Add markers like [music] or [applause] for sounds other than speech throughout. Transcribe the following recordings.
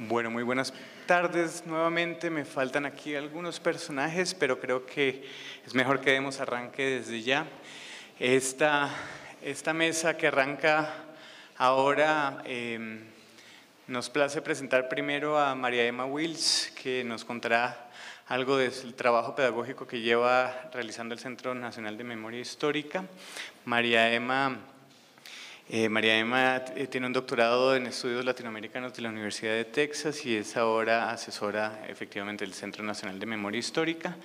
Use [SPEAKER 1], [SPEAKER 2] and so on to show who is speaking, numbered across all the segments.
[SPEAKER 1] Bueno, muy buenas tardes nuevamente. Me faltan aquí algunos personajes, pero creo que es mejor que demos arranque desde ya. Esta, esta mesa que arranca ahora em, nos place presentar primero a María Emma Wills, que nos contará algo del trabajo pedagógico que lleva realizando el Centro Nacional de Memoria Histórica. María Emma eh, María Emma eh, tiene un doctorado en estudios latinoamericanos de la Universidad de Texas y es ahora asesora efectivamente del Centro Nacional de Memoria Histórica.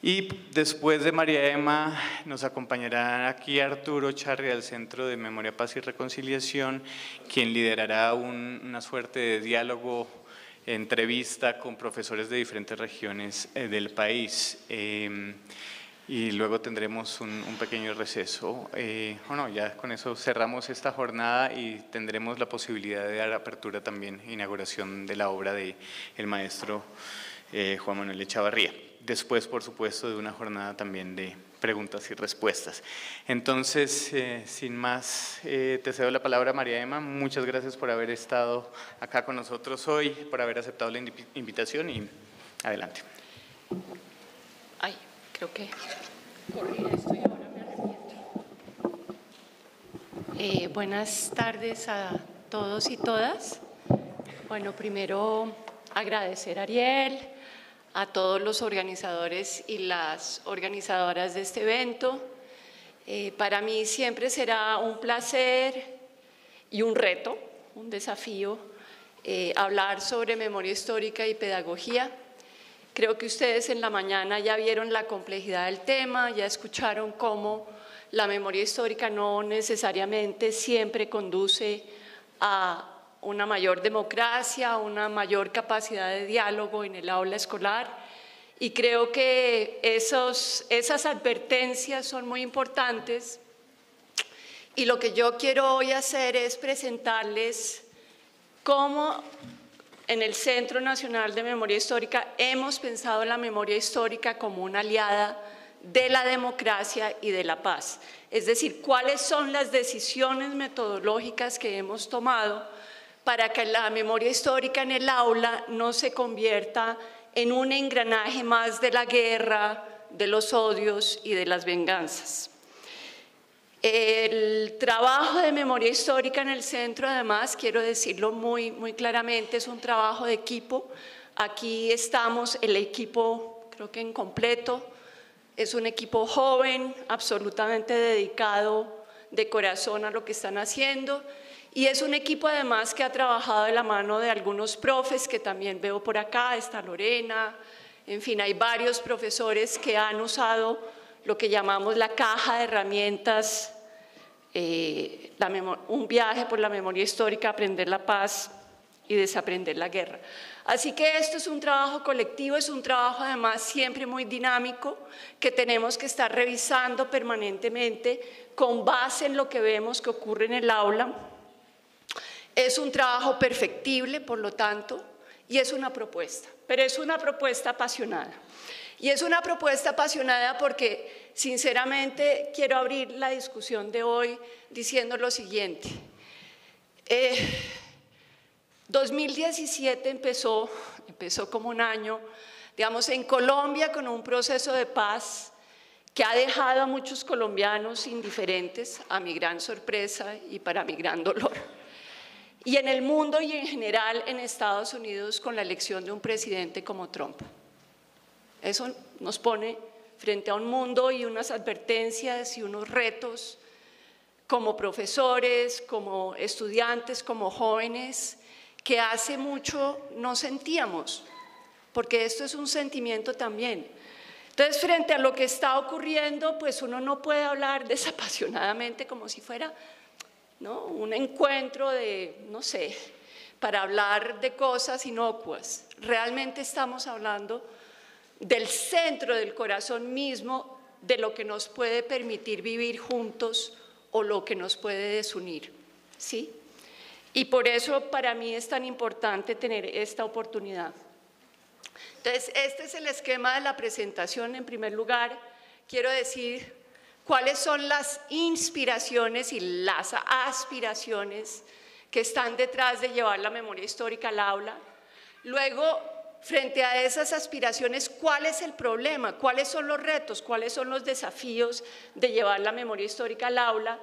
[SPEAKER 1] Y después de María Emma nos acompañará aquí Arturo Charri del Centro de Memoria, Paz y Reconciliación, quien liderará una suerte de diálogo, entrevista con profesores de diferentes regiones eh, del país y luego tendremos un, pequeño receso. Eh, bueno, ya con eso cerramos esta jornada y tendremos la posibilidad de dar apertura también, inauguración de la obra del el maestro eh, Juan Manuel Echavarría. Después, por supuesto, de una jornada también de preguntas y respuestas. Entonces, eh, sin más, te cedo la palabra, María Emma. Muchas gracias por haber estado acá con nosotros hoy, por haber aceptado la invitación y adelante.
[SPEAKER 2] Creo que estoy ahora eh, buenas tardes a todos y todas. Bueno, primero agradecer a Ariel, a todos los organizadores y las organizadoras de este evento. Eh, para mí siempre será un placer y un reto, un desafío, eh, hablar sobre memoria histórica y pedagogía. Creo que ustedes en la mañana ya vieron la complejidad del tema, ya escucharon cómo la memoria histórica no necesariamente siempre conduce a una mayor democracia, a una mayor capacidad de diálogo en el aula escolar. Y creo que esos, esas advertencias son muy importantes. Y lo que yo quiero hoy hacer es presentarles cómo en el Centro Nacional de Memoria Histórica hemos pensado la memoria histórica como una aliada de la democracia y de la paz. Es decir, cuáles son las decisiones metodológicas que hemos tomado para que la memoria histórica en el aula no se convierta en un engranaje más de la guerra, de los odios y de las venganzas. El trabajo de memoria histórica en el centro, además, quiero decirlo muy, muy claramente, es un trabajo de equipo. Aquí estamos, el equipo creo que en completo, es un equipo joven, absolutamente dedicado de corazón a lo que están haciendo. Y es un equipo además que ha trabajado de la mano de algunos profes que también veo por acá, está Lorena, en fin, hay varios profesores que han usado lo que llamamos la caja de herramientas, eh, un viaje por la memoria histórica, aprender la paz y desaprender la guerra. Así que esto es un trabajo colectivo, es un trabajo además siempre muy dinámico que tenemos que estar revisando permanentemente con base en lo que vemos que ocurre en el aula. Es un trabajo perfectible, por lo tanto, y es una propuesta, pero es una propuesta apasionada. Y es una propuesta apasionada porque, sinceramente, quiero abrir la discusión de hoy diciendo lo siguiente. 2017 eh, empezó, empezó como un año, digamos, en Colombia con un proceso de paz que ha dejado a muchos colombianos indiferentes, a mi gran sorpresa y para mi gran dolor. Y en el mundo y en general en Estados Unidos con la elección de un presidente como Trump. Eso nos pone frente a un mundo y unas advertencias y unos retos como profesores, como estudiantes, como jóvenes, que hace mucho no sentíamos, porque esto es un sentimiento también. Entonces, frente a lo que está ocurriendo, pues uno no puede hablar [laughs] desapasionadamente como si fuera un encuentro de, no sé, para hablar de cosas inocuas. Realmente estamos hablando del centro del corazón mismo de lo que nos puede permitir vivir juntos o lo que nos puede desunir. ¿Sí? Y por eso para mí es tan importante tener esta oportunidad. Entonces, este es el esquema de la presentación. En primer lugar, quiero decir cuáles son las inspiraciones y las aspiraciones que están detrás de llevar la memoria histórica al aula Luego, frente a esas aspiraciones, ¿cuál es el problema? ¿Cuáles son los retos? ¿Cuáles son los desafíos de llevar la memoria histórica al aula?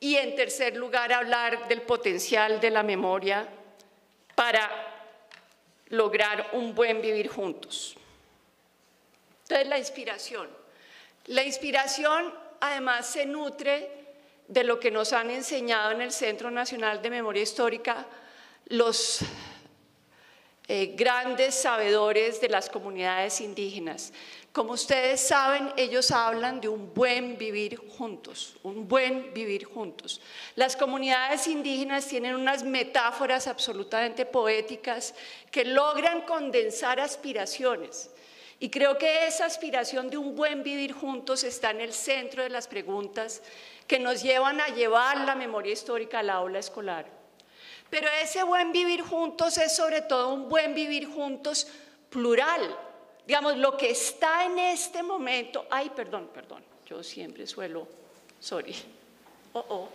[SPEAKER 2] Y en tercer lugar, hablar del potencial de la memoria para lograr un buen vivir juntos. Entonces, la inspiración. La inspiración además se nutre de lo que nos han enseñado en el Centro Nacional de Memoria Histórica los eh, grandes sabedores de las comunidades indígenas. Como ustedes saben, ellos hablan de un buen vivir juntos, un buen vivir juntos. Las comunidades indígenas tienen unas metáforas absolutamente poéticas que logran condensar aspiraciones. Y creo que esa aspiración de un buen vivir juntos está en el centro de las preguntas que nos llevan a llevar la memoria histórica al aula escolar. Pero ese buen vivir juntos es sobre todo un buen vivir juntos plural, digamos, lo que está en este momento, ay, perdón, perdón, yo siempre suelo, sorry, oh, oh,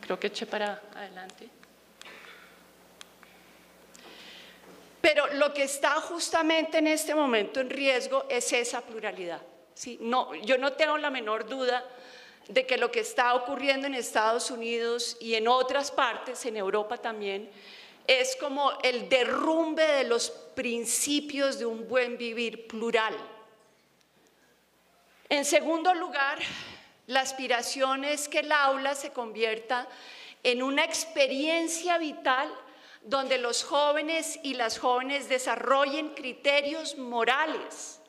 [SPEAKER 2] creo que eché para adelante. Pero lo que está justamente en este momento en riesgo es esa pluralidad. ¿sí? No, yo no tengo la menor duda de que lo que está ocurriendo en Estados Unidos y en otras partes, en Europa también, es como el derrumbe de los principios de un buen vivir plural. En segundo lugar, la aspiración es que el aula se convierta en una experiencia vital donde los jóvenes y las jóvenes desarrollen criterios morales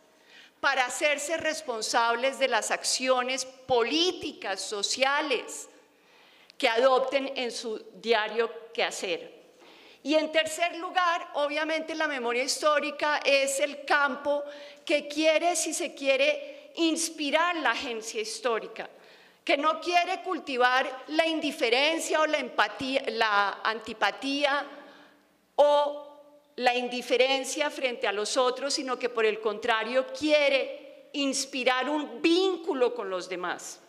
[SPEAKER 2] para hacerse responsables de las acciones políticas, sociales que adopten en su diario quehacer. Y en tercer lugar, obviamente la memoria histórica es el campo que quiere, si se quiere, inspirar la agencia histórica, que no quiere cultivar la indiferencia o la, antipatía o la indiferencia frente a los otros, sino que por el contrario quiere inspirar un vínculo con los demás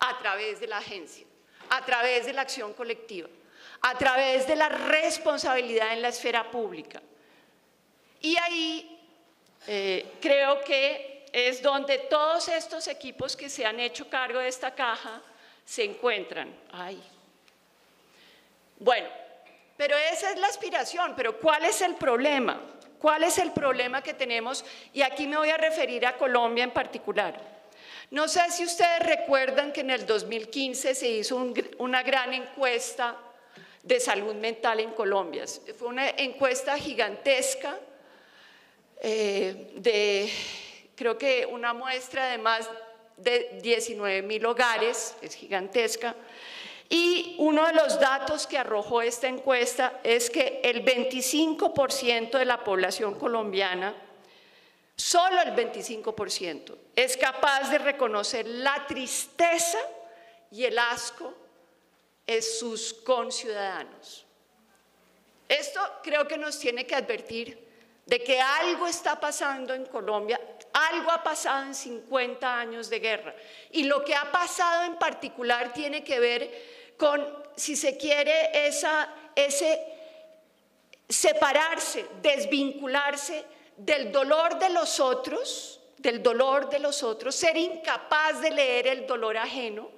[SPEAKER 2] a través de la agencia, a través de la acción colectiva a través de la responsabilidad en la esfera pública. Y ahí eh, creo que es donde todos estos equipos que se han hecho cargo de esta caja se encuentran. Ay. Bueno, pero esa es la aspiración, pero ¿cuál es el problema? ¿Cuál es el problema que tenemos? Y aquí me voy a referir a Colombia en particular. No sé si ustedes recuerdan que en el 2015 se hizo una gran encuesta de salud mental en Colombia. Fue una encuesta gigantesca eh, de, creo que una muestra de más de 19 mil hogares, es gigantesca, y uno de los datos que arrojó esta encuesta es que el 25% de la población colombiana, solo el 25%, es capaz de reconocer la tristeza y el asco es sus conciudadanos. Esto creo que nos tiene que advertir de que algo está pasando en Colombia, algo ha pasado en 50 años de guerra. Y lo que ha pasado en particular tiene que ver con, si se quiere, ese separarse, desvincularse del dolor de los otros, del dolor de los otros, ser incapaz de leer el dolor ajeno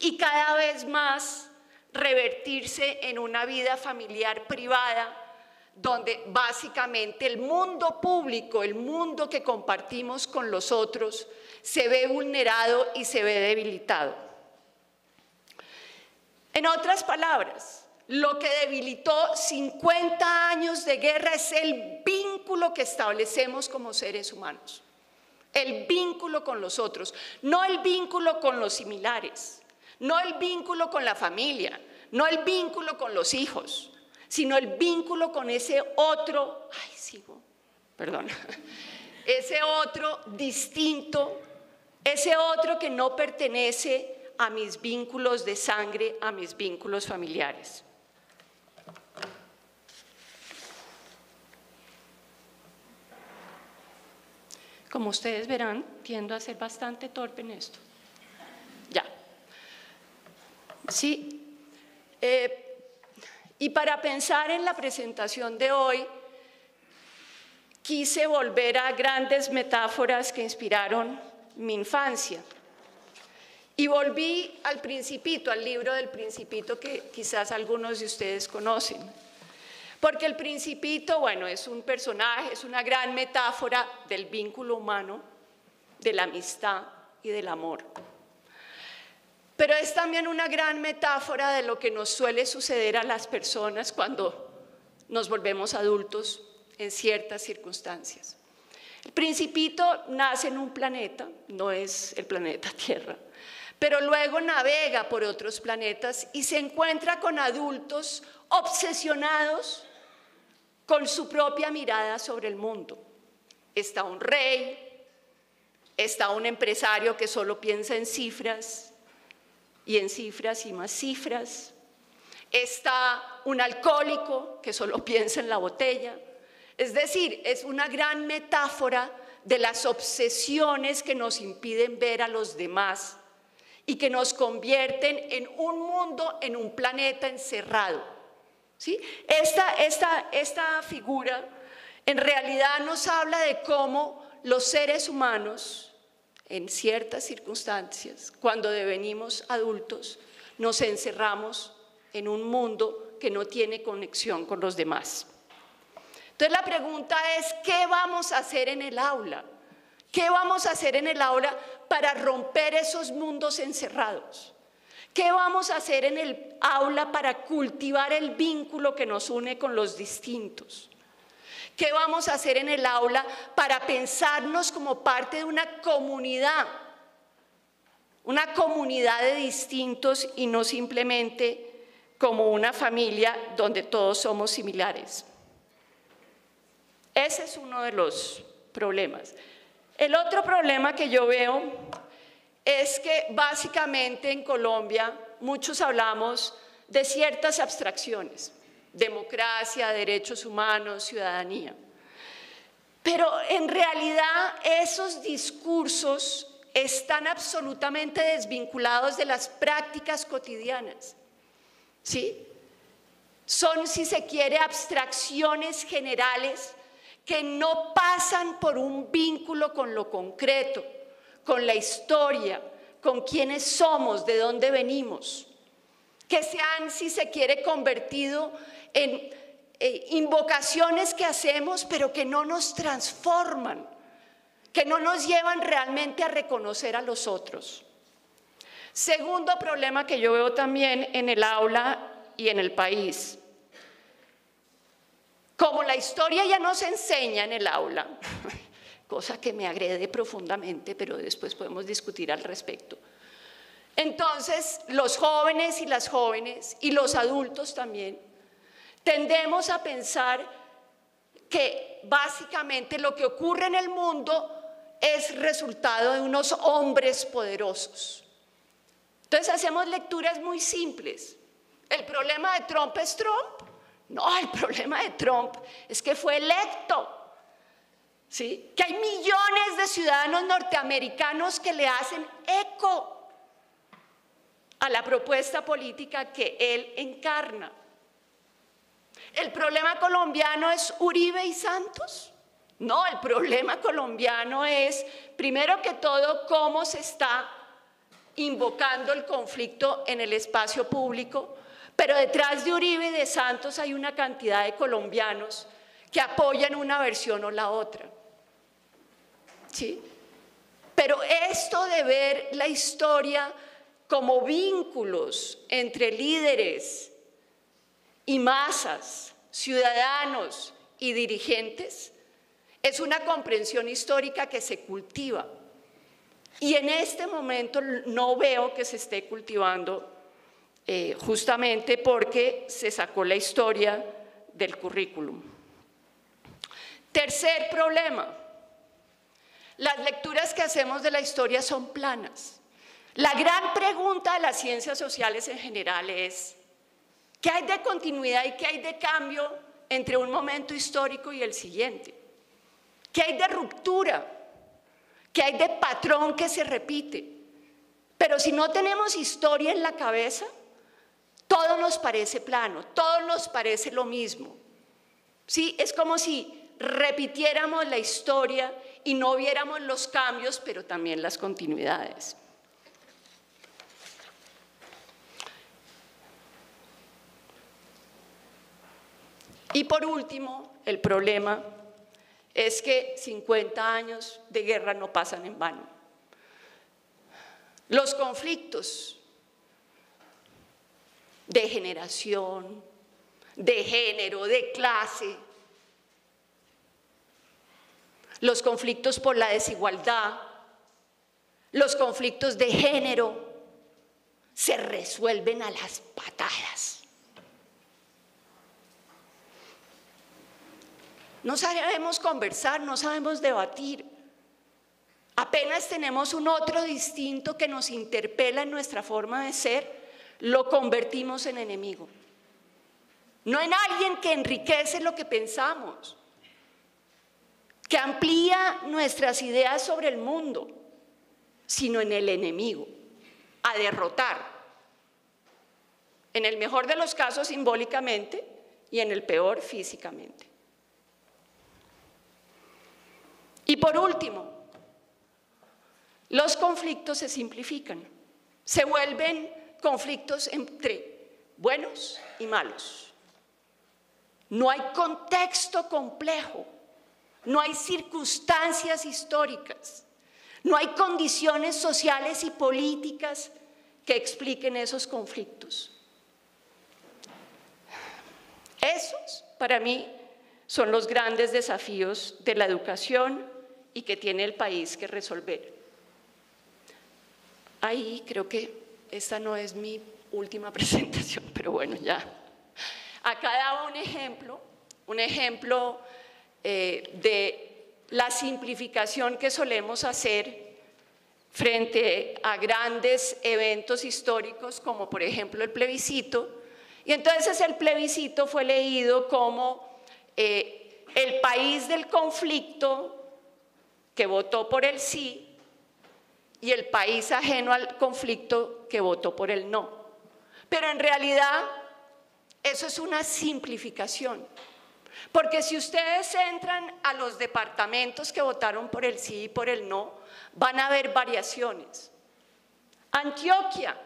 [SPEAKER 2] y cada vez más revertirse en una vida familiar privada donde básicamente el mundo público, el mundo que compartimos con los otros, se ve vulnerado y se ve debilitado. En otras palabras, lo que debilitó 50 años de guerra es el vínculo que establecemos como seres humanos, el vínculo con los otros, no el vínculo con los similares, no el vínculo con la familia, no el vínculo con los hijos, sino el vínculo con ese otro, ay, sigo, perdón, [laughs] ese otro distinto, ese otro que no pertenece a mis vínculos de sangre, a mis vínculos familiares. Como ustedes verán, tiendo a ser bastante torpe en esto. Ya. Sí. Eh, y para pensar en la presentación de hoy, quise volver a grandes metáforas que inspiraron mi infancia. Y volví al principito, al libro del principito que quizás algunos de ustedes conocen. Porque el principito, bueno, es un personaje, es una gran metáfora del vínculo humano, de la amistad y del amor. Pero es también una gran metáfora de lo que nos suele suceder a las personas cuando nos volvemos adultos en ciertas circunstancias. El principito nace en un planeta, no es el planeta [laughs] Tierra, pero luego navega por otros planetas y se encuentra con adultos obsesionados con su propia mirada sobre el mundo. Está un rey, está un empresario que solo piensa en cifras y en cifras y más cifras. Está un alcohólico que solo piensa en la botella. Es decir, es una gran metáfora de las obsesiones que nos impiden ver a los demás y que nos convierten en un mundo, en un planeta encerrado esta, figura en realidad nos habla de cómo los seres humanos, en ciertas circunstancias, cuando devenimos adultos, nos encerramos en un mundo que no tiene conexión con los demás. Entonces la pregunta es, ¿qué vamos a hacer en el aula? ¿Qué vamos a hacer en el aula para romper esos mundos encerrados? ¿Qué vamos a hacer en el aula para cultivar el vínculo que nos une con los distintos? ¿Qué vamos a hacer en el aula para pensarnos como parte de una comunidad? Una comunidad de distintos y no simplemente como una familia donde todos somos similares. Ese es uno de los problemas. El otro problema que yo veo es que básicamente en Colombia muchos hablamos de ciertas abstracciones, democracia, derechos humanos, ciudadanía. Pero en realidad esos discursos están absolutamente desvinculados de las prácticas cotidianas. ¿Sí? Son, si se quiere, abstracciones generales que no pasan por un vínculo con lo concreto, con la historia, con quiénes somos, de dónde venimos, que se han, si se quiere, convertido en eh, invocaciones que hacemos, pero que no nos transforman, que no nos llevan realmente a reconocer a los otros. Segundo problema que yo veo también en el aula y en el país. Como la historia ya nos enseña en el aula, [laughs] cosa que me agrede profundamente, pero después podemos discutir al respecto. Entonces, los jóvenes y las jóvenes y los adultos también tendemos a pensar que básicamente lo que ocurre en el mundo es resultado de unos hombres poderosos. Entonces hacemos lecturas muy simples. ¿El problema de Trump es Trump? No, el problema de Trump es que fue electo que hay millones de ciudadanos norteamericanos que le hacen eco a la propuesta política que él encarna. ¿El problema colombiano es Uribe y Santos? No, el problema colombiano es, primero que todo, cómo se está invocando el conflicto en el espacio público, pero detrás de Uribe y de Santos hay una cantidad de colombianos que apoyan una versión o la otra. ¿sí? Pero esto de ver la historia como vínculos entre líderes y masas, ciudadanos y dirigentes, es una comprensión histórica que se cultiva. Y en este momento no veo que se esté cultivando eh, justamente porque se sacó la historia del currículum. Tercer problema, las lecturas que hacemos de la historia son planas. La gran pregunta de las ciencias sociales en general es, ¿qué hay de continuidad y qué hay de cambio entre un momento histórico y el siguiente? ¿Qué hay de ruptura? ¿Qué hay de patrón que se repite? Pero si no tenemos historia en la cabeza, todo nos parece plano, todo nos parece lo mismo. ¿Sí? Es como si repitiéramos la historia y no viéramos los cambios, pero también las continuidades. Y por último, el problema es que 50 años de guerra no pasan en vano. Los conflictos de generación, de género, de clase, los conflictos por la desigualdad, los conflictos de género, se resuelven a las patadas. No sabemos conversar, no sabemos debatir. Apenas tenemos un otro distinto que nos interpela en nuestra forma de ser, lo convertimos en enemigo. No en alguien que enriquece lo que pensamos, que amplía nuestras ideas sobre el mundo, sino en el enemigo, a derrotar. En el mejor de los casos simbólicamente y en el peor físicamente. Y por último, los conflictos se simplifican, se vuelven conflictos entre buenos y malos. No hay contexto complejo, no hay circunstancias históricas, no hay condiciones sociales y políticas que expliquen esos conflictos. Esos, para mí, son los grandes desafíos de la educación y que tiene el país que resolver. Ahí creo que esta no es mi última [laughs] presentación, pero bueno, ya. Acá daba un ejemplo, un ejemplo eh, de la simplificación que solemos hacer frente a grandes eventos históricos, como por ejemplo el plebiscito. Y entonces el plebiscito fue leído como eh, el país del conflicto que votó por el sí y el país ajeno al conflicto que votó por el no. Pero en realidad eso es una simplificación. Porque si ustedes entran a los departamentos que votaron por el sí y por el no, van a ver variaciones. Antioquia,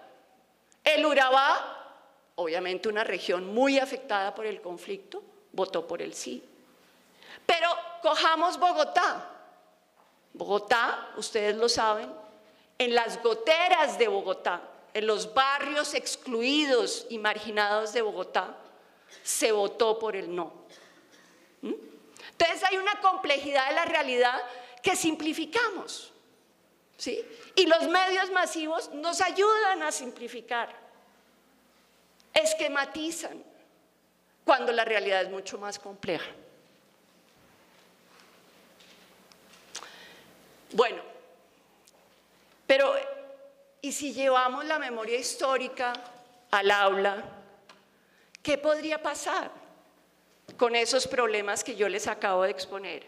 [SPEAKER 2] el Urabá, obviamente una región muy afectada por el conflicto, votó por el sí. Pero cojamos Bogotá, Bogotá, ustedes lo saben, en las goteras de Bogotá, en los barrios excluidos y marginados de Bogotá, se votó por el no. ¿Mm? Entonces hay una complejidad de la realidad que simplificamos. ¿sí? Y los medios masivos nos ayudan a simplificar, esquematizan, cuando la realidad es mucho más compleja. Bueno, pero ¿y si llevamos la memoria histórica al aula? ¿Qué podría pasar con esos problemas que yo les acabo de exponer?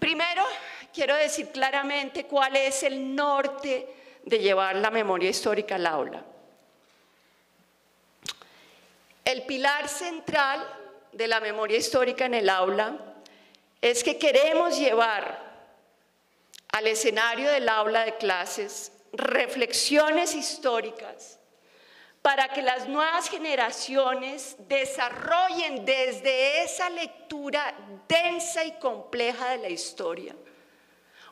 [SPEAKER 2] Primero, quiero decir claramente cuál es el norte de llevar la memoria histórica al aula. El pilar central de la memoria histórica en el aula es que queremos llevar al escenario del aula de clases reflexiones históricas para que las nuevas generaciones desarrollen desde esa lectura densa y compleja de la historia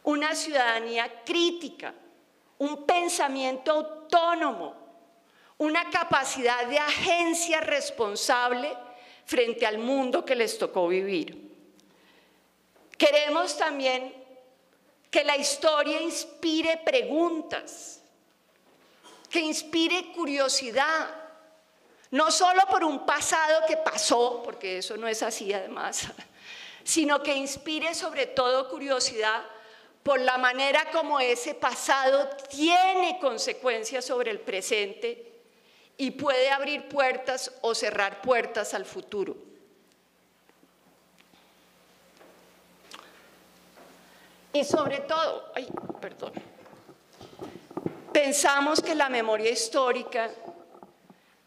[SPEAKER 2] una ciudadanía crítica, un pensamiento autónomo, una capacidad de agencia responsable frente al mundo que les tocó vivir. Queremos también que la historia inspire preguntas, que inspire curiosidad, no solo por un pasado que pasó, porque eso no es así además, [laughs] sino que inspire sobre todo curiosidad por la manera como ese pasado tiene consecuencias sobre el presente y puede abrir puertas o cerrar puertas al futuro. Y sobre todo, ay, perdón, pensamos que la memoria histórica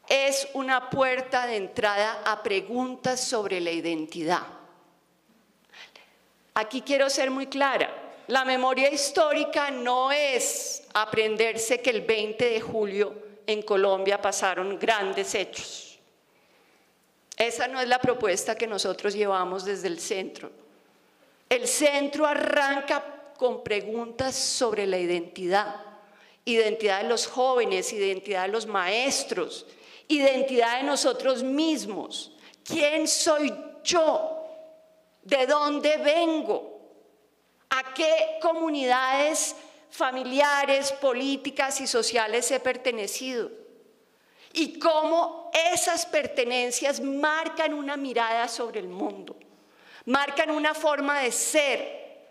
[SPEAKER 2] es una puerta de entrada a preguntas sobre la identidad. Aquí quiero ser muy clara. La memoria histórica no es aprenderse que el 20 de julio en Colombia pasaron grandes hechos. Esa no es la propuesta que nosotros llevamos desde el centro. El centro arranca con preguntas sobre la identidad, identidad de los jóvenes, identidad de los maestros, identidad de nosotros mismos. ¿Quién soy yo? ¿De dónde vengo? ¿A qué comunidades familiares, políticas y sociales he pertenecido? Y cómo esas pertenencias marcan una mirada sobre el mundo, marcan una forma de ser,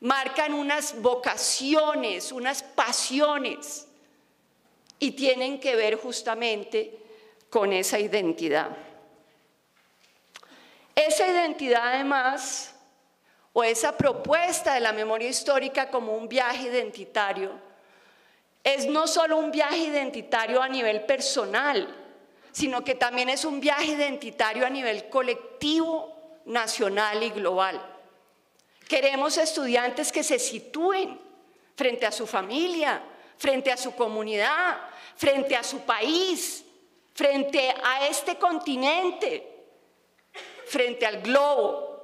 [SPEAKER 2] marcan unas vocaciones, unas pasiones y tienen que ver justamente con esa identidad. Esa identidad además, o esa propuesta de la memoria histórica como un viaje identitario, es no solo un viaje identitario a nivel personal, sino que también es un viaje identitario a nivel colectivo, nacional y global. Queremos estudiantes que se sitúen frente a su familia, frente a su comunidad, frente a su país, frente a este continente, frente al globo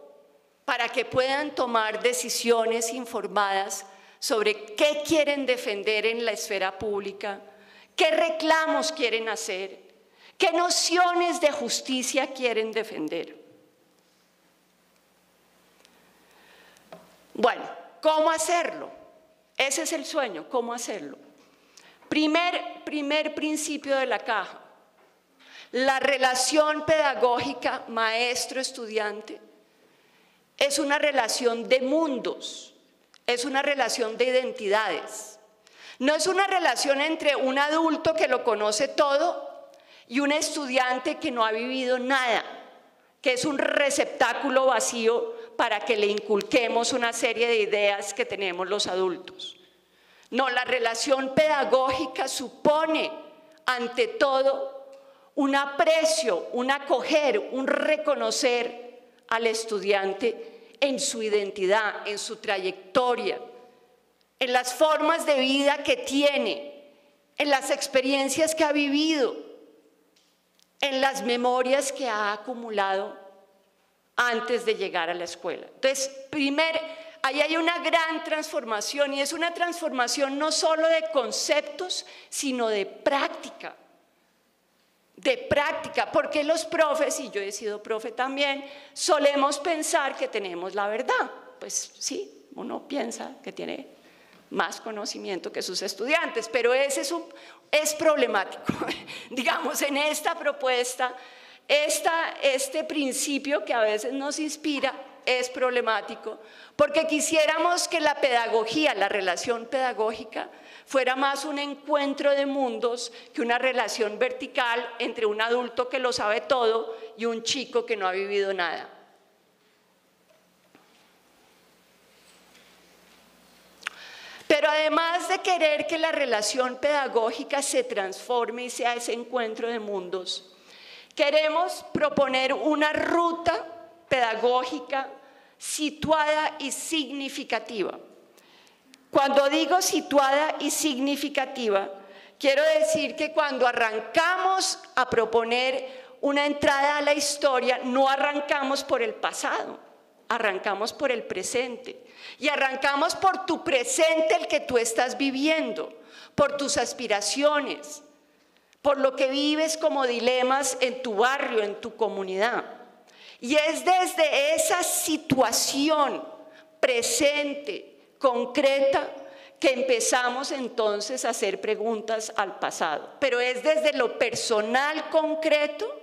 [SPEAKER 2] para que puedan tomar decisiones informadas sobre qué quieren defender en la esfera pública, qué reclamos quieren hacer, qué nociones de justicia quieren defender. Bueno, ¿cómo hacerlo? Ese es el sueño, ¿cómo hacerlo? Primer, primer principio de la caja. La relación pedagógica maestro-estudiante es una relación de mundos, es una relación de identidades. No es una relación entre un adulto que lo conoce todo y un estudiante que no ha vivido nada, que es un receptáculo vacío para que le inculquemos una serie de ideas que tenemos los adultos. No, la relación pedagógica supone ante todo un aprecio, un acoger, un reconocer al estudiante en su identidad, en su trayectoria, en las formas de vida que tiene, en las experiencias que ha vivido, en las memorias que ha acumulado antes de llegar a la escuela. Entonces, primero, ahí hay una gran transformación y es una transformación no solo de conceptos, sino de práctica de práctica, porque los profes, y yo he sido profe también, solemos pensar que tenemos la verdad. Pues sí, uno piensa que tiene más conocimiento que sus estudiantes, pero ese es, un, es problemático. [laughs] Digamos, en esta propuesta, este principio que a veces nos inspira es problemático, porque quisiéramos que la pedagogía, la relación pedagógica, fuera más un encuentro de mundos que una relación vertical entre un adulto que lo sabe todo y un chico que no ha vivido nada. Pero además de querer que la relación pedagógica se transforme y sea ese encuentro de mundos, queremos proponer una ruta pedagógica situada y significativa cuando digo situada y significativa, quiero decir que cuando arrancamos a proponer una entrada a la historia, no arrancamos por el pasado, arrancamos por el presente. Y arrancamos por tu presente, el que tú estás viviendo, por tus aspiraciones, por lo que vives como dilemas en tu barrio, en tu comunidad. Y es desde esa situación presente, concreta que empezamos entonces a hacer preguntas al pasado. Pero es desde lo personal concreto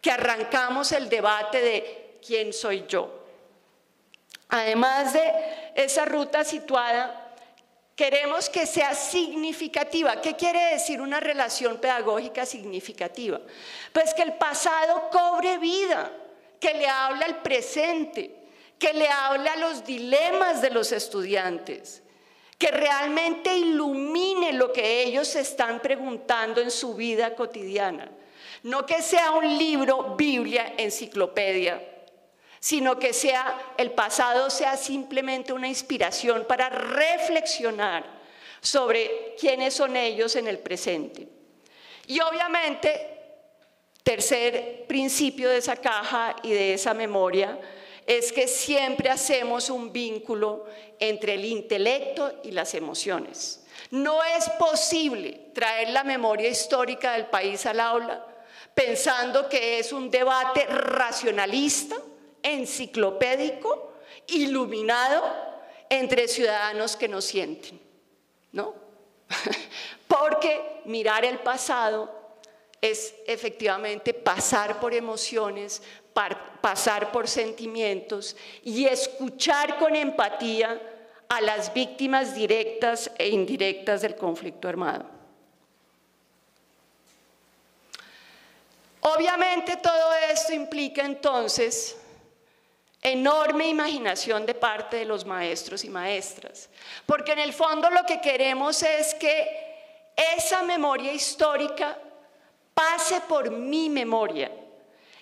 [SPEAKER 2] que arrancamos el debate de quién soy yo. Además de esa ruta situada, queremos que sea significativa. ¿Qué quiere decir una relación pedagógica significativa? Pues que el pasado cobre vida, que le habla al presente, que le hable a los dilemas de los estudiantes, que realmente ilumine lo que ellos están preguntando en su vida cotidiana. No que sea un libro, Biblia, enciclopedia, sino que sea el pasado sea simplemente una inspiración para reflexionar sobre quiénes son ellos en el presente. Y obviamente, tercer principio de esa caja y de esa memoria es que siempre hacemos un vínculo entre el intelecto y las emociones. No es posible traer la memoria histórica del país al aula pensando que es un debate racionalista, enciclopédico, iluminado entre ciudadanos que no sienten, ¿no? [laughs] Porque mirar el pasado es efectivamente pasar por emociones, pasar por sentimientos y escuchar con empatía a las víctimas directas e indirectas del conflicto armado. Obviamente todo esto implica entonces enorme imaginación de parte de los maestros y maestras, porque en el fondo lo que queremos es que esa memoria histórica pase por mi memoria.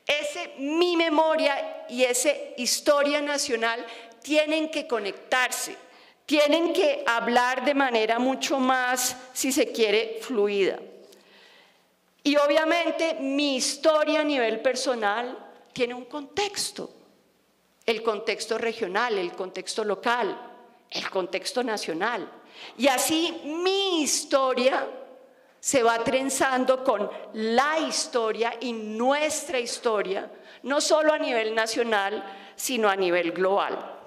[SPEAKER 2] Ese mi memoria y esa historia nacional tienen que conectarse, tienen que hablar de manera mucho más, si se quiere, fluida. Y obviamente mi historia a nivel personal tiene un contexto, el contexto regional, el contexto local, el contexto nacional. Y así mi historia se va trenzando con la historia y nuestra historia, no solo a nivel nacional, sino a nivel global.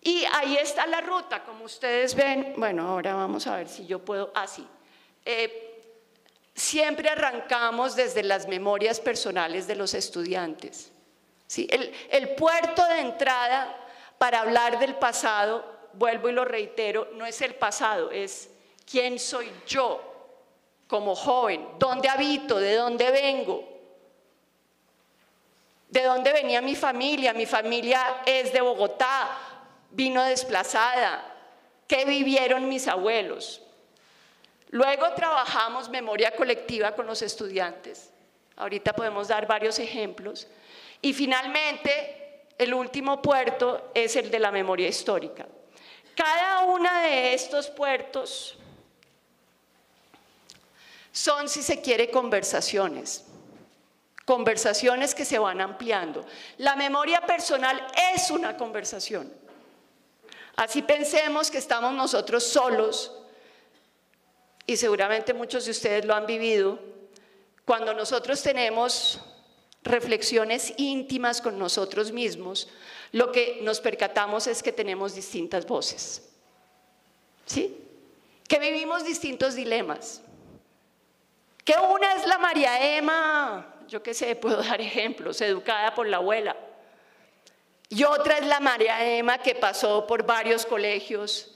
[SPEAKER 2] Y ahí está la ruta, como ustedes ven. Bueno, ahora vamos a ver si yo puedo, así. Ah, siempre arrancamos desde las memorias personales de los estudiantes. El, el puerto de entrada para hablar del pasado, vuelvo y lo reitero, no es el pasado, es quién soy yo como joven, dónde habito, de dónde vengo, de dónde venía mi familia. Mi familia es de Bogotá, vino desplazada. ¿Qué vivieron mis abuelos? Luego trabajamos memoria colectiva con los estudiantes. Ahorita podemos dar varios ejemplos. Y finalmente, el último puerto es el de la memoria histórica. Cada uno de estos puertos son, si se quiere, conversaciones. Conversaciones que se van ampliando. La memoria personal es una conversación. Así pensemos que estamos nosotros solos y seguramente muchos de ustedes lo han vivido, cuando nosotros tenemos reflexiones íntimas con nosotros mismos, lo que nos percatamos es que tenemos distintas voces. ¿Sí? Que vivimos distintos dilemas. Que una es la María Emma, yo qué sé, puedo dar ejemplos, educada por la abuela. Y otra es la María Emma que pasó por varios colegios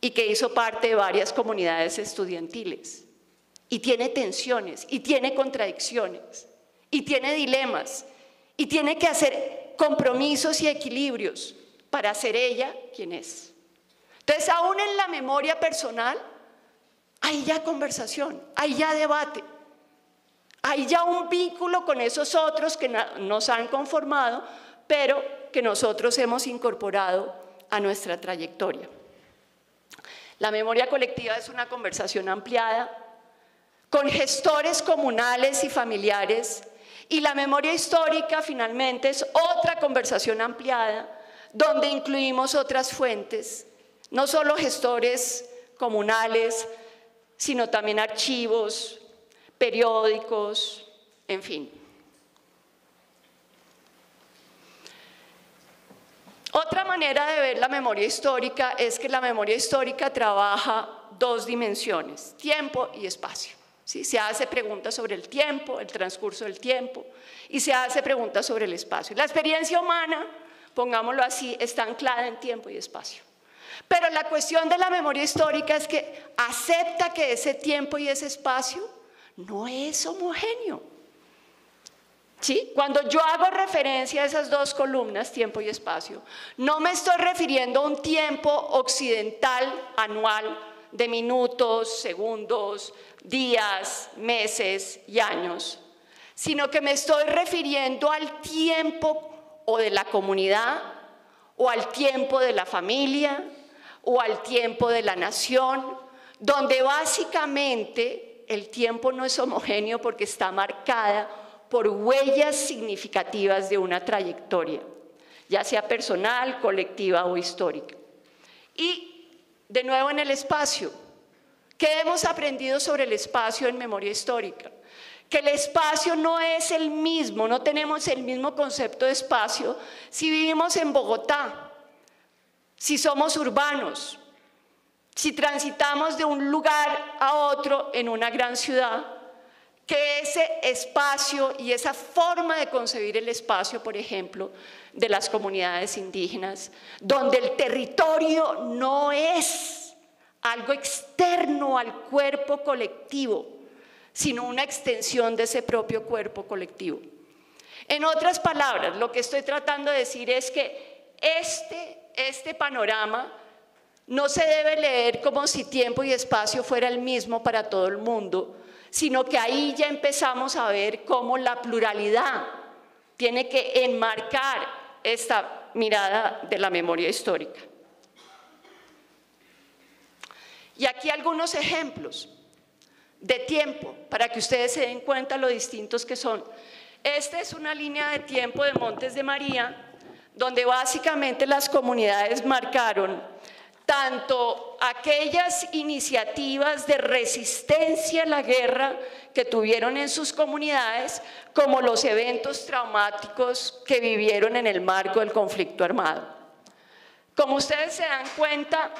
[SPEAKER 2] y que hizo parte de varias comunidades estudiantiles. Y tiene tensiones, y tiene contradicciones, y tiene dilemas, y tiene que hacer compromisos y equilibrios para ser ella quien es. Entonces, aún en la memoria personal, hay ya conversación, hay ya debate, hay ya un vínculo con esos otros que nos han conformado, pero que nosotros hemos incorporado a nuestra trayectoria. La memoria colectiva es una conversación ampliada con gestores comunales y familiares y la memoria histórica finalmente es otra conversación ampliada donde incluimos otras fuentes, no solo gestores comunales, sino también archivos, periódicos, en fin. Otra manera de ver la memoria histórica es que la memoria histórica trabaja dos dimensiones, tiempo y espacio. ¿Sí? Se hace preguntas sobre el tiempo, el transcurso del tiempo, y se hace preguntas sobre el espacio. La experiencia humana, pongámoslo así, está anclada en tiempo y espacio. Pero la cuestión de la memoria histórica es que acepta que ese tiempo y ese espacio no es homogéneo. ¿Sí? Cuando yo hago referencia a esas dos columnas, tiempo y espacio, no me estoy refiriendo a un tiempo occidental anual de minutos, segundos, días, meses y años, sino que me estoy refiriendo al tiempo o de la comunidad, o al tiempo de la familia, o al tiempo de la nación, donde básicamente el tiempo no es homogéneo porque está marcada por huellas significativas de una trayectoria, ya sea personal, colectiva o histórica. Y de nuevo en el espacio, ¿qué hemos aprendido sobre el espacio en memoria histórica? Que el espacio no es el mismo, no tenemos el mismo concepto de espacio si vivimos en Bogotá, si somos urbanos, si transitamos de un lugar a otro en una gran ciudad, que ese espacio y esa forma de concebir el espacio, por ejemplo, de las comunidades indígenas, donde el territorio no es algo externo al cuerpo colectivo, sino una extensión de ese propio cuerpo colectivo. En otras palabras, lo que estoy tratando de decir es que este, este panorama no se debe leer como si tiempo y espacio fuera el mismo para todo el mundo, sino que ahí ya empezamos a ver cómo la pluralidad tiene que enmarcar esta mirada de la memoria histórica. Y aquí algunos ejemplos de tiempo para que ustedes se den cuenta lo distintos que son. Esta es una línea de tiempo de Montes de María, donde básicamente las comunidades marcaron tanto aquellas iniciativas de resistencia a la guerra que tuvieron en sus comunidades, como los eventos traumáticos que vivieron en el marco del conflicto armado. Como ustedes se dan cuenta,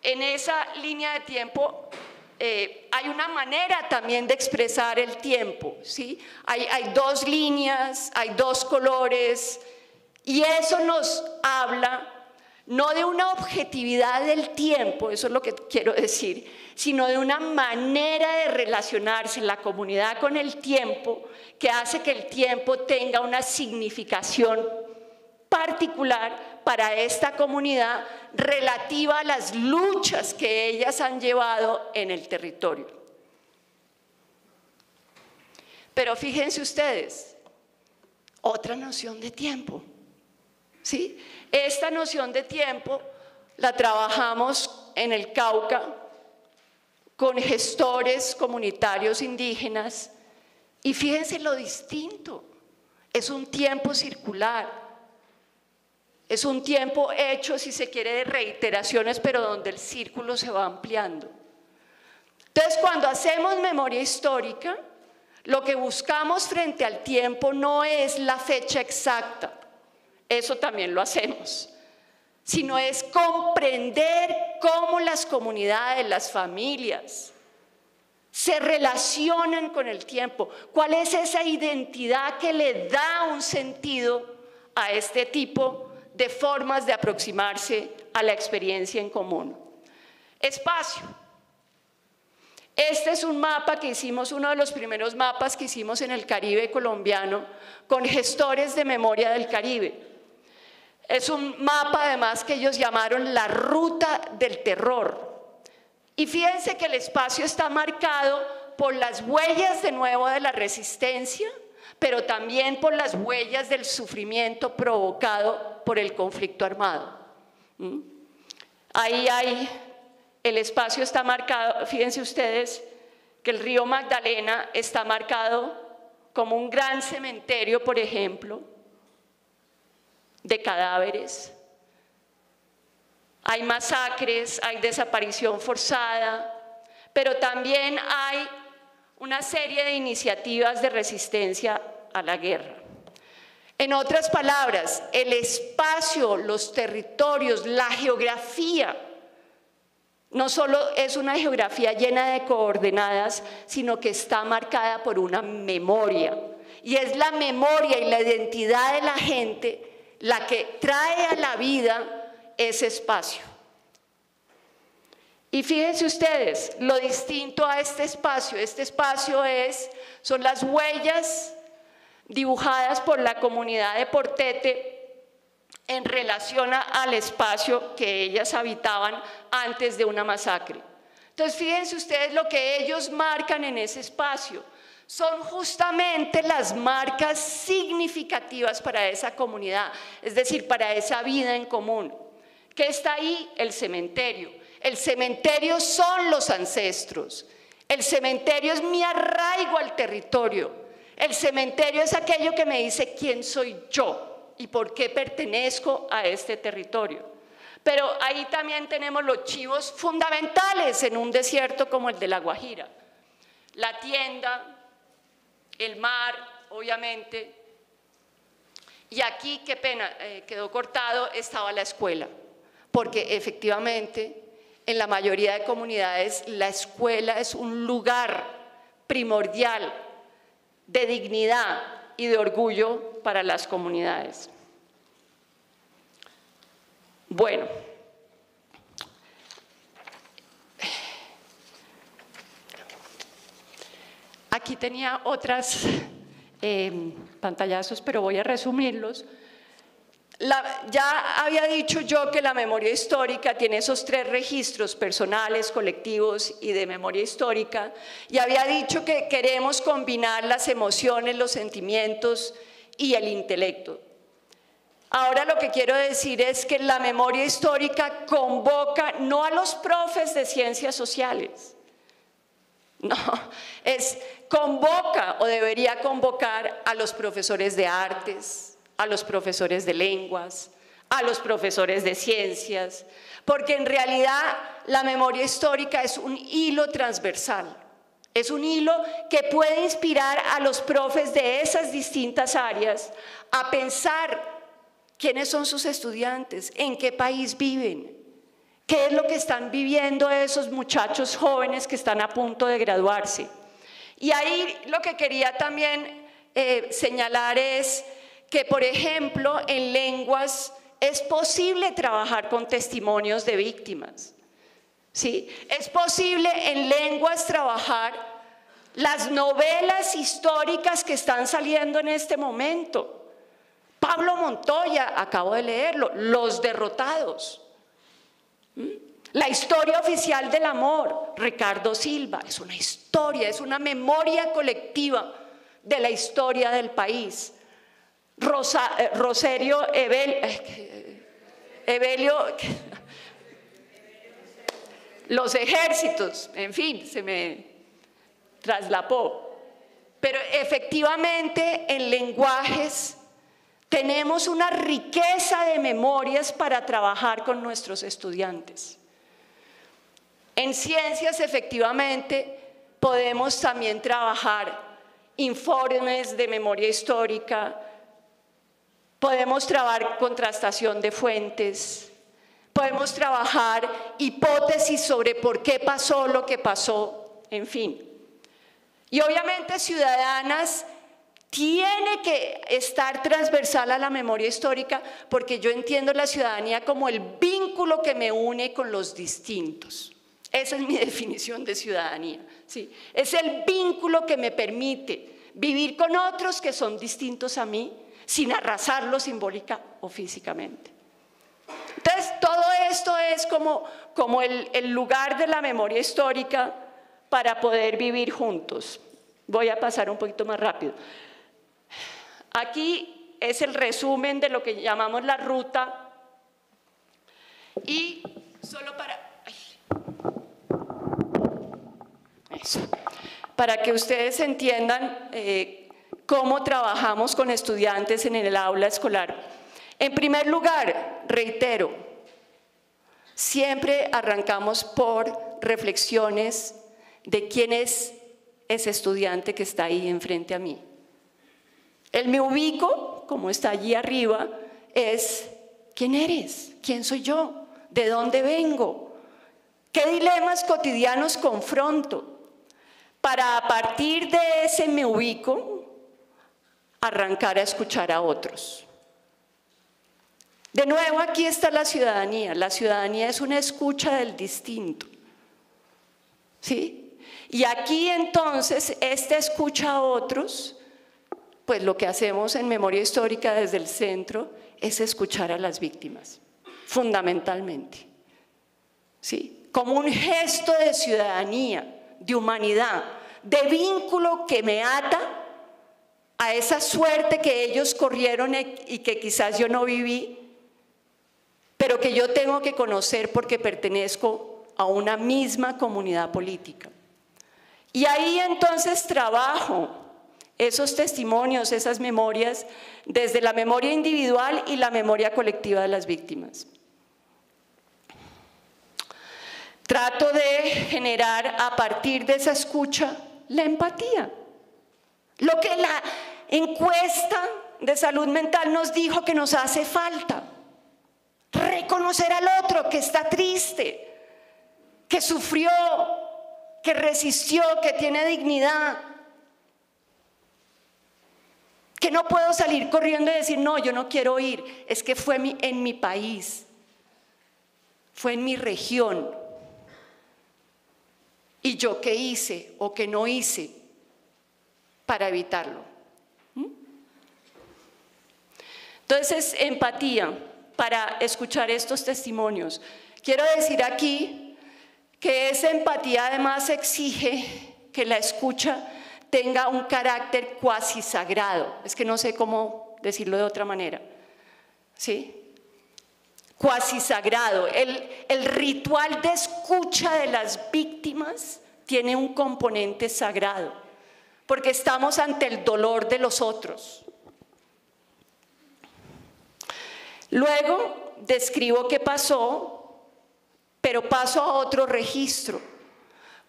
[SPEAKER 2] en esa línea de tiempo eh, hay una manera también de expresar el tiempo, ¿sí? Hay, hay dos líneas, hay dos colores, y eso nos habla no de una objetividad del tiempo, eso es lo que quiero decir, sino de una manera de relacionarse la comunidad con el tiempo que hace que el tiempo tenga una significación particular para esta comunidad relativa a las luchas que ellas han llevado en el territorio. Pero fíjense ustedes, otra noción de tiempo. ¿sí? Esta noción de tiempo la trabajamos en el Cauca con gestores comunitarios indígenas y fíjense lo distinto, es un tiempo circular, es un tiempo hecho, si se quiere, de reiteraciones, pero donde el círculo se va ampliando. Entonces, cuando hacemos memoria histórica, lo que buscamos frente al tiempo no es la fecha exacta, eso también lo hacemos, sino es comprender cómo las comunidades, las familias, se relacionan con el tiempo, cuál es esa identidad que le da un sentido a este tipo de formas de aproximarse a la experiencia en común. Espacio. Este es un mapa que hicimos, uno de los primeros mapas que hicimos en el Caribe colombiano con gestores de memoria del Caribe. Es un mapa además que ellos llamaron la ruta del terror. Y fíjense que el espacio está marcado por las huellas de nuevo de la resistencia, pero también por las huellas del sufrimiento provocado por el conflicto armado. ¿Mm? Ahí hay, el espacio está marcado, fíjense ustedes que el río Magdalena está marcado como un gran cementerio, por ejemplo, de cadáveres. Hay masacres, hay desaparición forzada, pero también hay una serie de iniciativas de resistencia a la guerra. En otras palabras, el espacio, los territorios, la geografía, no solo es una geografía llena de coordenadas, sino que está marcada por una memoria. Y es la memoria y la identidad de la gente la que trae a la vida ese espacio. Y fíjense ustedes, lo distinto a este espacio, este espacio es, son las huellas dibujadas por la comunidad de Portete en relación al espacio que ellas habitaban antes de una masacre. Entonces, fíjense ustedes lo que ellos marcan en ese espacio. Son justamente las marcas significativas para esa comunidad, es decir, para esa vida en común. ¿Qué está ahí? El cementerio. El cementerio son los ancestros. El cementerio es mi arraigo al territorio. El cementerio es aquello que me dice quién soy yo y por qué pertenezco a este territorio. Pero ahí también tenemos los chivos fundamentales en un desierto como el de La Guajira. La tienda, el mar, obviamente. Y aquí, qué pena, eh, quedó cortado, estaba la escuela, porque efectivamente en la mayoría de comunidades la escuela es un lugar primordial de dignidad y de orgullo para las comunidades. Bueno, aquí tenía otras eh, pantallazos, pero voy a resumirlos ya había dicho yo que la memoria histórica tiene esos tres registros personales, colectivos y de memoria histórica, y había dicho que queremos combinar las emociones, los sentimientos y el intelecto. Ahora lo que quiero decir es que la memoria histórica convoca no a los profes de ciencias sociales, [laughs] no, es convoca o debería convocar a los profesores de artes, a los profesores de lenguas, a los profesores de ciencias, porque en realidad la memoria histórica es un hilo transversal, es un hilo que puede inspirar a los profes de esas distintas áreas a pensar quiénes son sus estudiantes, en qué país viven, qué es lo que están viviendo esos muchachos jóvenes que están a punto de graduarse. Y ahí lo que quería también eh, señalar es que, por ejemplo, en lenguas es posible trabajar con testimonios de víctimas. ¿sí? Es posible en lenguas trabajar las novelas históricas que están saliendo en este momento. Pablo Montoya, acabo de leerlo, Los Derrotados. La historia oficial del amor, Ricardo Silva, es una historia, es una memoria colectiva de la historia del país. Eh, Rosario Evelio, los ejércitos, en fin, se me traslapó. Pero efectivamente en lenguajes tenemos una riqueza de memorias para trabajar con nuestros estudiantes. En ciencias efectivamente podemos también trabajar informes de memoria histórica, Podemos trabajar contrastación de fuentes, podemos trabajar hipótesis sobre por qué pasó lo que pasó, en fin. Y obviamente Ciudadanas tiene que estar transversal a la memoria histórica porque yo entiendo la ciudadanía como el vínculo que me une con los distintos. Esa es mi [laughs] definición de ciudadanía. ¿sí? Es el vínculo que me permite vivir con otros que son distintos a mí sin arrasarlo simbólica o físicamente. Entonces, todo esto es como, como el, el lugar de la memoria histórica para poder vivir juntos. Voy a pasar un poquito más rápido. Aquí es el resumen de lo que llamamos la ruta y solo para... Para que ustedes entiendan eh, cómo trabajamos con estudiantes en el aula escolar. En primer lugar, reitero, siempre arrancamos por reflexiones de quién es ese estudiante que está ahí enfrente a mí. El me ubico, como está allí arriba, es quién eres, quién soy yo, de dónde vengo, qué dilemas cotidianos confronto, para a partir de ese me ubico arrancar a escuchar a otros. De nuevo, aquí está la ciudadanía. La ciudadanía es una escucha del distinto. ¿Sí? Y aquí entonces, esta escucha a otros, pues lo que hacemos en memoria histórica desde el centro es escuchar a las víctimas, fundamentalmente. ¿Sí? Como un gesto de ciudadanía, de humanidad, de vínculo que me ata a esa suerte que ellos corrieron y que quizás yo no viví, pero que yo tengo que conocer porque pertenezco a una misma comunidad política. Y ahí entonces trabajo esos testimonios, esas memorias, desde la memoria individual y la memoria colectiva de las víctimas. Trato de generar a partir de esa escucha la empatía. Lo que la encuesta de salud mental nos dijo que nos hace falta reconocer al otro que está triste, que sufrió, que resistió, que tiene dignidad. Que no puedo salir corriendo y decir, no, yo no quiero ir. Es que fue en mi país, fue en mi región. ¿Y yo qué hice o qué no hice para evitarlo? ¿Mm? Entonces, empatía para escuchar estos testimonios. Quiero decir aquí que esa empatía además exige que la escucha tenga un carácter cuasi sagrado. Es que no sé cómo decirlo de otra manera. ¿Sí? Cuasi sagrado. El, el ritual de escucha de las víctimas tiene un componente sagrado, porque estamos ante el dolor de los otros. Luego describo qué pasó, pero paso a otro registro,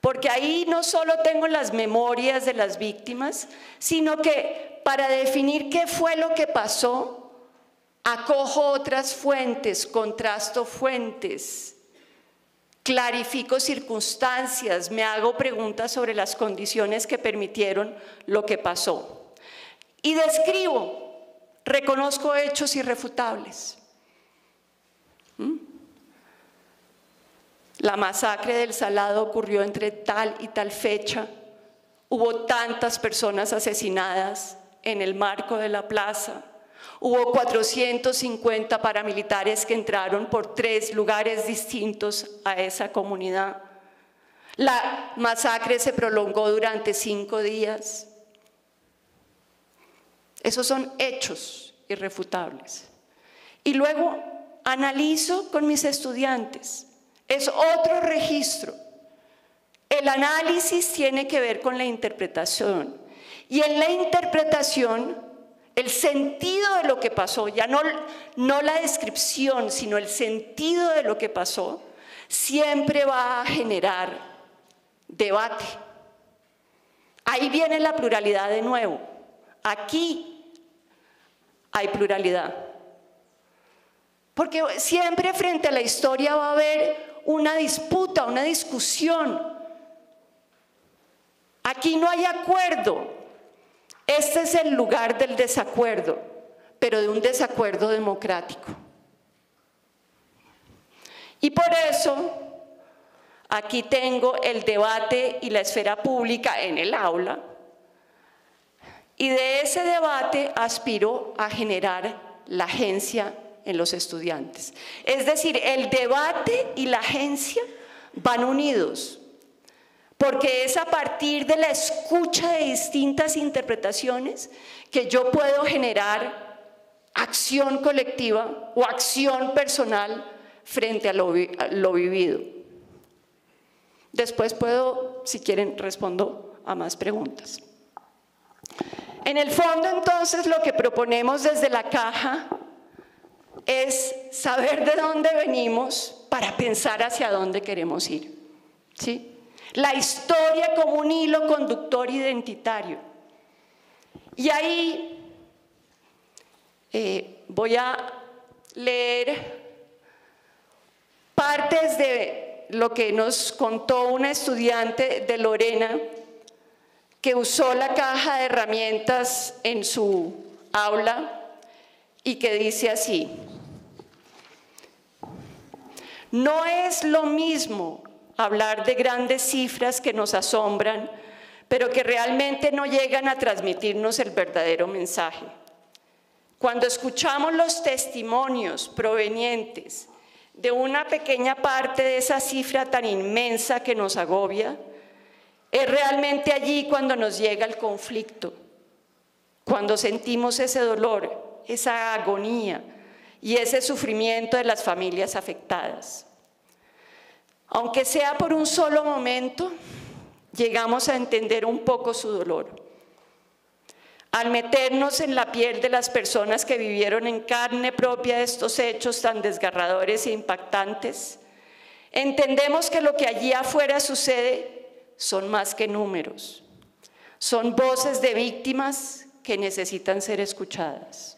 [SPEAKER 2] porque ahí no solo tengo las memorias de las víctimas, sino que para definir qué fue lo que pasó, acojo otras fuentes, contrasto fuentes, clarifico circunstancias, me hago preguntas sobre las condiciones que permitieron lo que pasó. Y describo Reconozco hechos irrefutables. ¿Mm? La masacre del Salado ocurrió entre tal y tal fecha. Hubo tantas personas asesinadas en el marco de la plaza. Hubo 450 paramilitares que entraron por tres lugares distintos a esa comunidad. La masacre se prolongó durante cinco días. Esos son hechos irrefutables. Y luego analizo con mis estudiantes. Es otro registro. El análisis tiene que ver con la interpretación. Y en la interpretación, el sentido de lo que pasó, ya no, no la descripción, sino el sentido de lo que pasó, siempre va a generar debate. Ahí viene la pluralidad de nuevo. Aquí hay pluralidad. Porque siempre frente a la historia va a haber una disputa, una discusión. Aquí no hay acuerdo. Este es el lugar del desacuerdo, pero de un desacuerdo democrático. Y por eso aquí tengo el debate y la esfera pública en el aula, y de ese debate aspiro a generar la agencia en los estudiantes. Es decir, el debate y la agencia van unidos, porque es a partir de la escucha de distintas interpretaciones que yo puedo generar acción colectiva o acción personal frente a lo, lo vivido. Después puedo, si quieren, respondo a más preguntas. En el fondo, entonces, lo que proponemos desde la caja es saber de dónde venimos para pensar hacia dónde queremos ir. ¿Sí? La historia como un hilo conductor identitario. Y ahí eh, voy a leer partes de lo que nos contó una estudiante de Lorena que usó la caja de herramientas en su aula y que dice así, no es lo mismo hablar de grandes cifras que nos asombran, pero que realmente no llegan a transmitirnos el verdadero mensaje. Cuando escuchamos los testimonios provenientes de una pequeña parte de esa cifra tan inmensa que nos agobia, Es realmente allí cuando nos llega el conflicto, cuando sentimos ese dolor, esa agonía y ese sufrimiento de las familias afectadas. Aunque sea por un solo momento, llegamos a entender un poco su dolor. Al meternos en la piel de las personas que vivieron en carne propia estos hechos tan desgarradores e impactantes, entendemos que lo que allí afuera sucede son más que números, son voces de víctimas que necesitan ser escuchadas.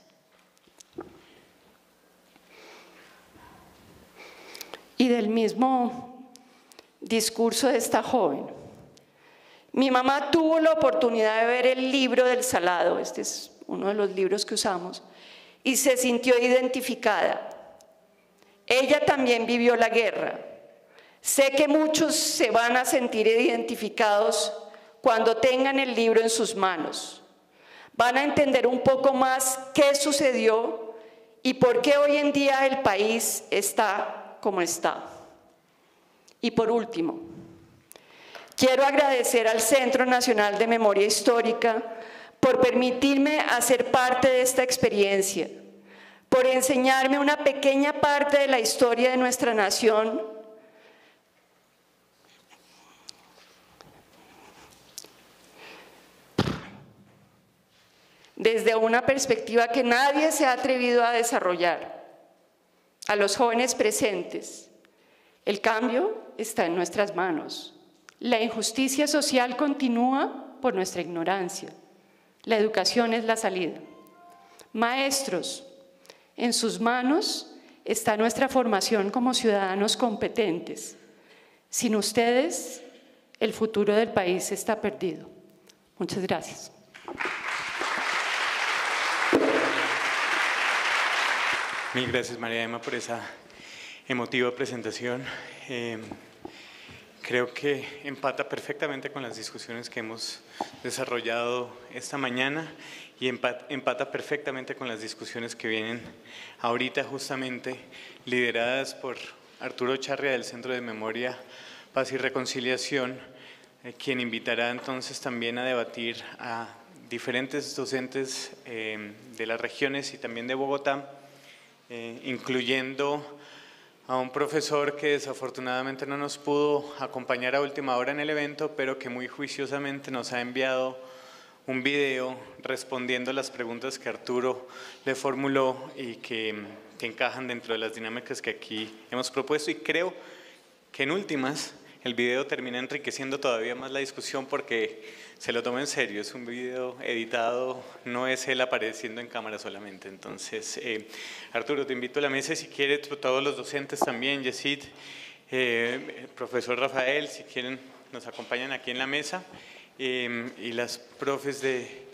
[SPEAKER 2] Y del mismo discurso de esta joven, mi mamá tuvo la oportunidad de ver el libro del Salado, este es uno de los libros que usamos, y se sintió identificada. Ella también vivió la guerra. Sé que muchos se van a sentir identificados cuando tengan el libro en sus manos. Van a entender un poco más qué sucedió y por qué hoy en día el país está como está. Y por último, Quiero agradecer al Centro Nacional de Memoria Histórica por permitirme hacer parte de esta experiencia, por enseñarme una pequeña parte de la historia de nuestra nación desde una perspectiva que nadie se ha atrevido a desarrollar. A los jóvenes presentes, el cambio está en nuestras manos. La injusticia social continúa por nuestra ignorancia. La educación es la salida. Maestros, en sus manos está nuestra formación como ciudadanos competentes. Sin ustedes, el futuro del país está perdido. Muchas gracias.
[SPEAKER 1] Mil gracias, María Emma, por esa emotiva presentación. Eh, creo que empata perfectamente con las discusiones que hemos desarrollado esta mañana y empata perfectamente con las discusiones que vienen ahorita justamente lideradas por Arturo Charria del Centro de Memoria, Paz y Reconciliación, eh, quien invitará entonces también a debatir a diferentes docentes eh, de las regiones y también de Bogotá, eh, incluyendo a un profesor que desafortunadamente no nos pudo acompañar a última hora en el evento, pero que muy juiciosamente nos ha enviado un video respondiendo las preguntas que Arturo le formuló y que encajan dentro de las dinámicas que aquí hemos propuesto. Y creo que en últimas el video termina enriqueciendo todavía más la discusión porque se lo toma en serio, es un video editado, no es él apareciendo en cámara solamente. Entonces, eh, Arturo, te invito a la mesa si quieres, todos los docentes también, Yesid, eh, profesor Rafael, si quieren, nos acompañan aquí en la mesa, eh, y las profes de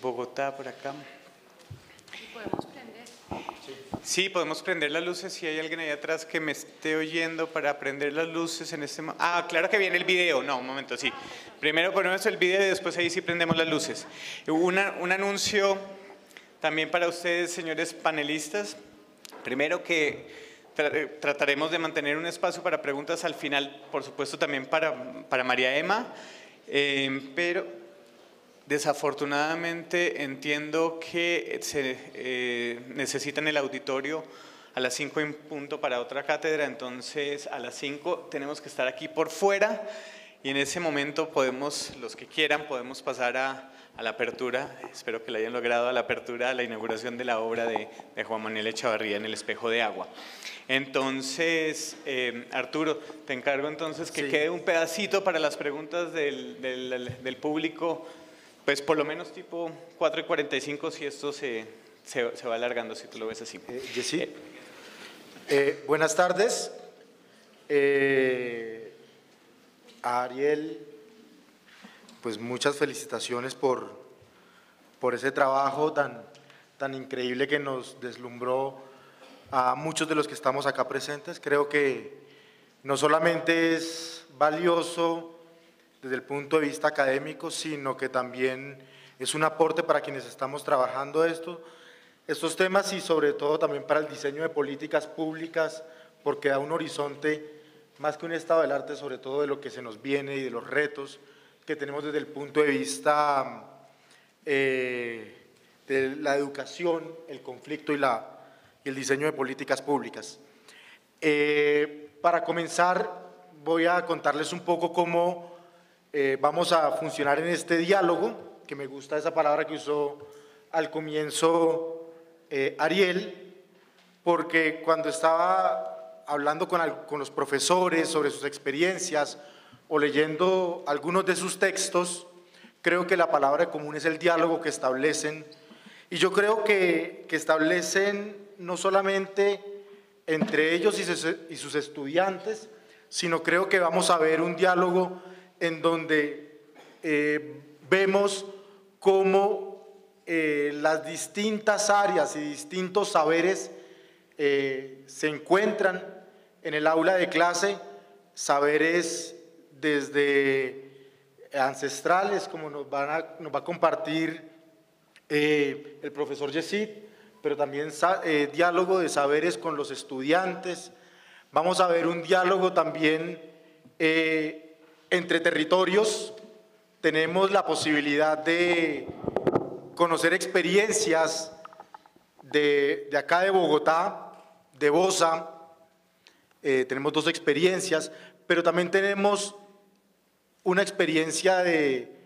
[SPEAKER 1] Bogotá por acá. ¿Podemos Sí, podemos prender las luces si hay alguien ahí atrás que me esté oyendo para prender las luces en este momento. Ah, claro que viene el video. No, un momento, sí. Primero ponemos el video y después ahí sí prendemos las luces. Un anuncio también para ustedes, señores panelistas. Primero que trataremos de mantener un espacio para preguntas al final, por supuesto también para, para María Emma, eh, pero Desafortunadamente entiendo que se eh, necesitan el auditorio a las 5 en punto para otra cátedra, entonces a las 5 tenemos que estar aquí por fuera y en ese momento podemos, los que quieran, podemos pasar a, la apertura, espero que la hayan logrado, a la apertura, a la inauguración de la obra de, Juan Manuel Echavarría en el espejo de agua. Entonces, eh, Arturo, te encargo entonces que quede un pedacito para las preguntas del, del público pues por lo menos tipo 4 y 45 si esto se, se, va alargando, si tú lo ves así.
[SPEAKER 3] Eh, eh, buenas tardes. Eh, Ariel, pues muchas felicitaciones por, por ese trabajo tan, tan increíble que nos deslumbró a muchos de los que estamos acá presentes. Creo que no solamente es valioso desde el punto de vista académico, sino que también es un aporte para quienes estamos trabajando esto, estos temas y sobre todo también para el diseño de políticas públicas, porque da un horizonte más que un estado del arte, sobre todo de lo que se nos viene y de los retos que tenemos desde el punto de vista eh, de la educación, el conflicto y, la, el diseño de políticas públicas. Eh, para comenzar, voy a contarles un poco cómo eh, vamos a funcionar en este diálogo, que me gusta esa palabra que usó al comienzo Ariel, porque cuando estaba hablando con, con los profesores sobre sus experiencias o leyendo algunos de sus textos, creo que la palabra común es el diálogo que establecen. Y yo creo que, que establecen no solamente entre ellos y sus, y sus, estudiantes, sino creo que vamos a ver un diálogo en donde eh, vemos cómo eh, las distintas áreas y distintos saberes eh, se encuentran en el aula de clase, saberes desde ancestrales, como nos, nos va a compartir el profesor Yesid, pero también diálogo de saberes con los estudiantes. Vamos a ver un diálogo también entre territorios. Tenemos la posibilidad de conocer experiencias de, de acá de Bogotá, de Bosa. tenemos dos experiencias, pero también tenemos una experiencia de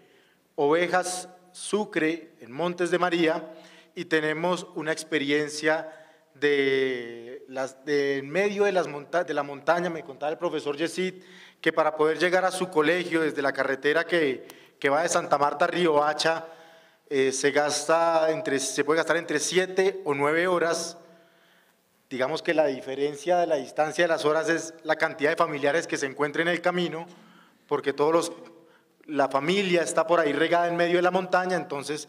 [SPEAKER 3] ovejas Sucre en Montes de María y tenemos una experiencia de, las, de en medio de, las de la montaña, me contaba el profesor Yesid, que para poder llegar a su colegio desde la carretera que, que va de Santa Marta a Río Hacha, eh, se, gasta entre, se puede gastar entre 7 o 9 horas. Digamos que la diferencia de la distancia de las horas es la cantidad de familiares que se encuentren en el camino porque todos los, la familia está por ahí regada en medio de la montaña, entonces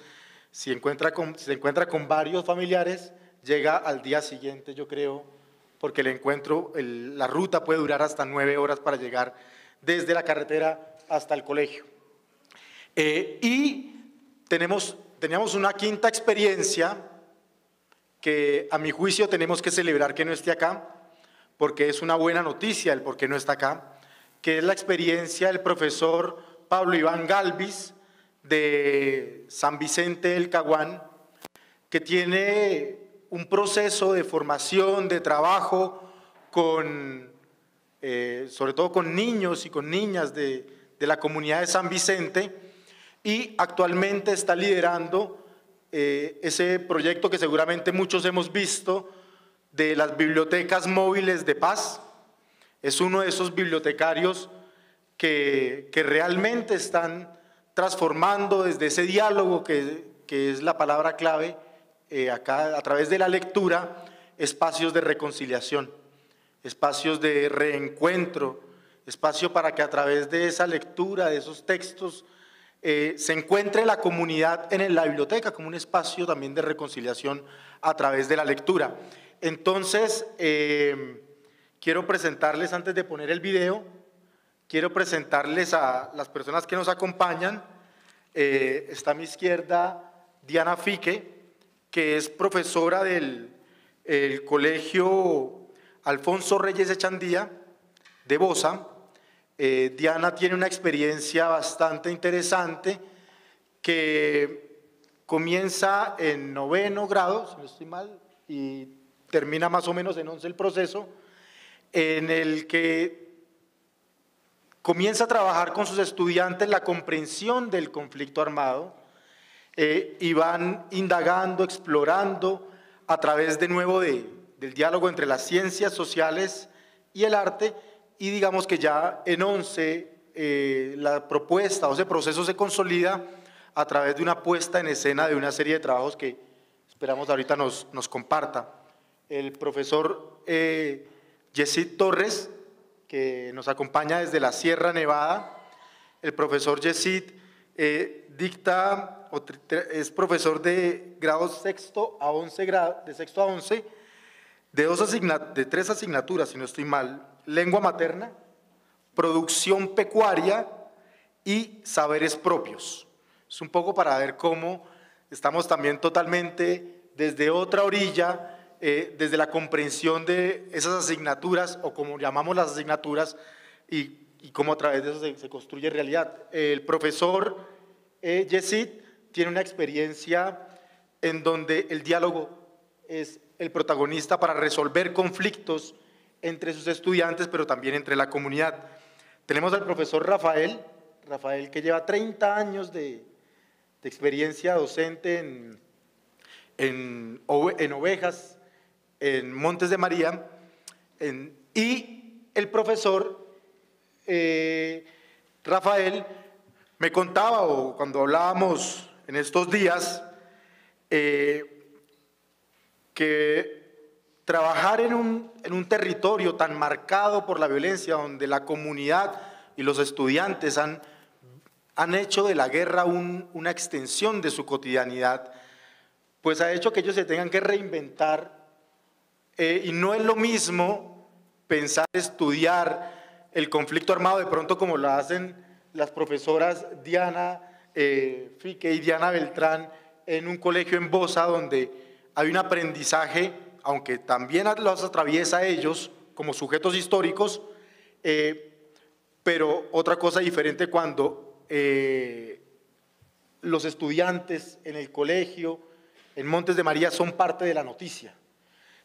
[SPEAKER 3] si encuentra con, se encuentra con varios familiares, llega al día siguiente, yo creo, porque el encuentro, la ruta puede durar hasta nueve horas para llegar desde la carretera hasta el colegio. Eh, y tenemos, teníamos una quinta experiencia que a mi juicio tenemos que celebrar que no esté acá, porque es una buena noticia el por qué no está acá que es la experiencia del profesor Pablo Iván Galvis de San Vicente del Caguán, que tiene un proceso de formación, de trabajo con, eh, sobre todo con niños y con niñas de, la comunidad de San Vicente, y actualmente está liderando eh, ese proyecto que seguramente muchos hemos visto de las bibliotecas móviles de paz, es uno de esos bibliotecarios que, realmente están transformando desde ese diálogo que, es la palabra clave eh, acá a través de la lectura, espacios de reconciliación, espacios de reencuentro, espacio para que a través de esa lectura, de esos textos, eh, se encuentre la comunidad en la biblioteca como un espacio también de reconciliación a través de la lectura. Entonces, eh, quiero presentarles, antes de poner el video, quiero presentarles a las personas que nos acompañan. Está a mi izquierda Diana Fique, que es profesora del Colegio Alfonso Reyes Echandía de Bosa. Eh, Diana tiene una experiencia bastante interesante que comienza en noveno grado, si no estoy mal, y termina más o menos en once el proceso en el que comienza a trabajar con sus estudiantes la comprensión del conflicto armado eh, y van indagando, explorando a través de nuevo del diálogo entre las ciencias sociales y el arte y digamos que ya en 11 eh, la propuesta o ese proceso se consolida a través de una puesta en escena de una serie de trabajos que esperamos ahorita nos, nos comparta. El profesor eh, Yesid Torres, que nos acompaña desde la Sierra Nevada. El profesor Yesid eh, dicta, es profesor de grado sexto a once, de sexto a once, de, dos de tres asignaturas, si no estoy mal, lengua materna, producción pecuaria y saberes propios. Es un poco para ver cómo estamos también totalmente desde otra orilla eh, desde la comprensión de esas asignaturas, o como llamamos las asignaturas, y cómo a través de eso se, construye realidad. El profesor eh, Yesid tiene una experiencia en donde el diálogo es el protagonista para resolver conflictos entre sus estudiantes, pero también entre la comunidad. Tenemos al profesor Rafael, Rafael que lleva 30 años de, experiencia docente en, en, ovejas, en Montes de María, y el profesor eh, Rafael me contaba, o cuando hablábamos en estos días, eh, que trabajar en un, en un, territorio tan marcado por la violencia, donde la comunidad y los estudiantes han, han hecho de la guerra una extensión de su cotidianidad, pues ha hecho que ellos se tengan que reinventar. Eh, y no es lo mismo pensar estudiar el conflicto armado de pronto como lo hacen las profesoras Diana eh, Fique y Diana Beltrán en un colegio en Bosa donde hay un aprendizaje, aunque también los atraviesa ellos como sujetos históricos, eh, pero otra cosa diferente cuando eh, los estudiantes en el colegio, en Montes de María, son parte de la noticia.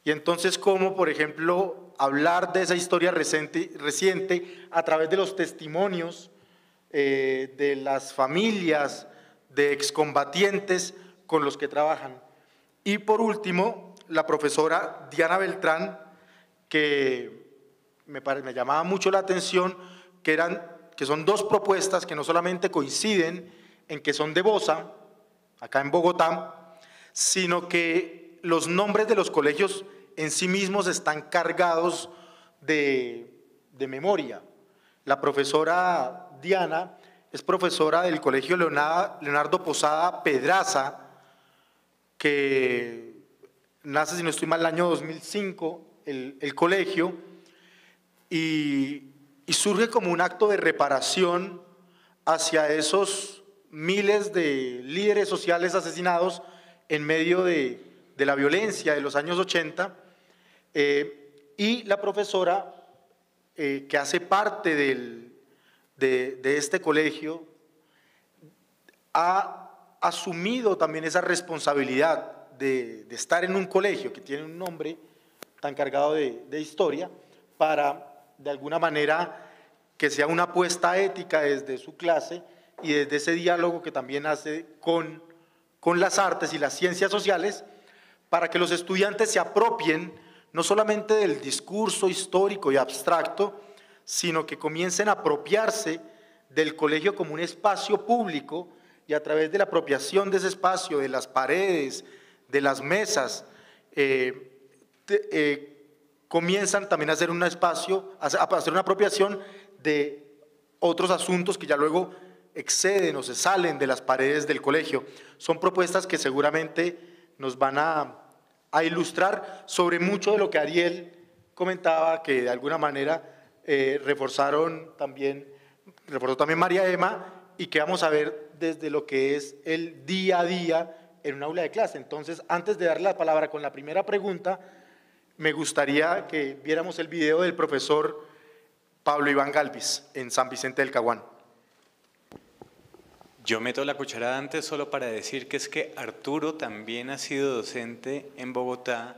[SPEAKER 3] Y entonces, como por ejemplo hablar de esa historia reciente a través de los testimonios eh, de las familias de excombatientes con los que trabajan. Y por último, la profesora Diana Beltrán, que me, llamaba mucho la atención, que, eran, que son dos propuestas que no solamente coinciden en que son de Bosa, acá en Bogotá, sino que los nombres de los colegios en sí mismos están cargados de, de memoria. La profesora Diana es profesora del Colegio Leonardo Posada Pedraza, que nace, si no estoy mal, el año 2005, el, colegio, y, surge como un acto de reparación hacia esos miles de líderes sociales asesinados en medio de, la violencia de los años 80, eh, y la profesora eh, que hace parte del, de, este colegio ha asumido también esa responsabilidad de, estar en un colegio que tiene un nombre tan cargado de, historia para, de alguna manera, que sea una apuesta ética desde su clase y desde ese diálogo que también hace con, con las artes y las ciencias sociales, para que los estudiantes se apropien no solamente del discurso histórico y abstracto, sino que comiencen a apropiarse del colegio como un espacio público y a través de la apropiación de ese espacio, de las paredes, de las mesas, eh, eh, comienzan también a hacer un espacio, a hacer una apropiación de otros asuntos que ya luego exceden o se salen de las paredes del colegio. Son propuestas que seguramente nos van a, a ilustrar sobre mucho de lo que Ariel comentaba, que de alguna manera eh, reforzaron también, reforzó también María Emma y que vamos a ver desde lo que es el día a día en un aula de clase. Entonces, antes de darle la palabra con la primera pregunta, me gustaría que viéramos el video del profesor Pablo Iván Galvis en San Vicente del Caguán.
[SPEAKER 1] Yo meto la cucharada antes solo para decir que es que Arturo también ha sido docente en Bogotá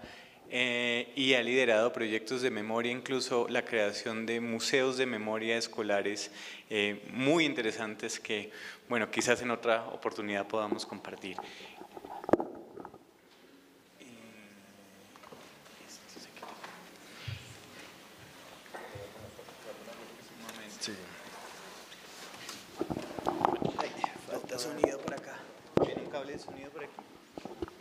[SPEAKER 1] eh, y ha liderado proyectos de memoria, incluso la creación de museos de memoria escolares eh, muy interesantes que, bueno, quizás en otra oportunidad podamos compartir. falta sonido por acá. Tiene un cable de sonido por aquí.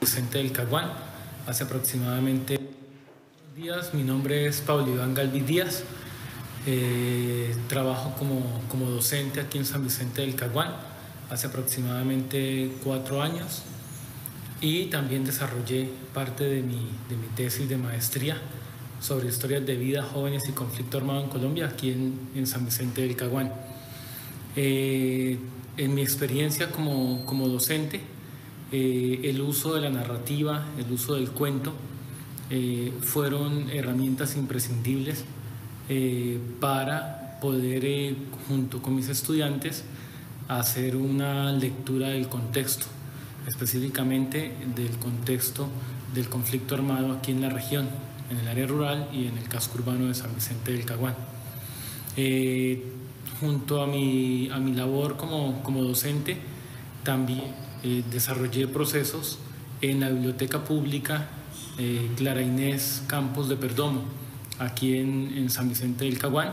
[SPEAKER 4] Docente del Caguán, hace aproximadamente días. Mi nombre es Pablo Iván Galvis Díaz. Eh, trabajo como, como, docente aquí en San Vicente del Caguán hace aproximadamente cuatro años y también desarrollé parte de mi, de mi tesis de maestría sobre historias de vida, jóvenes y conflicto armado en Colombia, aquí en, en San Vicente del Caguán. Eh, en mi experiencia como, como docente, eh, el uso de la narrativa, el uso del cuento, eh, fueron herramientas imprescindibles para poder, junto con mis estudiantes, hacer una lectura del contexto, específicamente del contexto del conflicto armado aquí en la región en el área rural y en el casco urbano de San Vicente del Caguán. Eh, junto a mi, a mi labor como, como docente, también eh, desarrollé procesos en la Biblioteca Pública eh, Clara Inés Campos de Perdomo, aquí en, en, San Vicente del Caguán,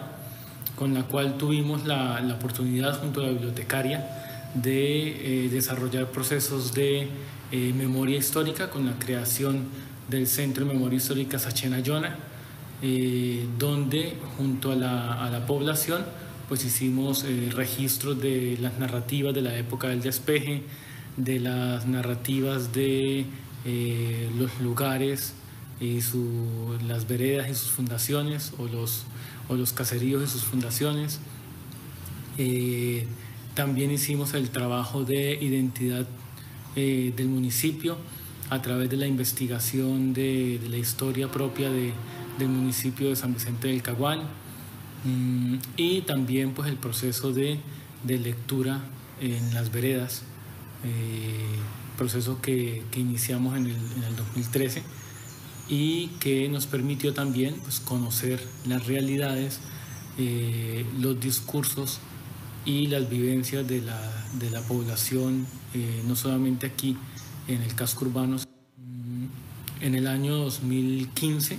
[SPEAKER 4] con la cual tuvimos la, la oportunidad junto a la bibliotecaria de desarrollar procesos de memoria histórica con la creación del Centro de Memoria Histórica Sachena-Yona, eh, donde junto a la, a la, población pues hicimos eh, registros de las narrativas de la época del despeje, de las narrativas de eh, los lugares y su, las veredas y sus fundaciones o los, o los caseríos y sus fundaciones. también hicimos el trabajo de identidad del municipio a través de la investigación de, la historia propia de, del municipio de San Vicente del Caguán mm, y también pues el proceso de, de lectura en las veredas, eh, proceso que, iniciamos en el, en el, 2013 y que nos permitió también pues, conocer las realidades, eh, los discursos y las vivencias de la, de la población, eh, no solamente aquí, en el casco urbano. En el año 2015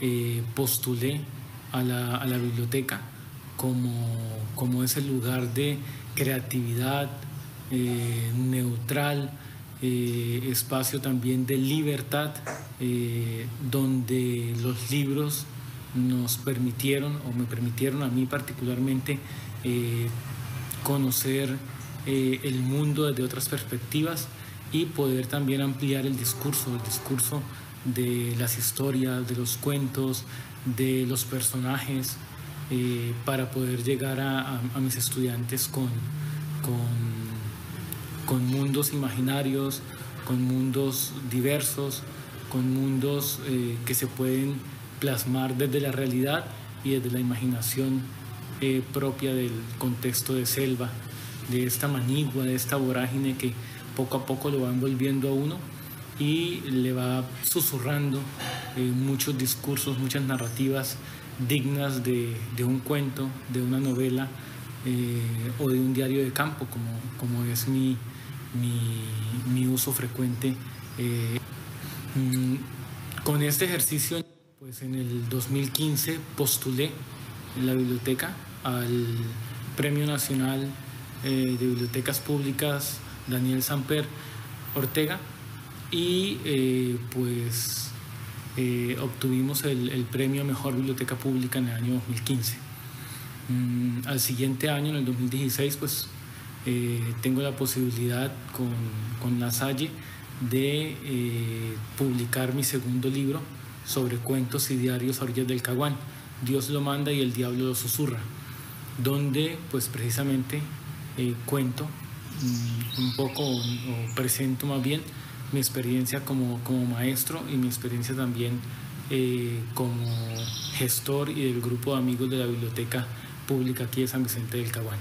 [SPEAKER 4] eh, postulé a la, a la biblioteca como, como, ese lugar de creatividad eh, neutral, eh, espacio también de libertad, donde los libros nos permitieron, o me permitieron a mí particularmente, conocer el mundo desde otras perspectivas y poder también ampliar el discurso, el discurso de las historias, de los cuentos, de los personajes, eh, para poder llegar a, mis estudiantes con, con, mundos imaginarios, con mundos diversos, con mundos eh, que se pueden plasmar desde la realidad y desde la imaginación eh, propia del contexto de selva, de esta manigua, de esta vorágine que poco a poco lo va envolviendo a uno y le va susurrando eh, muchos discursos, muchas narrativas dignas de, un cuento, de una novela eh, o de un diario de campo, como, es mi, mi, uso frecuente. Eh, mm, con este ejercicio, pues en el 2015 postulé en la biblioteca al Premio Nacional de Bibliotecas Públicas Daniel Samper Ortega y eh, pues eh, obtuvimos el, premio a Mejor Biblioteca Pública en el año 2015. Mm, al siguiente año, en el 2016, pues eh, tengo la posibilidad con, con La Salle de publicar mi segundo libro sobre cuentos y diarios a del Caguán, Dios lo manda y el diablo lo susurra, donde pues precisamente cuento un poco o, presento más bien mi experiencia como, como, maestro y mi experiencia también eh, como gestor y del grupo de amigos de la biblioteca pública aquí de San Vicente del Caguán.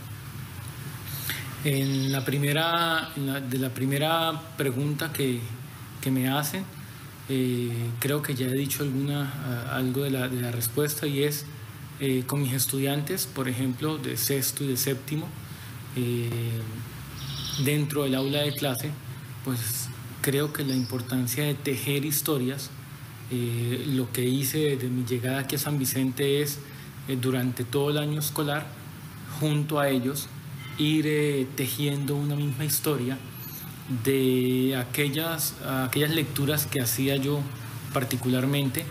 [SPEAKER 4] En la primera, de la primera pregunta que, que me hacen, eh, creo que ya he dicho alguna, algo de la, de la, respuesta y es eh, con mis estudiantes, por ejemplo, de sexto y de séptimo, dentro del aula de clase, pues creo que la importancia de tejer historias, eh, lo que hice desde mi llegada aquí a San Vicente es, eh, durante todo el año escolar, junto a ellos, ir eh, tejiendo una misma historia de aquellas, aquellas lecturas que hacía yo particularmente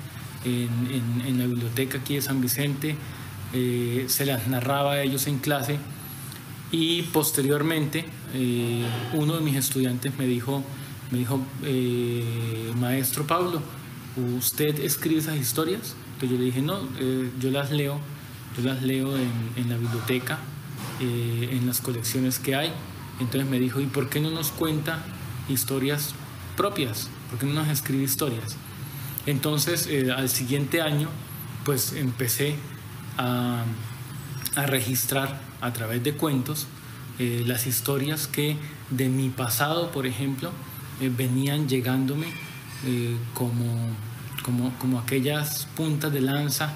[SPEAKER 4] en, la biblioteca aquí de San Vicente, eh, se las narraba a ellos en clase y posteriormente eh, uno de mis estudiantes me dijo, me dijo maestro Pablo, ¿usted escribe esas historias? Entonces yo le dije, no, yo las leo, yo las leo en, en la biblioteca eh, en las colecciones que hay. Entonces me dijo, ¿y por qué no nos cuenta historias propias? ¿Por qué no nos escribe historias? Entonces, eh, al siguiente año, pues empecé a, a, registrar a través de cuentos eh, las historias que de mi pasado, por ejemplo, venían llegándome como, como, como, aquellas puntas de lanza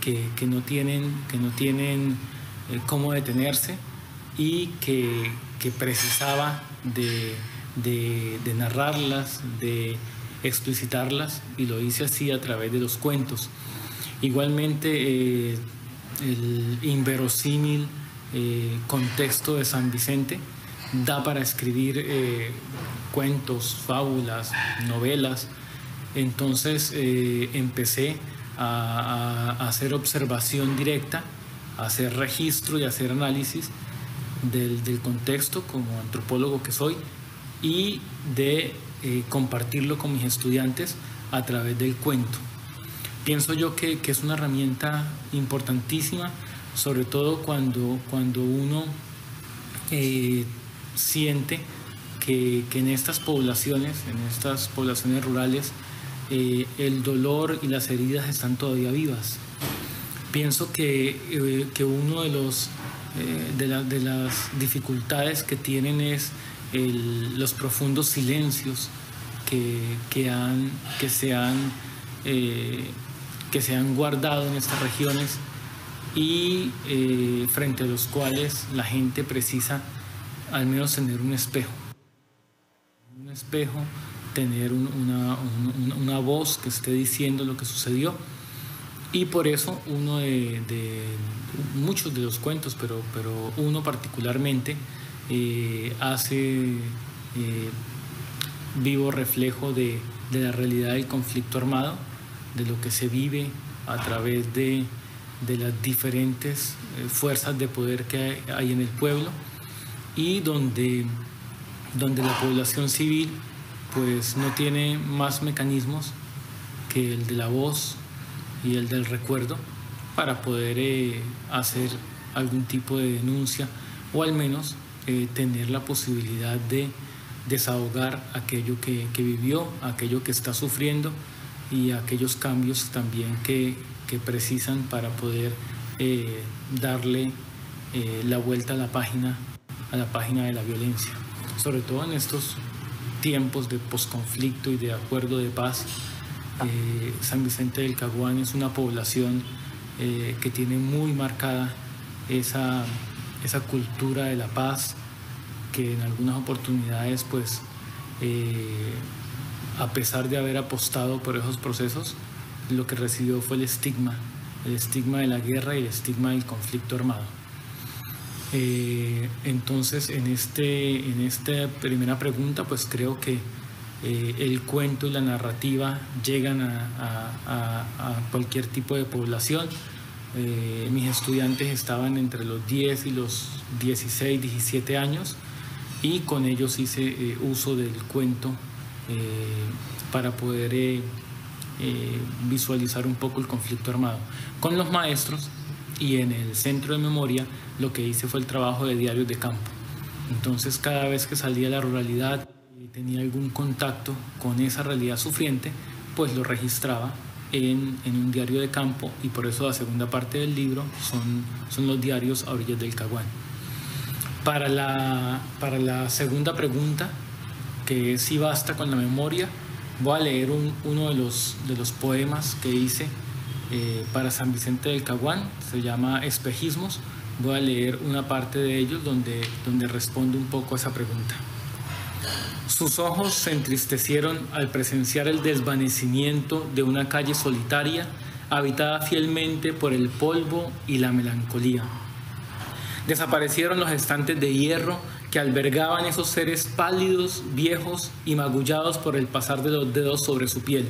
[SPEAKER 4] que, que no tienen, que no tienen eh, cómo detenerse y que, precisaba de, narrarlas, de explicitarlas y lo hice así a través de los cuentos. Igualmente eh, el inverosímil eh, contexto de San Vicente da para escribir cuentos, fábulas, novelas. Entonces empecé a hacer observación directa hacer registro y hacer análisis del, contexto como antropólogo que soy y de eh, compartirlo con mis estudiantes a través del cuento. Pienso yo que, es una herramienta importantísima, sobre todo cuando, cuando uno eh, siente que, en estas poblaciones, en estas poblaciones rurales, eh, el dolor y las heridas están todavía vivas. Pienso que, eh, que uno de los eh, de, las dificultades que tienen es los profundos silencios que, han, que, se han, que se han guardado en estas regiones y frente a los cuales la gente precisa al menos tener un espejo. Un espejo, tener una, una voz que esté diciendo lo que sucedió y por eso uno de, muchos de los cuentos, pero, pero uno particularmente, eh, hace eh, vivo reflejo de, la realidad del conflicto armado, de lo que se vive a través de, las diferentes eh, fuerzas de poder que hay, en el pueblo y donde, donde la población civil pues no tiene más mecanismos que el de la voz, y el del recuerdo para poder eh, hacer algún tipo de denuncia o al menos eh, tener la posibilidad de desahogar aquello que, vivió, aquello que está sufriendo y aquellos cambios también que, precisan para poder eh, darle la vuelta a la página a la página de la violencia. Sobre todo en estos tiempos de posconflicto y de acuerdo de paz eh, San Vicente del Caguán es una población eh, que tiene muy marcada esa, esa, cultura de la paz, que en algunas oportunidades, pues, eh, a pesar de haber apostado por esos procesos, lo que recibió fue el estigma, el estigma de la guerra y el estigma del conflicto armado. entonces, en, este, en esta primera pregunta, pues creo que eh, el cuento y la narrativa llegan a, cualquier tipo de población. Eh, mis estudiantes estaban entre los 10 y los 16, 17 años y con ellos hice eh, uso del cuento para poder visualizar un poco el conflicto armado. Con los maestros y en el centro de memoria lo que hice fue el trabajo de diarios de campo. Entonces cada vez que salía a la ruralidad, tenía algún contacto con esa realidad sufriente, pues lo registraba en, un diario de campo y por eso la segunda parte del libro son, son los diarios a orillas del Caguán. Para la, para la segunda pregunta, que si basta con la memoria, voy a leer uno de los, de los poemas que hice eh, para San Vicente del Caguán, se llama Espejismos. Voy a leer una parte de ellos donde, donde respondo un poco a esa pregunta. Sus ojos se entristecieron al presenciar el desvanecimiento de una calle solitaria habitada fielmente por el polvo y la melancolía. Desaparecieron los estantes de hierro que albergaban esos seres pálidos, viejos y magullados por el pasar de los dedos sobre su piel.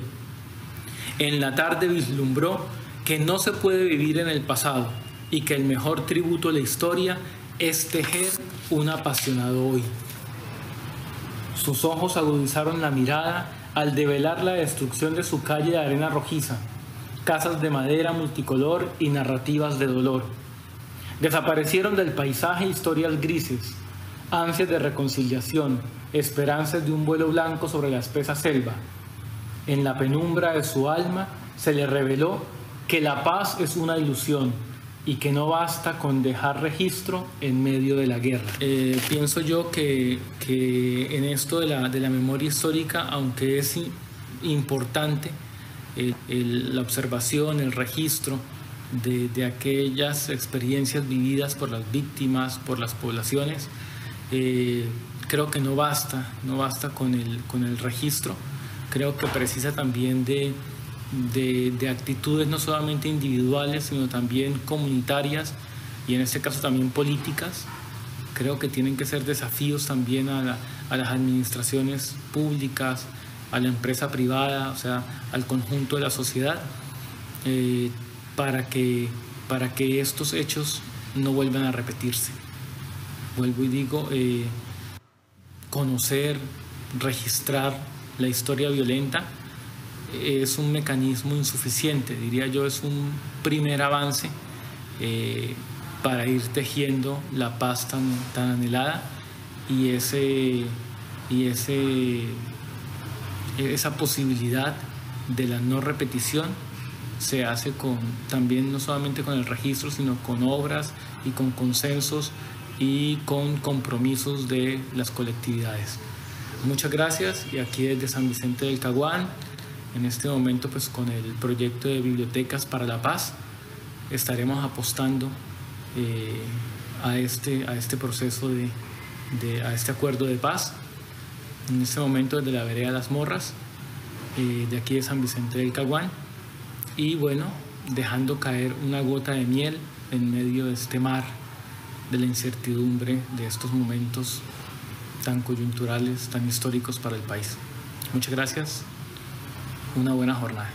[SPEAKER 4] En la tarde vislumbró que no se puede vivir en el pasado y que el mejor tributo a la historia es tejer un apasionado hoy. Sus ojos agudizaron la mirada al develar la destrucción de su calle de arena rojiza, casas de madera multicolor y narrativas de dolor. Desaparecieron del paisaje historias grises, ansias de reconciliación, esperanzas de un vuelo blanco sobre la espesa selva. En la penumbra de su alma se le reveló que la paz es una ilusión y que no basta con dejar registro en medio de la guerra. Eh, pienso yo que, que, en esto de la, de la memoria histórica, aunque es importante eh, la observación, el registro de, de, aquellas experiencias vividas por las víctimas, por las poblaciones, eh, creo que no basta, no basta con el, con el registro, creo que precisa también de de, actitudes no solamente individuales, sino también comunitarias y en este caso también políticas. Creo que tienen que ser desafíos también a, las administraciones públicas, a la empresa privada, o sea, al conjunto de la sociedad, eh, para, que, para que estos hechos no vuelvan a repetirse. Vuelvo y digo, eh, conocer, registrar la historia violenta es un mecanismo insuficiente, diría yo, es un primer avance eh, para ir tejiendo la paz tan, tan anhelada y, ese, y ese, esa posibilidad de la no repetición se hace con, también no solamente con el registro, sino con obras y con consensos y con compromisos de las colectividades. Muchas gracias y aquí desde San Vicente del Caguán en este momento, pues con el proyecto de Bibliotecas para la Paz, estaremos apostando eh, a, este, a este proceso de, a este acuerdo de paz. En este momento desde la vereda Las Morras, eh, de aquí de San Vicente del Caguán, y bueno, dejando caer una gota de miel en medio de este mar de la incertidumbre de estos momentos tan coyunturales, tan históricos para el país. Muchas gracias una buena jornada.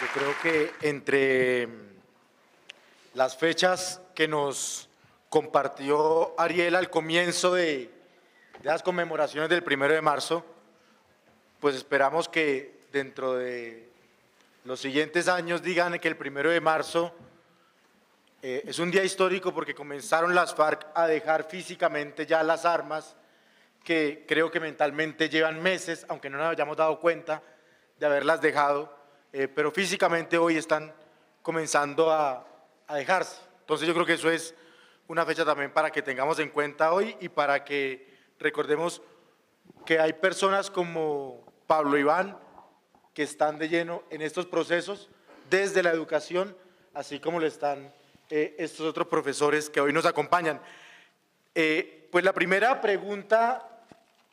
[SPEAKER 3] Yo creo que entre las fechas que nos compartió Ariel al comienzo de, las conmemoraciones del primero de marzo, pues esperamos que dentro de los siguientes años digan que el primero de marzo eh, es un día histórico porque comenzaron las FARC a dejar físicamente ya las armas que creo que mentalmente llevan meses, aunque no nos hayamos dado cuenta de haberlas dejado, eh, pero físicamente hoy están comenzando a, a dejarse. Entonces yo creo que eso es una fecha también para que tengamos en cuenta hoy y para que recordemos que hay personas como Pablo Iván que están de lleno en estos procesos desde la educación, así como lo están eh, estos otros profesores que hoy nos acompañan. Eh, pues la primera pregunta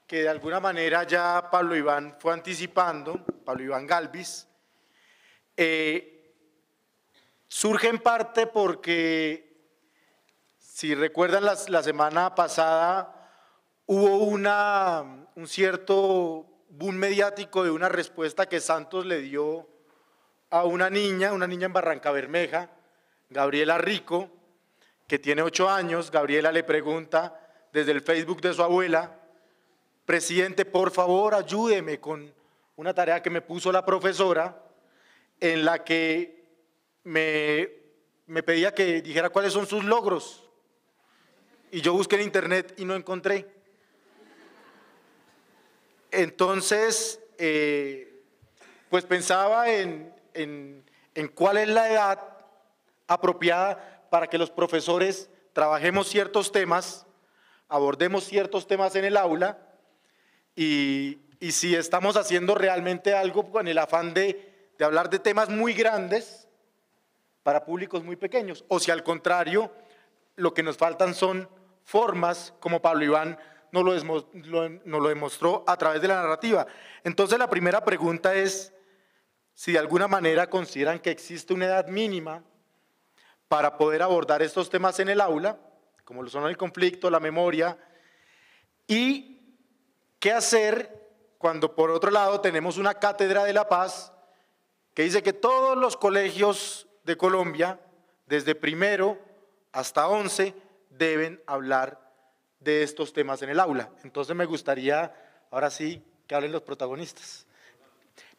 [SPEAKER 3] que de alguna manera ya Pablo Iván fue anticipando, Pablo Iván Galvis, eh, surge en parte porque, si recuerdan, la, semana pasada hubo una, un cierto boom mediático de una respuesta que Santos le dio a una niña, una niña en Barranca Bermeja, Gabriela Rico, que tiene ocho años. Gabriela le pregunta desde el Facebook de su abuela, presidente, por favor ayúdeme con una tarea que me puso la profesora en la que me, me pedía que dijera cuáles son sus logros. Y yo busqué en internet y no encontré. Entonces, eh, pues pensaba en, en, en cuál es la edad apropiada para que los profesores trabajemos ciertos temas, abordemos ciertos temas en el aula y, si estamos haciendo realmente algo con el afán de, hablar de temas muy grandes para públicos muy pequeños, o si al contrario, lo que nos faltan son formas, como Pablo Iván nos lo, lo demostró a través de la narrativa. Entonces la primera pregunta es si de alguna manera consideran que existe una edad mínima para poder abordar estos temas en el aula, como lo son el conflicto, la memoria, y qué hacer cuando por otro lado tenemos una cátedra de la paz que dice que todos los colegios de Colombia, desde primero hasta once, deben hablar de estos temas en el aula. Entonces me gustaría, ahora sí, que hablen los protagonistas.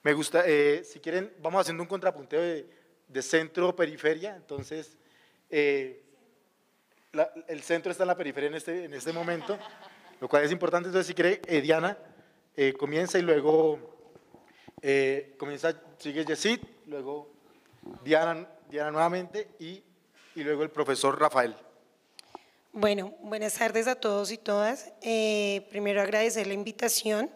[SPEAKER 3] Me gusta, eh, si quieren, vamos haciendo un contrapunteo de, centro-periferia, entonces eh, el centro está en la periferia en este, en este momento, lo cual es importante, entonces si quiere, eh, Diana, comienza y luego comienza, sigue Yesid, luego Diana, Diana nuevamente y, y luego el profesor Rafael.
[SPEAKER 5] Bueno, buenas tardes a todos y todas. Eh, primero agradecer la invitación.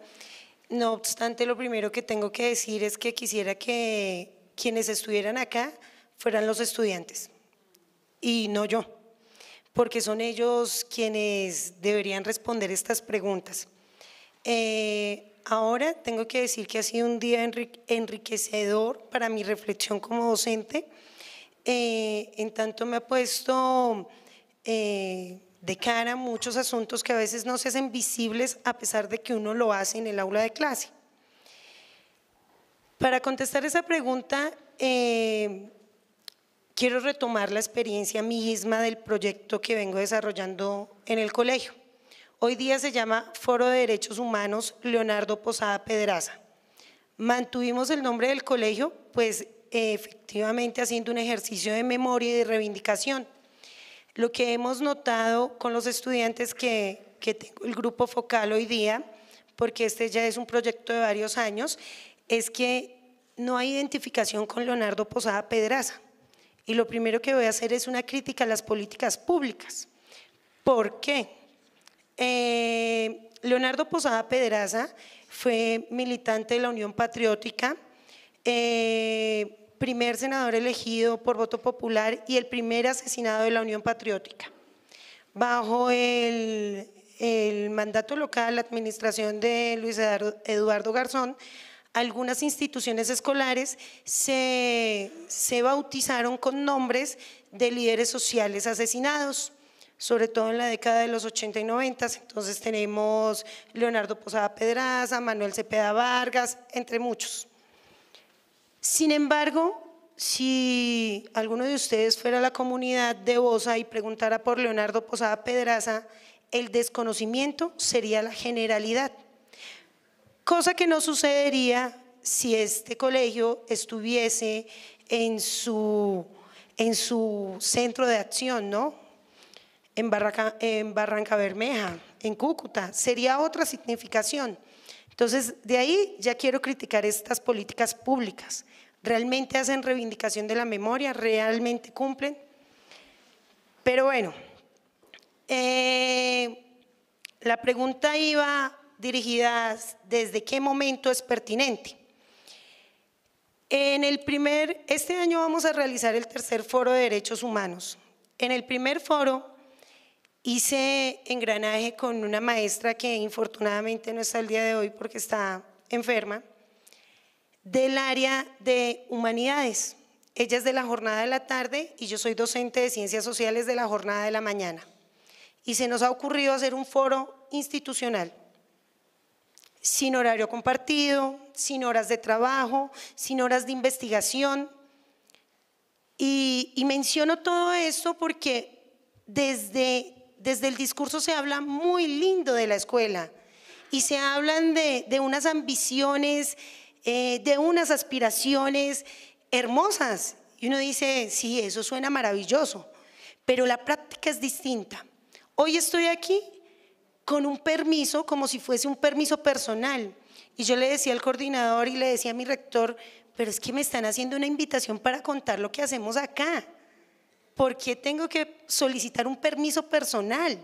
[SPEAKER 5] No obstante, lo primero que tengo que decir es que quisiera que quienes estuvieran acá fueran los estudiantes y no yo, porque son ellos quienes deberían responder estas preguntas. Eh, ahora tengo que decir que ha sido un día enriquecedor para mi reflexión como docente, eh, en tanto me ha puesto eh, de cara a muchos asuntos que a veces no se hacen visibles a pesar de que uno lo hace en el aula de clase. Para contestar esa pregunta, eh, quiero retomar la experiencia misma del proyecto que vengo desarrollando en el colegio. Hoy día se llama Foro de Derechos Humanos Leonardo Posada Pedraza. Mantuvimos el nombre del colegio, pues efectivamente haciendo un ejercicio de memoria y de reivindicación lo que hemos notado con los estudiantes que, tengo el grupo focal hoy día, porque este ya es un proyecto de varios años, es que no hay identificación con Leonardo Posada Pedraza. Y lo primero que voy a hacer es una crítica a las políticas públicas. ¿Por qué? Eh, Leonardo Posada Pedraza fue militante de la Unión Patriótica, eh, primer senador elegido por voto popular y el primer asesinado de la Unión Patriótica. Bajo el, mandato local, la administración de Luis Eduardo Garzón, algunas instituciones escolares se, se bautizaron con nombres de líderes sociales asesinados sobre todo en la década de los 80 y 90. Entonces tenemos Leonardo Posada Pedraza, Manuel Cepeda Vargas, entre muchos. Sin embargo, si alguno de ustedes fuera a la comunidad de Bosa y preguntara por Leonardo Posada Pedraza, el desconocimiento sería la generalidad, cosa que no sucedería si este colegio estuviese en su, en su centro de acción, ¿no? En, en Barranca Bermeja, en Cúcuta, sería otra significación. Entonces, de ahí ya quiero criticar estas políticas públicas. ¿Realmente hacen reivindicación de la memoria? ¿Realmente cumplen? Pero bueno, eh, la pregunta iba dirigida desde qué momento es pertinente. En el primer, este año vamos a realizar el tercer foro de derechos humanos. En el primer foro Hice engranaje con una maestra que infortunadamente no está el día de hoy porque está enferma, del área de humanidades. Ella es de la jornada de la tarde y yo soy docente de ciencias sociales de la jornada de la mañana. Y se nos ha ocurrido hacer un foro institucional, sin horario compartido, sin horas de trabajo, sin horas de investigación. Y, menciono todo esto porque desde desde el discurso se habla muy lindo de la escuela y se hablan de, unas ambiciones, eh, de unas aspiraciones hermosas. Y uno dice, sí, eso suena maravilloso, pero la práctica es distinta. Hoy estoy aquí con un permiso, como si fuese un permiso personal. Y yo le decía al coordinador y le decía a mi rector, pero es que me están haciendo una invitación para contar lo que hacemos acá. ¿Por qué tengo que solicitar un permiso personal?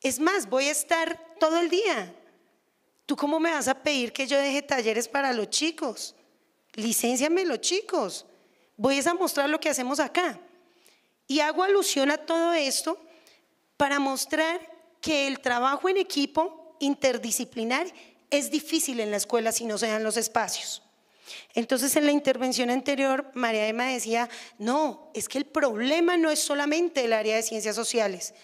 [SPEAKER 5] Es más, voy a estar todo el día. ¿Tú cómo me vas a pedir que yo deje talleres para los chicos? Licénciame los chicos. Voy a mostrar lo que hacemos acá. Y hago alusión a todo esto para mostrar que el trabajo en equipo interdisciplinar es difícil en la escuela si no se dan los espacios. Entonces, en la intervención anterior, María Emma decía, no, es que el problema no es solamente el área de ciencias sociales.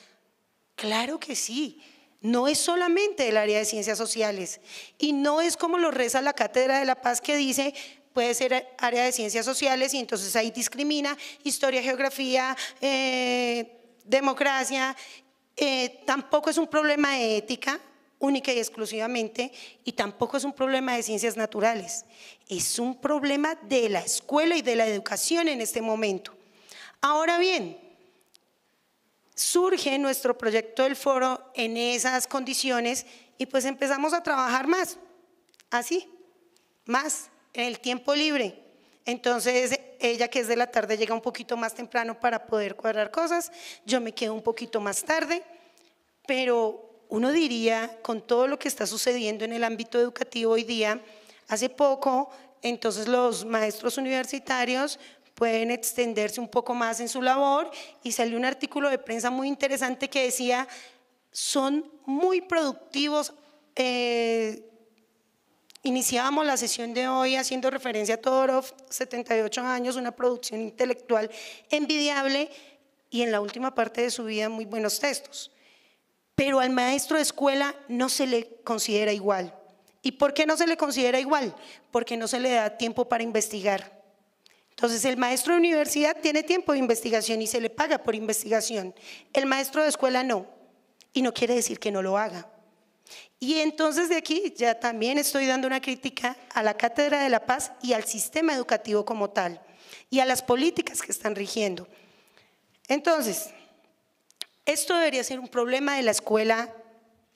[SPEAKER 5] Claro que sí, no es solamente el área de ciencias sociales. Y no es como lo reza la Cátedra de la Paz que dice, puede ser área de ciencias sociales y entonces ahí discrimina historia, geografía, eh, democracia. Eh, tampoco es un problema de ética, única y exclusivamente, y tampoco es un problema de ciencias naturales, es un problema de la escuela y de la educación en este momento. Ahora bien, surge nuestro proyecto del foro en esas condiciones y pues empezamos a trabajar más, así, más, en el tiempo libre. Entonces, ella que es de la tarde llega un poquito más temprano para poder cuadrar cosas, yo me quedo un poquito más tarde, pero uno diría, con todo lo que está sucediendo en el ámbito educativo hoy día, hace poco, entonces los maestros universitarios pueden extenderse un poco más en su labor y salió un artículo de prensa muy interesante que decía, son muy productivos. Eh, iniciábamos la sesión de hoy haciendo referencia a Todorov, 78 años, una producción intelectual envidiable y en la última parte de su vida muy buenos textos pero al maestro de escuela no se le considera igual. ¿Y por qué no se le considera igual? Porque no se le da tiempo para investigar. Entonces, el maestro de universidad tiene tiempo de investigación y se le paga por investigación. El maestro de escuela no. Y no quiere decir que no lo haga. Y entonces de aquí ya también estoy dando una crítica a la Cátedra de la Paz y al sistema educativo como tal, y a las políticas que están rigiendo. Entonces, esto debería ser un problema de la escuela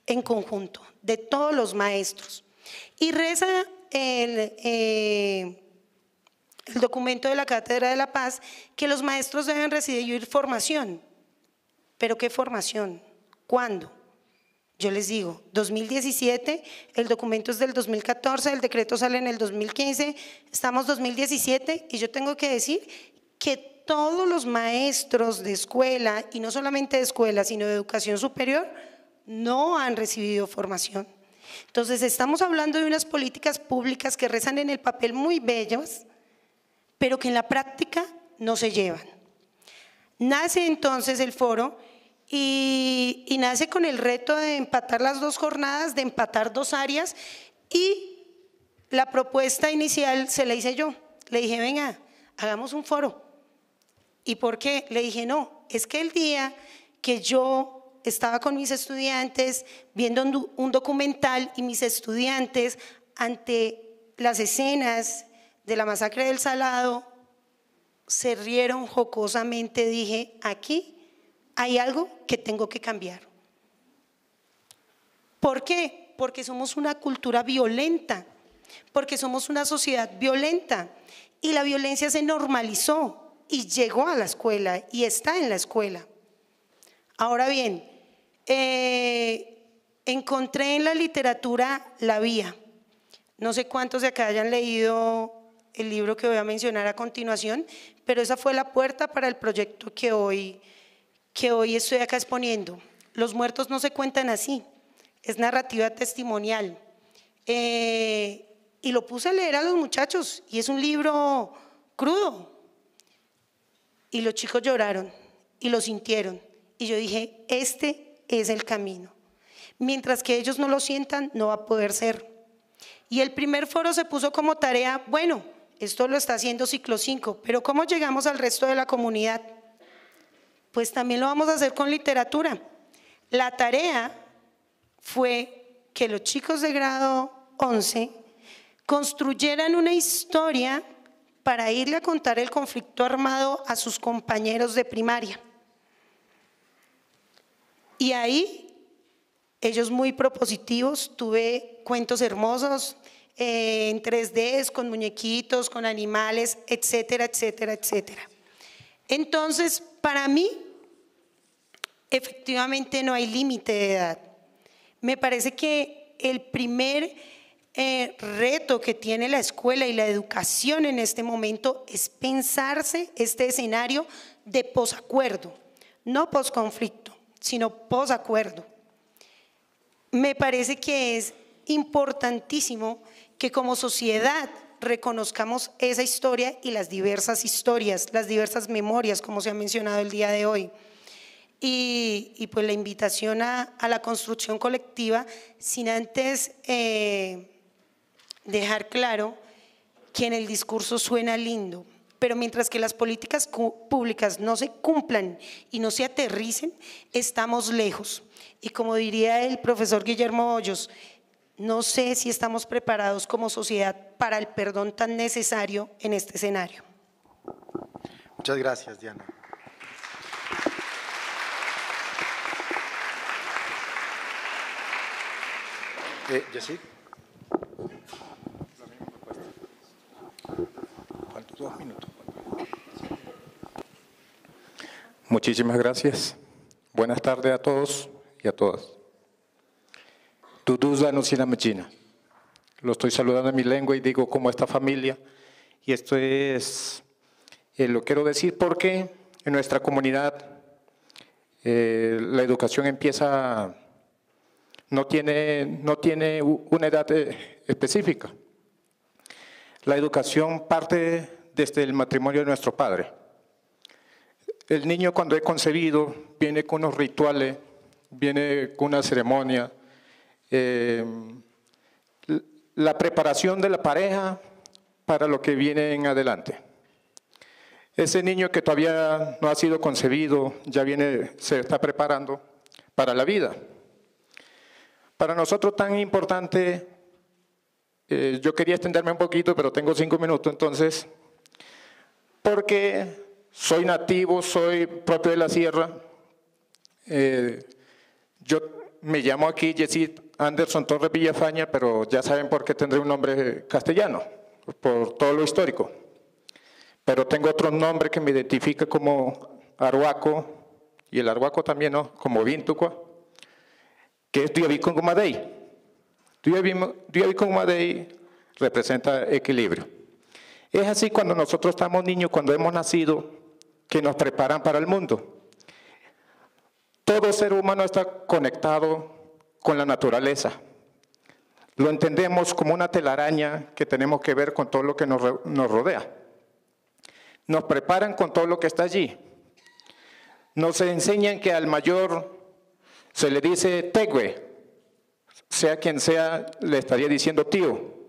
[SPEAKER 5] en conjunto, de todos los maestros. Y reza el, eh, el documento de la Cátedra de la Paz que los maestros deben recibir formación. ¿Pero qué formación? ¿Cuándo? Yo les digo, 2017, el documento es del 2014, el decreto sale en el 2015, estamos 2017 y yo tengo que decir que todos los maestros de escuela, y no solamente de escuela, sino de educación superior, no han recibido formación. Entonces, estamos hablando de unas políticas públicas que rezan en el papel muy bellas, pero que en la práctica no se llevan. Nace entonces el foro y, nace con el reto de empatar las dos jornadas, de empatar dos áreas y la propuesta inicial se la hice yo. Le dije, venga, hagamos un foro ¿Y por qué? Le dije, no, es que el día que yo estaba con mis estudiantes viendo un documental y mis estudiantes ante las escenas de la masacre del Salado se rieron jocosamente, dije, aquí hay algo que tengo que cambiar. ¿Por qué? Porque somos una cultura violenta, porque somos una sociedad violenta y la violencia se normalizó y llegó a la escuela y está en la escuela. Ahora bien, eh, encontré en la literatura La Vía. No sé cuántos de acá hayan leído el libro que voy a mencionar a continuación, pero esa fue la puerta para el proyecto que hoy, que hoy estoy acá exponiendo. Los muertos no se cuentan así, es narrativa testimonial. Eh, y lo puse a leer a los muchachos y es un libro crudo, y los chicos lloraron y lo sintieron. Y yo dije, este es el camino. Mientras que ellos no lo sientan, no va a poder ser. Y el primer foro se puso como tarea, bueno, esto lo está haciendo ciclo 5, pero ¿cómo llegamos al resto de la comunidad? Pues también lo vamos a hacer con literatura. La tarea fue que los chicos de grado 11 construyeran una historia para irle a contar el conflicto armado a sus compañeros de primaria. Y ahí, ellos muy propositivos, tuve cuentos hermosos eh, en 3D, con muñequitos, con animales, etcétera, etcétera, etcétera. Entonces, para mí, efectivamente no hay límite de edad. Me parece que el primer eh, reto que tiene la escuela y la educación en este momento es pensarse este escenario de posacuerdo, no posconflicto, sino posacuerdo. Me parece que es importantísimo que como sociedad reconozcamos esa historia y las diversas historias, las diversas memorias, como se ha mencionado el día de hoy. Y, pues la invitación a, la construcción colectiva, sin antes eh, dejar claro que en el discurso suena lindo, pero mientras que las políticas públicas no se cumplan y no se aterricen, estamos lejos. Y como diría el profesor Guillermo Hoyos, no sé si estamos preparados como sociedad para el perdón tan necesario en este escenario.
[SPEAKER 3] Muchas gracias, Diana. Eh,
[SPEAKER 6] Dos minutos. Muchísimas gracias. Buenas tardes a todos y a todas. Tuduza no Mechina. Lo estoy saludando en mi lengua y digo como esta familia. Y esto es, eh, lo quiero decir porque en nuestra comunidad eh, la educación empieza, no tiene, no tiene una edad eh, específica. La educación parte desde el matrimonio de nuestro padre. El niño cuando es concebido viene con unos rituales, viene con una ceremonia, eh, la preparación de la pareja para lo que viene en adelante. Ese niño que todavía no ha sido concebido, ya viene, se está preparando para la vida. Para nosotros tan importante, eh, yo quería extenderme un poquito, pero tengo cinco minutos, entonces, porque soy nativo, soy propio de la sierra, eh, yo me llamo aquí Yesid Anderson Torres Villafaña, pero ya saben por qué tendré un nombre castellano, por todo lo histórico. Pero tengo otro nombre que me identifica como Arhuaco, y el Arhuaco también, ¿no? Como Vintucua, que es Diabicongumadei. Diabicongumadei representa equilibrio. Es así cuando nosotros estamos niños, cuando hemos nacido, que nos preparan para el mundo. Todo ser humano está conectado con la naturaleza. Lo entendemos como una telaraña que tenemos que ver con todo lo que nos, rodea. Nos preparan con todo lo que está allí. Nos enseñan que al mayor se le dice tegüe, sea quien sea, le estaría diciendo tío.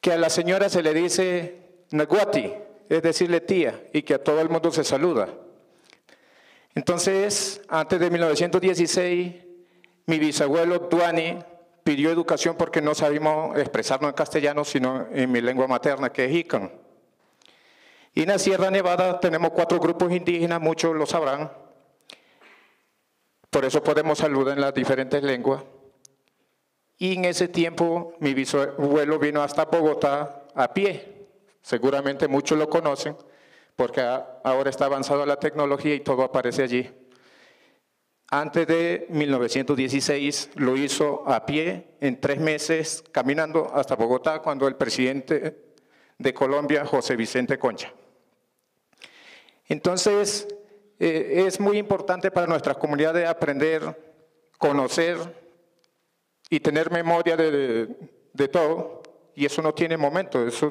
[SPEAKER 6] Que a la señora se le dice naguati, es decirle tía, y que a todo el mundo se saluda. Entonces, antes de 1916, mi bisabuelo Duani pidió educación porque no sabíamos expresarnos en castellano, sino en mi lengua materna, que es Ican. Y en la Sierra Nevada tenemos cuatro grupos indígenas, muchos lo sabrán. Por eso podemos saludar en las diferentes lenguas. Y en ese tiempo mi bisabuelo vino hasta Bogotá a pie. Seguramente muchos lo conocen porque ahora está avanzada la tecnología y todo aparece allí. Antes de 1916 lo hizo a pie en tres meses, caminando hasta Bogotá, cuando el presidente de Colombia, José Vicente Concha. Entonces, eh, es muy importante para nuestra comunidad de aprender, conocer y tener memoria de, todo, y eso no tiene momento, eso,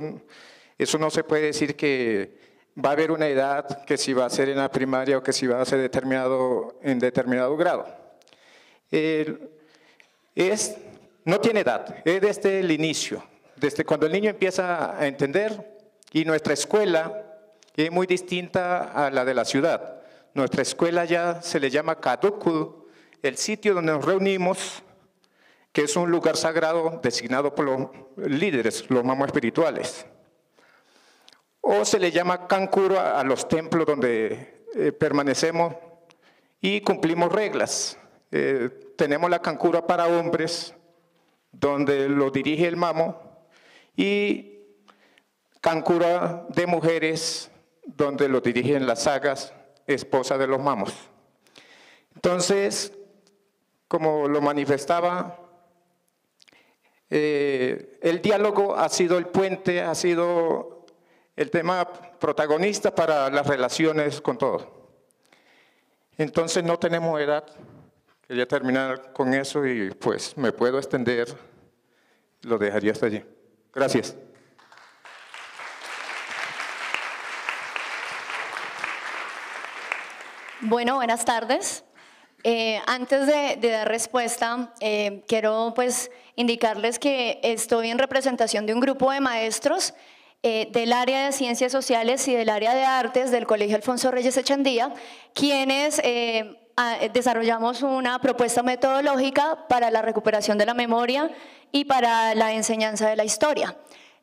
[SPEAKER 6] eso no se puede decir que va a haber una edad que si va a ser en la primaria o que si va a ser determinado en determinado grado. es, no tiene edad, es desde el inicio, desde cuando el niño empieza a entender y nuestra escuela es muy distinta a la de la ciudad. Nuestra escuela ya se le llama Kaduku, el sitio donde nos reunimos, que es un lugar sagrado designado por los líderes, los mamos espirituales o se le llama Kankura a los templos donde eh, permanecemos y cumplimos reglas. Eh, tenemos la Kankura para hombres, donde lo dirige el mamo, y Kankura de mujeres, donde lo dirigen las sagas, esposa de los mamos. Entonces, como lo manifestaba, eh, el diálogo ha sido el puente, ha sido el tema protagonista para las relaciones con todos. Entonces no tenemos edad. Quería terminar con eso y pues me puedo extender. Lo dejaría hasta allí. Gracias.
[SPEAKER 7] Bueno, buenas tardes. Eh, antes de, dar respuesta, eh, quiero pues indicarles que estoy en representación de un grupo de maestros eh, del área de ciencias sociales y del área de artes del Colegio Alfonso Reyes Echandía, quienes desarrollamos una propuesta metodológica para la recuperación de la memoria y para la enseñanza de la historia.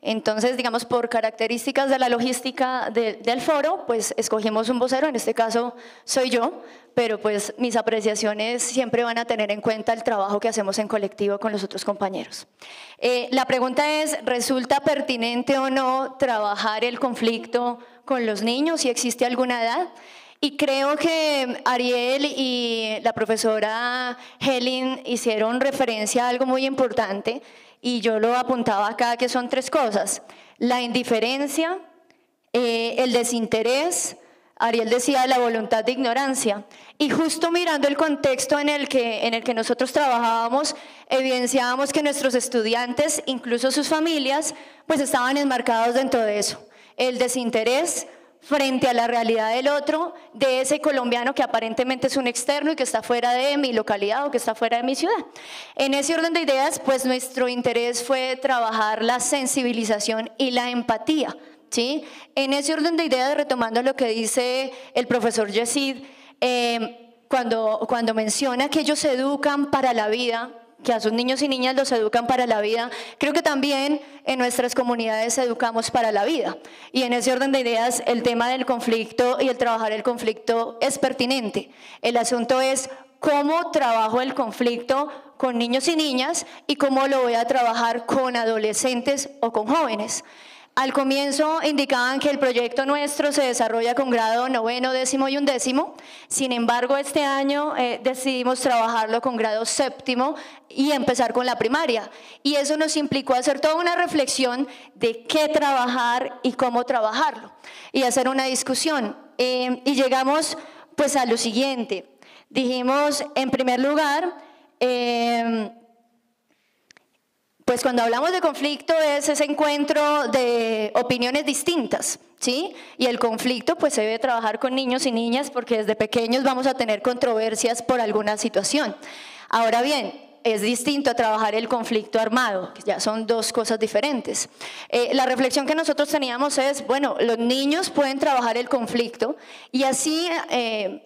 [SPEAKER 7] Entonces, digamos, por características de la logística del foro, pues escogimos un vocero, en este caso soy yo, pero pues mis apreciaciones siempre van a tener en cuenta el trabajo que hacemos en colectivo con los otros compañeros. Eh, la pregunta es, ¿resulta pertinente o no trabajar el conflicto con los niños si existe alguna edad? Y creo que Ariel y la profesora Helen hicieron referencia a algo muy importante y yo lo apuntaba acá que son tres cosas. La indiferencia, eh, el desinterés, Ariel decía la voluntad de ignorancia. Y justo mirando el contexto en el que, en el que nosotros trabajábamos, evidenciábamos que nuestros estudiantes, incluso sus familias, pues estaban enmarcados dentro de eso. El desinterés, frente a la realidad del otro, de ese colombiano que aparentemente es un externo y que está fuera de mi localidad o que está fuera de mi ciudad. En ese orden de ideas, pues nuestro interés fue trabajar la sensibilización y la empatía. ¿sí? En ese orden de ideas, retomando lo que dice el profesor Yesid, eh, cuando, cuando menciona que ellos se educan para la vida, que a sus niños y niñas los educan para la vida, creo que también en nuestras comunidades educamos para la vida. Y en ese orden de ideas, el tema del conflicto y el trabajar el conflicto es pertinente. El asunto es cómo trabajo el conflicto con niños y niñas y cómo lo voy a trabajar con adolescentes o con jóvenes. Al comienzo indicaban que el proyecto nuestro se desarrolla con grado noveno, décimo y undécimo. Sin embargo, este año eh, decidimos trabajarlo con grado séptimo y empezar con la primaria. Y eso nos implicó hacer toda una reflexión de qué trabajar y cómo trabajarlo. Y hacer una discusión. Eh, y llegamos pues a lo siguiente. Dijimos, en primer lugar, eh, pues cuando hablamos de conflicto es ese encuentro de opiniones distintas, ¿sí? Y el conflicto pues se debe trabajar con niños y niñas porque desde pequeños vamos a tener controversias por alguna situación. Ahora bien, es distinto a trabajar el conflicto armado, ya son dos cosas diferentes. Eh, la reflexión que nosotros teníamos es, bueno, los niños pueden trabajar el conflicto y así eh,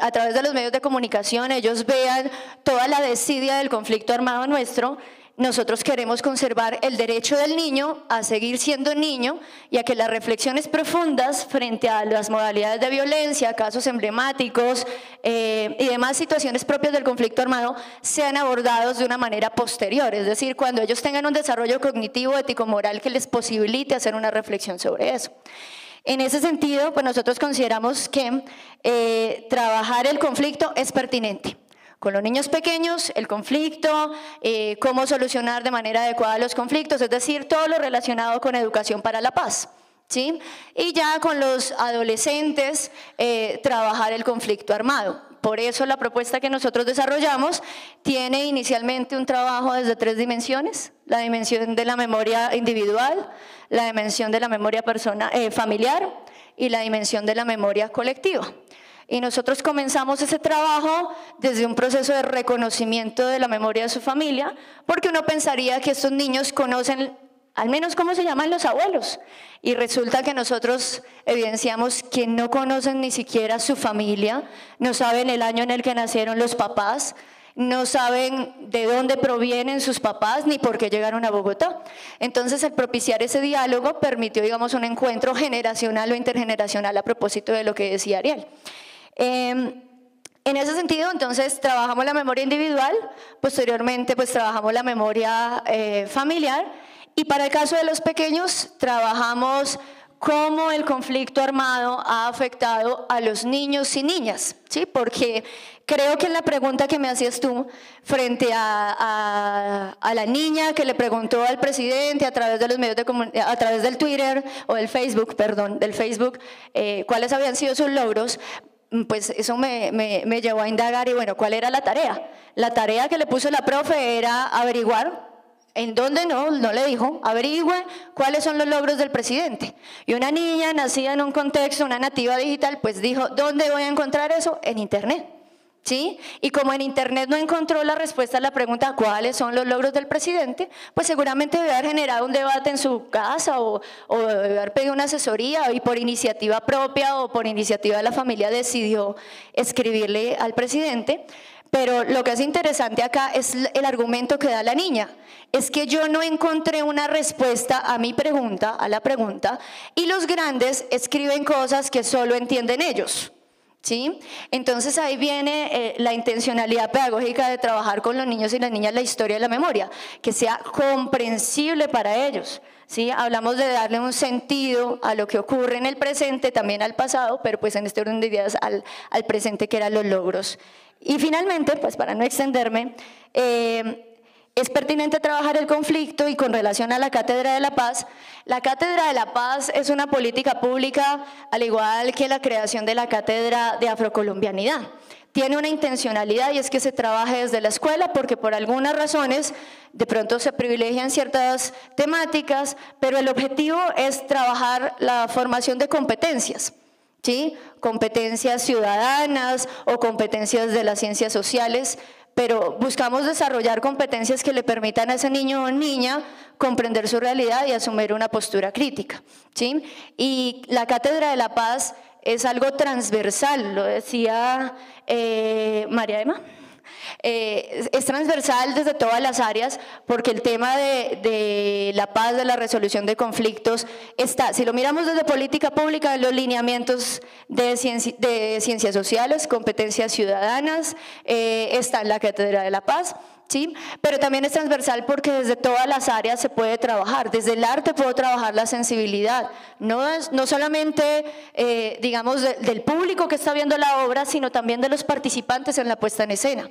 [SPEAKER 7] a través de los medios de comunicación ellos vean toda la desidia del conflicto armado nuestro nosotros queremos conservar el derecho del niño a seguir siendo niño y a que las reflexiones profundas frente a las modalidades de violencia, casos emblemáticos eh, y demás situaciones propias del conflicto armado sean abordados de una manera posterior, es decir, cuando ellos tengan un desarrollo cognitivo, ético-moral que les posibilite hacer una reflexión sobre eso. En ese sentido, pues nosotros consideramos que eh, trabajar el conflicto es pertinente. Con los niños pequeños, el conflicto, eh, cómo solucionar de manera adecuada los conflictos, es decir, todo lo relacionado con educación para la paz. ¿sí? Y ya con los adolescentes, eh, trabajar el conflicto armado. Por eso la propuesta que nosotros desarrollamos tiene inicialmente un trabajo desde tres dimensiones, la dimensión de la memoria individual, la dimensión de la memoria persona, eh, familiar y la dimensión de la memoria colectiva. Y nosotros comenzamos ese trabajo desde un proceso de reconocimiento de la memoria de su familia, porque uno pensaría que estos niños conocen al menos cómo se llaman los abuelos. Y resulta que nosotros evidenciamos que no conocen ni siquiera su familia, no saben el año en el que nacieron los papás, no saben de dónde provienen sus papás ni por qué llegaron a Bogotá. Entonces, el propiciar ese diálogo permitió, digamos, un encuentro generacional o intergeneracional a propósito de lo que decía Ariel. Em, en ese sentido, entonces, trabajamos la memoria individual, posteriormente, pues trabajamos la memoria eh, familiar y para el caso de los pequeños, trabajamos cómo el conflicto armado ha afectado a los niños y niñas, ¿sí? Porque creo que en la pregunta que me hacías tú, frente a, la niña que le preguntó al presidente a través de los medios de a través del Twitter o del Facebook, perdón, del Facebook, eh, cuáles habían sido sus logros, pues eso me, me, llevó a indagar y bueno, ¿cuál era la tarea? La tarea que le puso la profe era averiguar ¿En dónde no? No le dijo, averigüe cuáles son los logros del presidente. Y una niña nacida en un contexto, una nativa digital, pues dijo, ¿dónde voy a encontrar eso? En Internet. ¿Sí? Y como en Internet no encontró la respuesta a la pregunta cuáles son los logros del presidente, pues seguramente debe haber generado un debate en su casa o, o debe haber pedido una asesoría y por iniciativa propia o por iniciativa de la familia decidió escribirle al presidente. Pero lo que es interesante acá es el argumento que da la niña. Es que yo no encontré una respuesta a mi pregunta, a la pregunta, y los grandes escriben cosas que solo entienden ellos. ¿Sí? Entonces ahí viene eh, la intencionalidad pedagógica de trabajar con los niños y las niñas la historia de la memoria, que sea comprensible para ellos. ¿sí? Hablamos de darle un sentido a lo que ocurre en el presente, también al pasado, pero pues en este orden de ideas al, al presente que eran los logros. Y finalmente, pues para no extenderme, eh, es pertinente trabajar el conflicto y con relación a la Cátedra de la Paz, la Cátedra de la Paz es una política pública al igual que la creación de la Cátedra de Afrocolombianidad. Tiene una intencionalidad y es que se trabaje desde la escuela porque por algunas razones de pronto se privilegian ciertas temáticas, pero el objetivo es trabajar la formación de competencias. ¿Sí? competencias ciudadanas o competencias de las ciencias sociales, pero buscamos desarrollar competencias que le permitan a ese niño o niña comprender su realidad y asumir una postura crítica. ¿sí? Y la Cátedra de la Paz es algo transversal, lo decía eh, María Emma. Eh, es transversal desde todas las áreas porque el tema de, la paz, de la resolución de conflictos está, si lo miramos desde política pública, los lineamientos de, de ciencias sociales, competencias ciudadanas, eh, está en la Cátedra de la Paz, ¿sí? Pero también es transversal porque desde todas las áreas se puede trabajar. Desde el arte puedo trabajar la sensibilidad, no, no solamente, eh, digamos, del público que está viendo la obra, sino también de los participantes en la puesta en escena.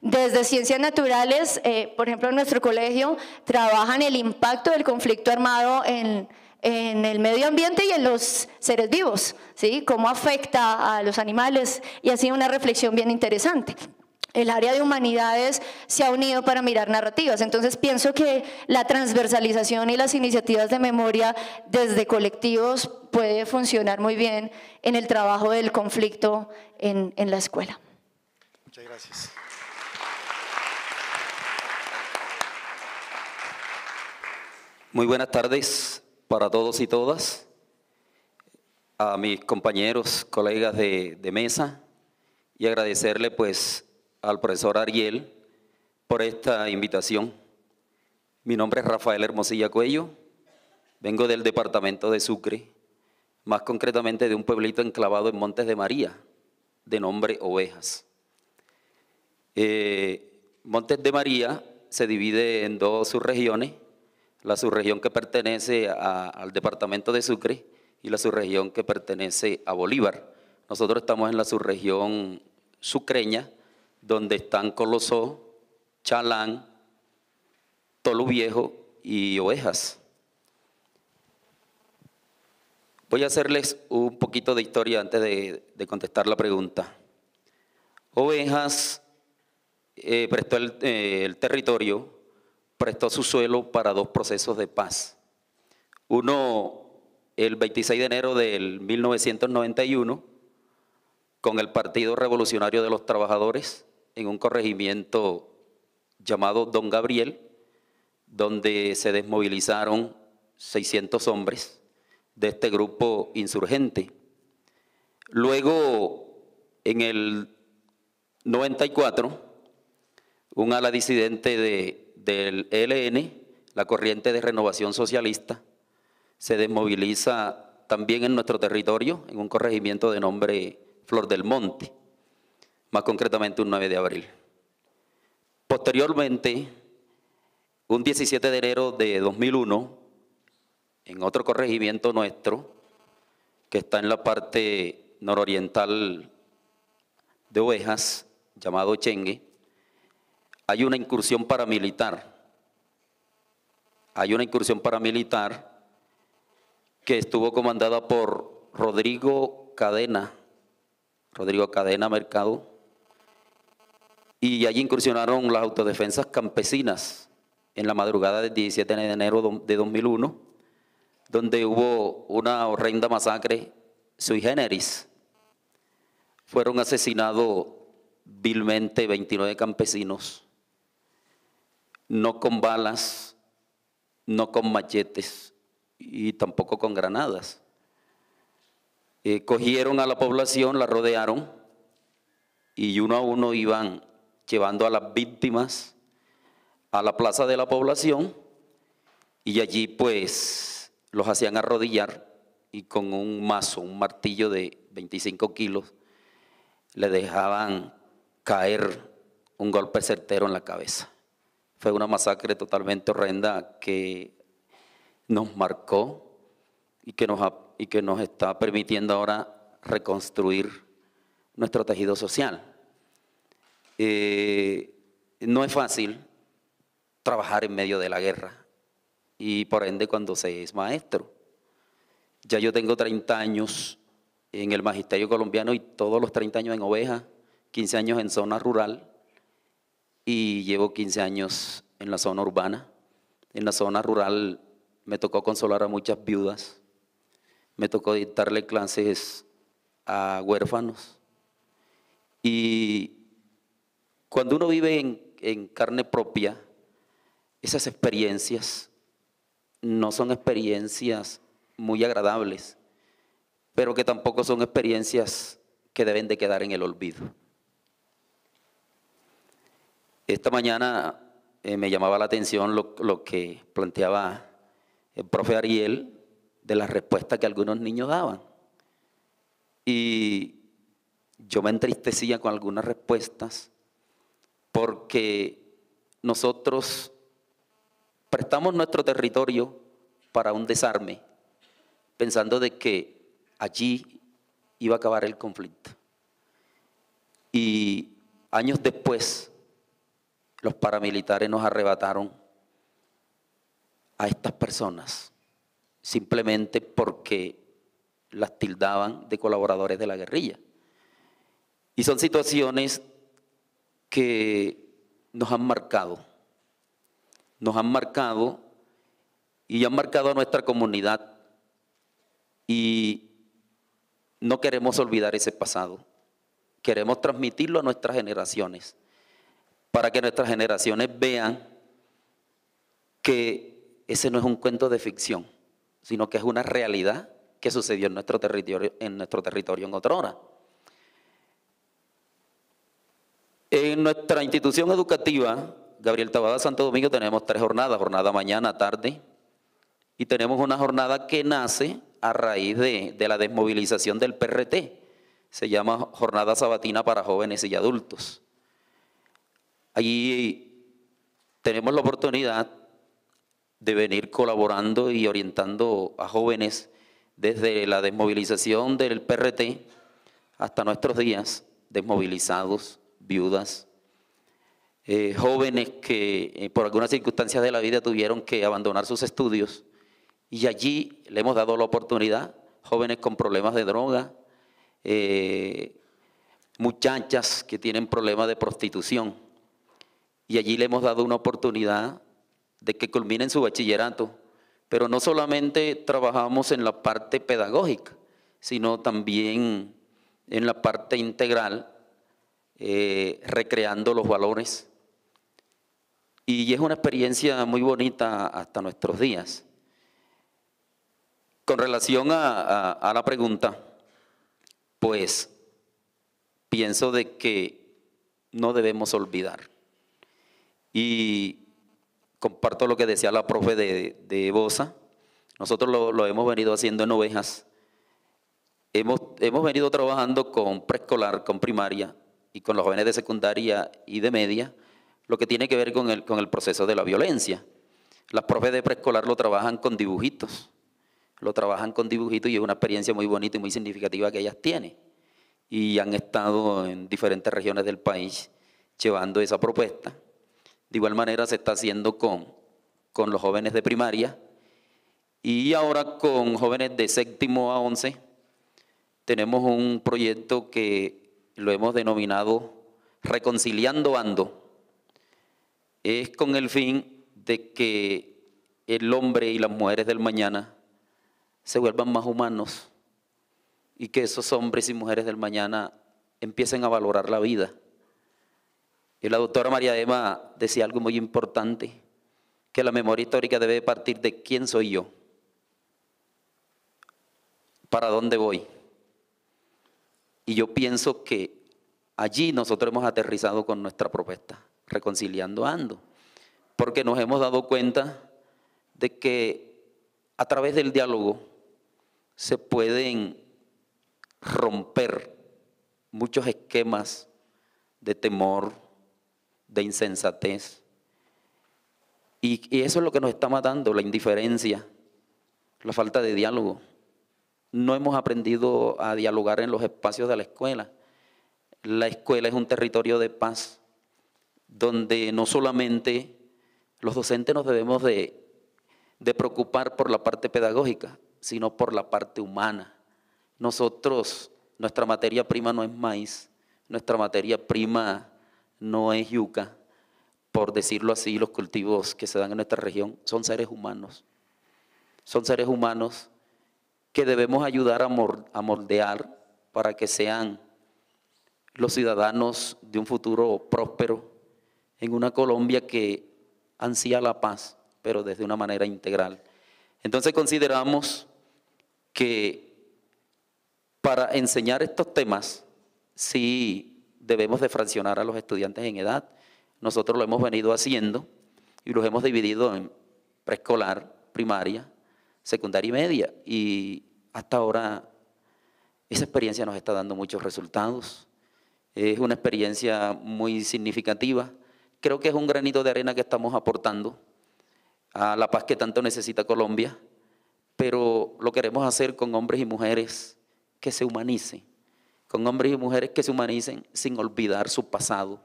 [SPEAKER 7] Desde ciencias naturales, eh, por ejemplo, en nuestro colegio trabajan el impacto del conflicto armado en en el medio ambiente y en los seres vivos, ¿sí? Cómo afecta a los animales y así una reflexión bien interesante el área de humanidades se ha unido para mirar narrativas. Entonces pienso que la transversalización y las iniciativas de memoria desde colectivos puede funcionar muy bien en el trabajo del conflicto en, la escuela.
[SPEAKER 3] Muchas gracias.
[SPEAKER 8] Muy buenas tardes para todos y todas, a mis compañeros, colegas de, de mesa y agradecerle pues al profesor Ariel por esta invitación. Mi nombre es Rafael Hermosilla Cuello, vengo del departamento de Sucre, más concretamente de un pueblito enclavado en Montes de María, de nombre Ovejas. Eh, Montes de María se divide en dos subregiones, la subregión que pertenece al departamento de Sucre y la subregión que pertenece a Bolívar. Nosotros estamos en la subregión sucreña, donde están Colosó, Chalán, Tolu Viejo y Ovejas. Voy a hacerles un poquito de historia antes de, contestar la pregunta. Ovejas eh, prestó el, eh, el territorio, prestó su suelo para dos procesos de paz. Uno el 26 de enero del 1991 con el Partido Revolucionario de los Trabajadores en un corregimiento llamado Don Gabriel, donde se desmovilizaron 600 hombres de este grupo insurgente. Luego, en el 94, un ala disidente de, del ELN, la corriente de renovación socialista, se desmoviliza también en nuestro territorio, en un corregimiento de nombre Flor del Monte más concretamente un 9 de abril. Posteriormente, un 17 de enero de 2001, en otro corregimiento nuestro, que está en la parte nororiental de Ovejas, llamado Chengue, hay una incursión paramilitar. Hay una incursión paramilitar que estuvo comandada por Rodrigo Cadena, Rodrigo Cadena Mercado, y allí incursionaron las autodefensas campesinas en la madrugada del 17 de enero de 2001, donde hubo una horrenda masacre sui generis. Fueron asesinados vilmente 29 campesinos, no con balas, no con machetes y tampoco con granadas. Eh, cogieron a la población, la rodearon y uno a uno iban llevando a las víctimas a la plaza de la población y allí pues los hacían arrodillar y con un mazo, un martillo de 25 kilos, le dejaban caer un golpe certero en la cabeza. Fue una masacre totalmente horrenda que nos marcó y que nos, y que nos está permitiendo ahora reconstruir nuestro tejido social. Eh, no es fácil trabajar en medio de la guerra y por ende cuando se es maestro. Ya yo tengo 30 años en el magisterio colombiano y todos los 30 años en oveja 15 años en zona rural y llevo 15 años en la zona urbana. En la zona rural me tocó consolar a muchas viudas, me tocó dictarle clases a huérfanos. Y cuando uno vive en, carne propia, esas experiencias no son experiencias muy agradables, pero que tampoco son experiencias que deben de quedar en el olvido. Esta mañana eh, me llamaba la atención lo, que planteaba el profe Ariel de la respuesta que algunos niños daban. Y yo me entristecía con algunas respuestas porque nosotros prestamos nuestro territorio para un desarme, pensando de que allí iba a acabar el conflicto. Y años después, los paramilitares nos arrebataron a estas personas simplemente porque las tildaban de colaboradores de la guerrilla. Y son situaciones que nos han marcado, nos han marcado y han marcado a nuestra comunidad. Y no queremos olvidar ese pasado, queremos transmitirlo a nuestras generaciones para que nuestras generaciones vean que ese no es un cuento de ficción, sino que es una realidad que sucedió en nuestro territorio en, nuestro territorio en otra hora. En nuestra institución educativa, Gabriel Tabada Santo Domingo, tenemos tres jornadas, jornada mañana, tarde, y tenemos una jornada que nace a raíz de, la desmovilización del PRT. Se llama Jornada Sabatina para Jóvenes y Adultos. Allí tenemos la oportunidad de venir colaborando y orientando a jóvenes desde la desmovilización del PRT hasta nuestros días, desmovilizados, viudas, eh, jóvenes que eh, por algunas circunstancias de la vida tuvieron que abandonar sus estudios y allí le hemos dado la oportunidad, jóvenes con problemas de droga, eh, muchachas que tienen problemas de prostitución, y allí le hemos dado una oportunidad de que culminen su bachillerato. Pero no solamente trabajamos en la parte pedagógica, sino también en la parte integral, eh, recreando los valores. Y es una experiencia muy bonita hasta nuestros días. Con relación a la pregunta, pues pienso de que no debemos olvidar y comparto lo que decía la profe de, de Bosa. Nosotros lo, hemos venido haciendo en ovejas. Hemos, hemos venido trabajando con preescolar, con primaria y con los jóvenes de secundaria y de media, lo que tiene que ver con el, con el proceso de la violencia. Las profes de preescolar lo trabajan con dibujitos, lo trabajan con dibujitos y es una experiencia muy bonita y muy significativa que ellas tienen. Y han estado en diferentes regiones del país llevando esa propuesta. De igual manera se está haciendo con, con los jóvenes de primaria y ahora con jóvenes de séptimo a once tenemos un proyecto que lo hemos denominado Reconciliando Ando. Es con el fin de que el hombre y las mujeres del mañana se vuelvan más humanos y que esos hombres y mujeres del mañana empiecen a valorar la vida. Y la doctora María Emma decía algo muy importante, que la memoria histórica debe partir de quién soy yo, para dónde voy. Y yo pienso que allí nosotros hemos aterrizado con nuestra propuesta, reconciliando ando, porque nos hemos dado cuenta de que a través del diálogo se pueden romper muchos esquemas de temor, de insensatez. Y, y, eso es lo que nos está matando, la indiferencia, la falta de diálogo. No hemos aprendido a dialogar en los espacios de la escuela. La escuela es un territorio de paz, donde no solamente los docentes nos debemos de, de preocupar por la parte pedagógica, sino por la parte humana. Nosotros, nuestra materia prima no es maíz, nuestra materia prima no es yuca, por decirlo así, los cultivos que se dan en nuestra región son seres humanos. Son seres humanos que debemos ayudar a moldear para que sean los ciudadanos de un futuro próspero en una Colombia que ansía la paz, pero desde una manera integral. Entonces consideramos que para enseñar estos temas, sí debemos de fraccionar a los estudiantes en edad. Nosotros lo hemos venido haciendo y los hemos dividido en preescolar, primaria, secundaria y media. Y hasta ahora esa experiencia nos está dando muchos resultados. Es una experiencia muy significativa. Creo que es un granito de arena que estamos aportando a la paz que tanto necesita Colombia pero lo queremos hacer con hombres y mujeres que se humanicen, con hombres y mujeres que se humanicen sin olvidar su pasado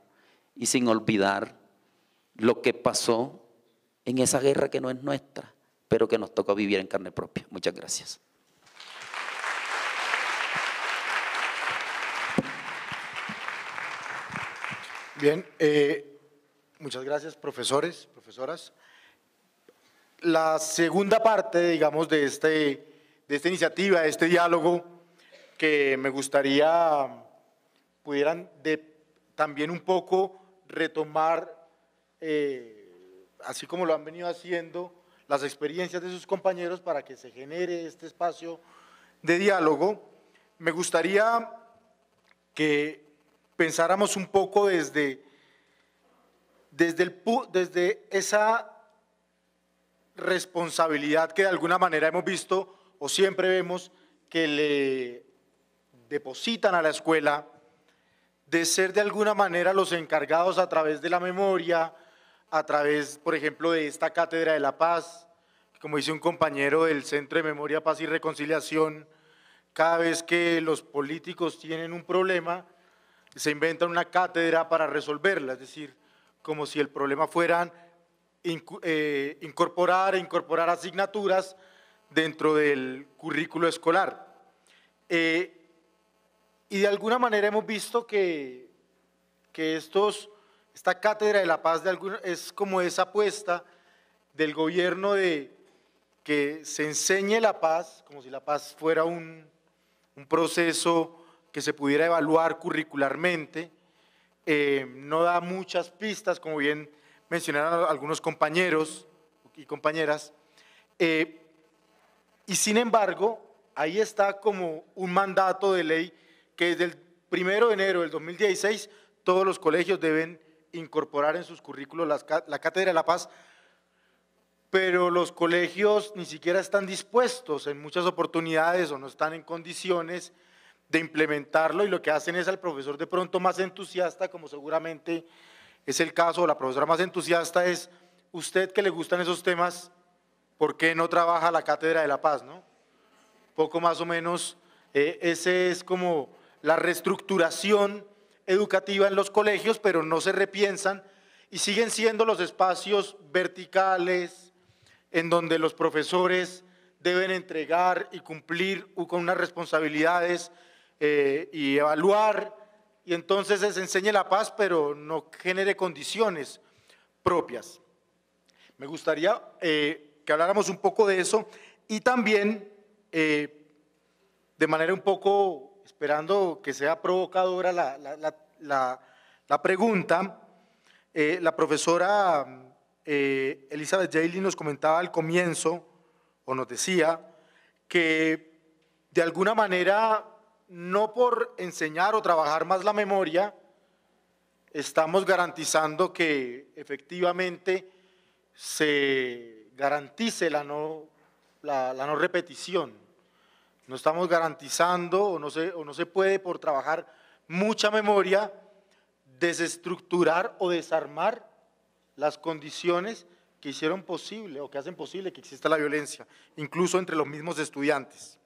[SPEAKER 8] y sin olvidar lo que pasó en esa guerra que no es nuestra, pero que nos toca vivir en carne propia. Muchas gracias.
[SPEAKER 3] Bien, eh, muchas gracias profesores, profesoras la segunda parte, digamos, de, este, de esta iniciativa, de este diálogo, que me gustaría pudieran también un poco retomar, eh, así como lo han venido haciendo, las experiencias de sus compañeros para que se genere este espacio de diálogo. Me gustaría que pensáramos un poco desde, desde, el, desde esa responsabilidad que de alguna manera hemos visto o siempre vemos que le depositan a la escuela de ser de alguna manera los encargados a través de la memoria, a través, por ejemplo, de esta Cátedra de la Paz, como dice un compañero del Centro de Memoria, Paz y Reconciliación, cada vez que los políticos tienen un problema, se inventan una cátedra para resolverla, es decir, como si el problema fueran eh, incorporar e incorporar asignaturas dentro del currículo escolar. Eh, y de alguna manera hemos visto que, que estos, esta cátedra de la paz de alguna, es como esa apuesta del gobierno de que se enseñe la paz, como si la paz fuera un, un proceso que se pudiera evaluar curricularmente, eh, no da muchas pistas, como bien mencionaron algunos compañeros y compañeras. Eh, y sin embargo, ahí está como un mandato de ley que desde el primero de enero del 2016 todos los colegios deben incorporar en sus currículos la Cátedra de la Paz, pero los colegios ni siquiera están dispuestos en muchas oportunidades o no están en condiciones de implementarlo y lo que hacen es al profesor de pronto más entusiasta, como seguramente es el caso, la profesora más entusiasta es, usted que le gustan esos temas, ¿por qué no trabaja la Cátedra de la Paz? ¿no? Poco más o menos, eh, ese es como la reestructuración educativa en los colegios, pero no se repiensan y siguen siendo los espacios verticales en donde los profesores deben entregar y cumplir con unas responsabilidades eh, y evaluar y entonces se enseñe la paz, pero no genere condiciones propias. Me gustaría eh, que habláramos un poco de eso y también, eh, de manera un poco, esperando que sea provocadora la, la, la, pregunta, eh, la profesora Elizabeth Jailey nos comentaba al comienzo, o nos decía, que de alguna manera, no por enseñar o trabajar más la memoria, estamos garantizando que efectivamente se garantice la no, la, no repetición. No estamos garantizando o no, se, o no se puede por trabajar mucha memoria desestructurar o desarmar las condiciones que hicieron posible o que hacen posible que exista la violencia, incluso entre los mismos estudiantes.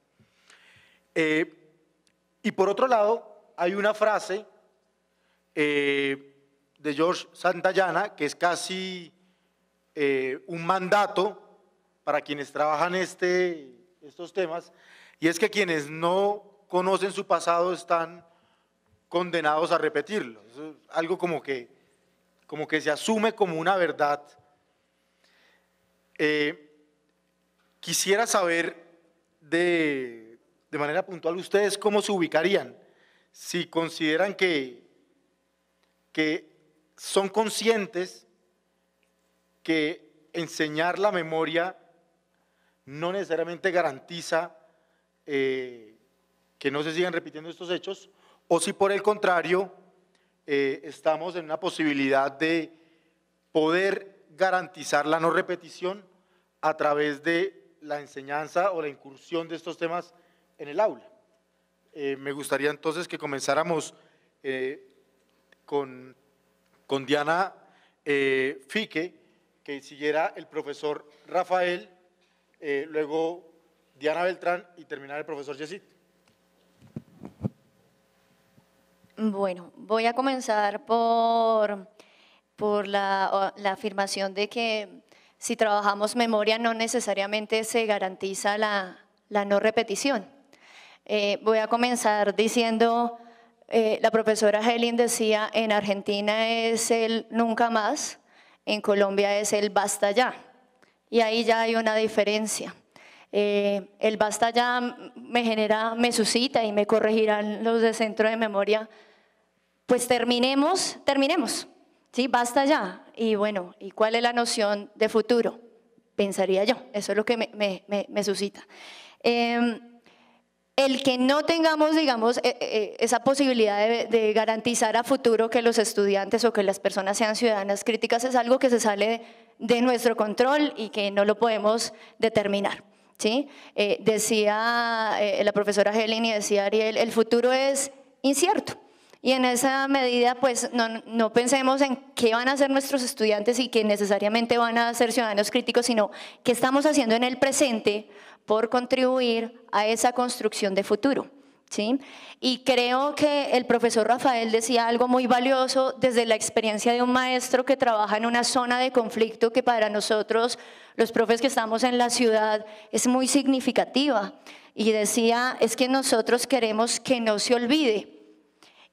[SPEAKER 3] Eh, y por otro lado, hay una frase eh, de George Santayana que es casi eh, un mandato para quienes trabajan este, estos temas, y es que quienes no conocen su pasado están condenados a repetirlo. es algo como que, como que se asume como una verdad. Eh, quisiera saber de, de manera puntual ustedes cómo se ubicarían, si consideran que, que son conscientes que enseñar la memoria no necesariamente garantiza eh, que no se sigan repitiendo estos hechos, o si por el contrario eh, estamos en una posibilidad de poder garantizar la no repetición a través de la enseñanza o la incursión de estos temas en el aula. Eh, me gustaría entonces que comenzáramos con, con Diana Fique, que siguiera el profesor Rafael, eh, luego Diana Beltrán y terminar el profesor Yesid.
[SPEAKER 7] Bueno, voy a comenzar por, por la, afirmación de que si trabajamos memoria no necesariamente se garantiza la, no repetición. Eh, voy a comenzar diciendo, eh, la profesora Helen decía, en Argentina es el nunca más, en Colombia es el basta ya. Y ahí ya hay una diferencia. Eh, el basta ya me genera, me suscita y me corregirán los de centro de memoria. Pues terminemos, terminemos. ¿sí? Basta ya. Y bueno, ¿y cuál es la noción de futuro? Pensaría yo. Eso es lo que me, suscita. Em, el que no tengamos, digamos, eh, eh, esa posibilidad de, garantizar a futuro que los estudiantes o que las personas sean ciudadanas críticas es algo que se sale de nuestro control y que no lo podemos determinar. ¿Sí? Eh, decía la profesora Helen y decía Ariel, el futuro es incierto. Y en esa medida, pues no, no, pensemos en qué van a hacer nuestros estudiantes y que necesariamente van a ser ciudadanos críticos, sino qué estamos haciendo en el presente por contribuir a esa construcción de futuro. ¿Sí? Y creo que el profesor Rafael decía algo muy valioso desde la experiencia de un maestro que trabaja en una zona de conflicto que para nosotros, los profes que estamos en la ciudad, es muy significativa. Y decía, es que nosotros queremos que no se olvide.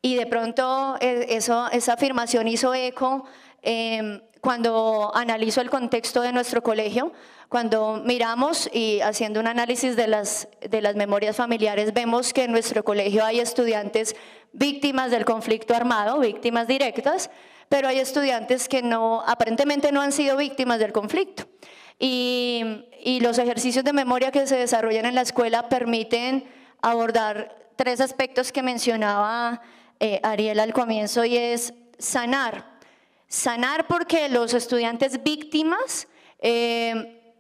[SPEAKER 7] Y de pronto eh, esa afirmación hizo eco em, cuando analizo el contexto de nuestro colegio, cuando miramos y haciendo un análisis de las, de las memorias familiares, vemos que en nuestro colegio hay estudiantes víctimas del conflicto armado, víctimas directas, pero hay estudiantes que no, aparentemente no han sido víctimas del conflicto. Y, y los ejercicios de memoria que se desarrollan en la escuela permiten abordar tres aspectos que mencionaba eh, Ariel al comienzo y es sanar. Sanar porque los estudiantes víctimas eh,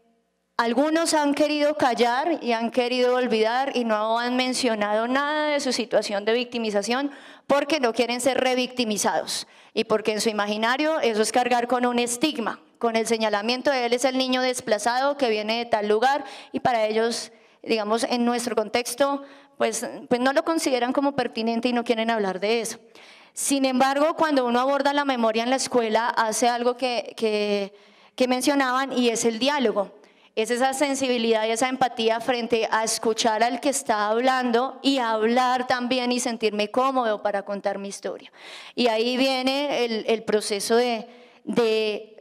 [SPEAKER 7] algunos han querido callar y han querido olvidar y no han mencionado nada de su situación de victimización porque no quieren ser revictimizados y porque en su imaginario eso es cargar con un estigma, con el señalamiento de él es el niño desplazado que viene de tal lugar y para ellos, digamos, en nuestro contexto, pues, pues no lo consideran como pertinente y no quieren hablar de eso. Sin embargo, cuando uno aborda la memoria en la escuela, hace algo que, que, mencionaban y es el diálogo es esa sensibilidad y esa empatía frente a escuchar al que está hablando y hablar también y sentirme cómodo para contar mi historia. Y ahí viene el, proceso de,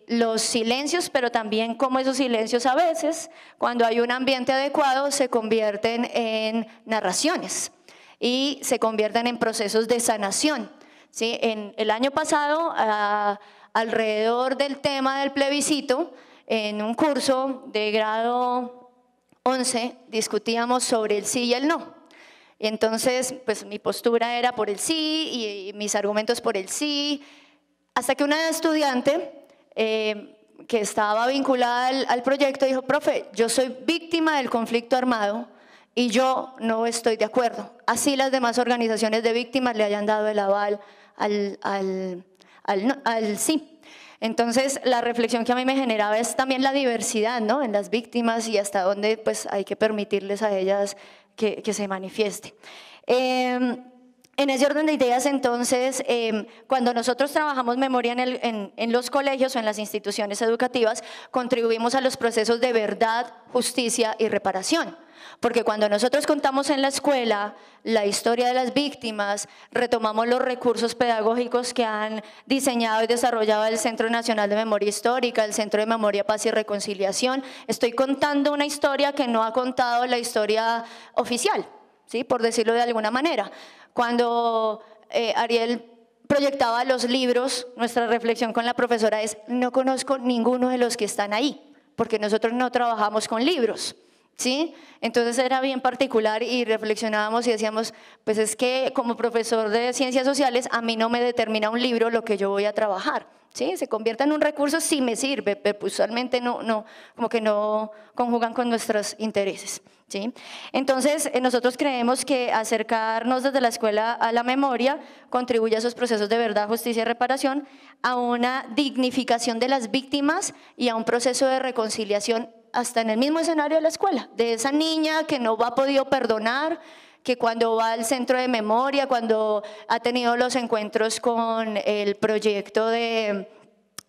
[SPEAKER 7] los silencios, pero también cómo esos silencios a veces, cuando hay un ambiente adecuado, se convierten en narraciones y se convierten en procesos de sanación. ¿Sí? En el año pasado, alrededor del tema del plebiscito, en un curso de grado 11, discutíamos sobre el sí y el no. Y entonces, pues mi postura era por el sí y, mis argumentos por el sí, hasta que una estudiante eh, que estaba vinculada al, al proyecto dijo, profe, yo soy víctima del conflicto armado y yo no estoy de acuerdo. Así las demás organizaciones de víctimas le hayan dado el aval al, al, al, sí. Entonces, la reflexión que a mí me generaba es también la diversidad ¿no? en las víctimas y hasta dónde pues, hay que permitirles a ellas que, que se manifieste. Em, en ese orden de ideas, entonces, em, cuando nosotros trabajamos memoria en, en, en, los colegios o en las instituciones educativas, contribuimos a los procesos de verdad, justicia y reparación. Porque cuando nosotros contamos en la escuela la historia de las víctimas, retomamos los recursos pedagógicos que han diseñado y desarrollado el Centro Nacional de Memoria Histórica, el Centro de Memoria, Paz y Reconciliación. Estoy contando una historia que no ha contado la historia oficial, ¿sí? por decirlo de alguna manera. Cuando eh, Ariel proyectaba los libros, nuestra reflexión con la profesora es, no conozco ninguno de los que están ahí, porque nosotros no trabajamos con libros. ¿sí? Entonces era bien particular y reflexionábamos y decíamos, pues es que como profesor de ciencias sociales a mí no me determina un libro lo que yo voy a trabajar, ¿sí? Se convierte en un recurso si me sirve, pero usualmente no, no, como que no conjugan con nuestros intereses, ¿sí? Entonces eh, nosotros creemos que acercarnos desde la escuela a la memoria contribuye a esos procesos de verdad, justicia y reparación, a una dignificación de las víctimas y a un proceso de reconciliación hasta en el mismo escenario de la escuela, de esa niña que no ha podido perdonar, que cuando va al centro de memoria, cuando ha tenido los encuentros con el proyecto de,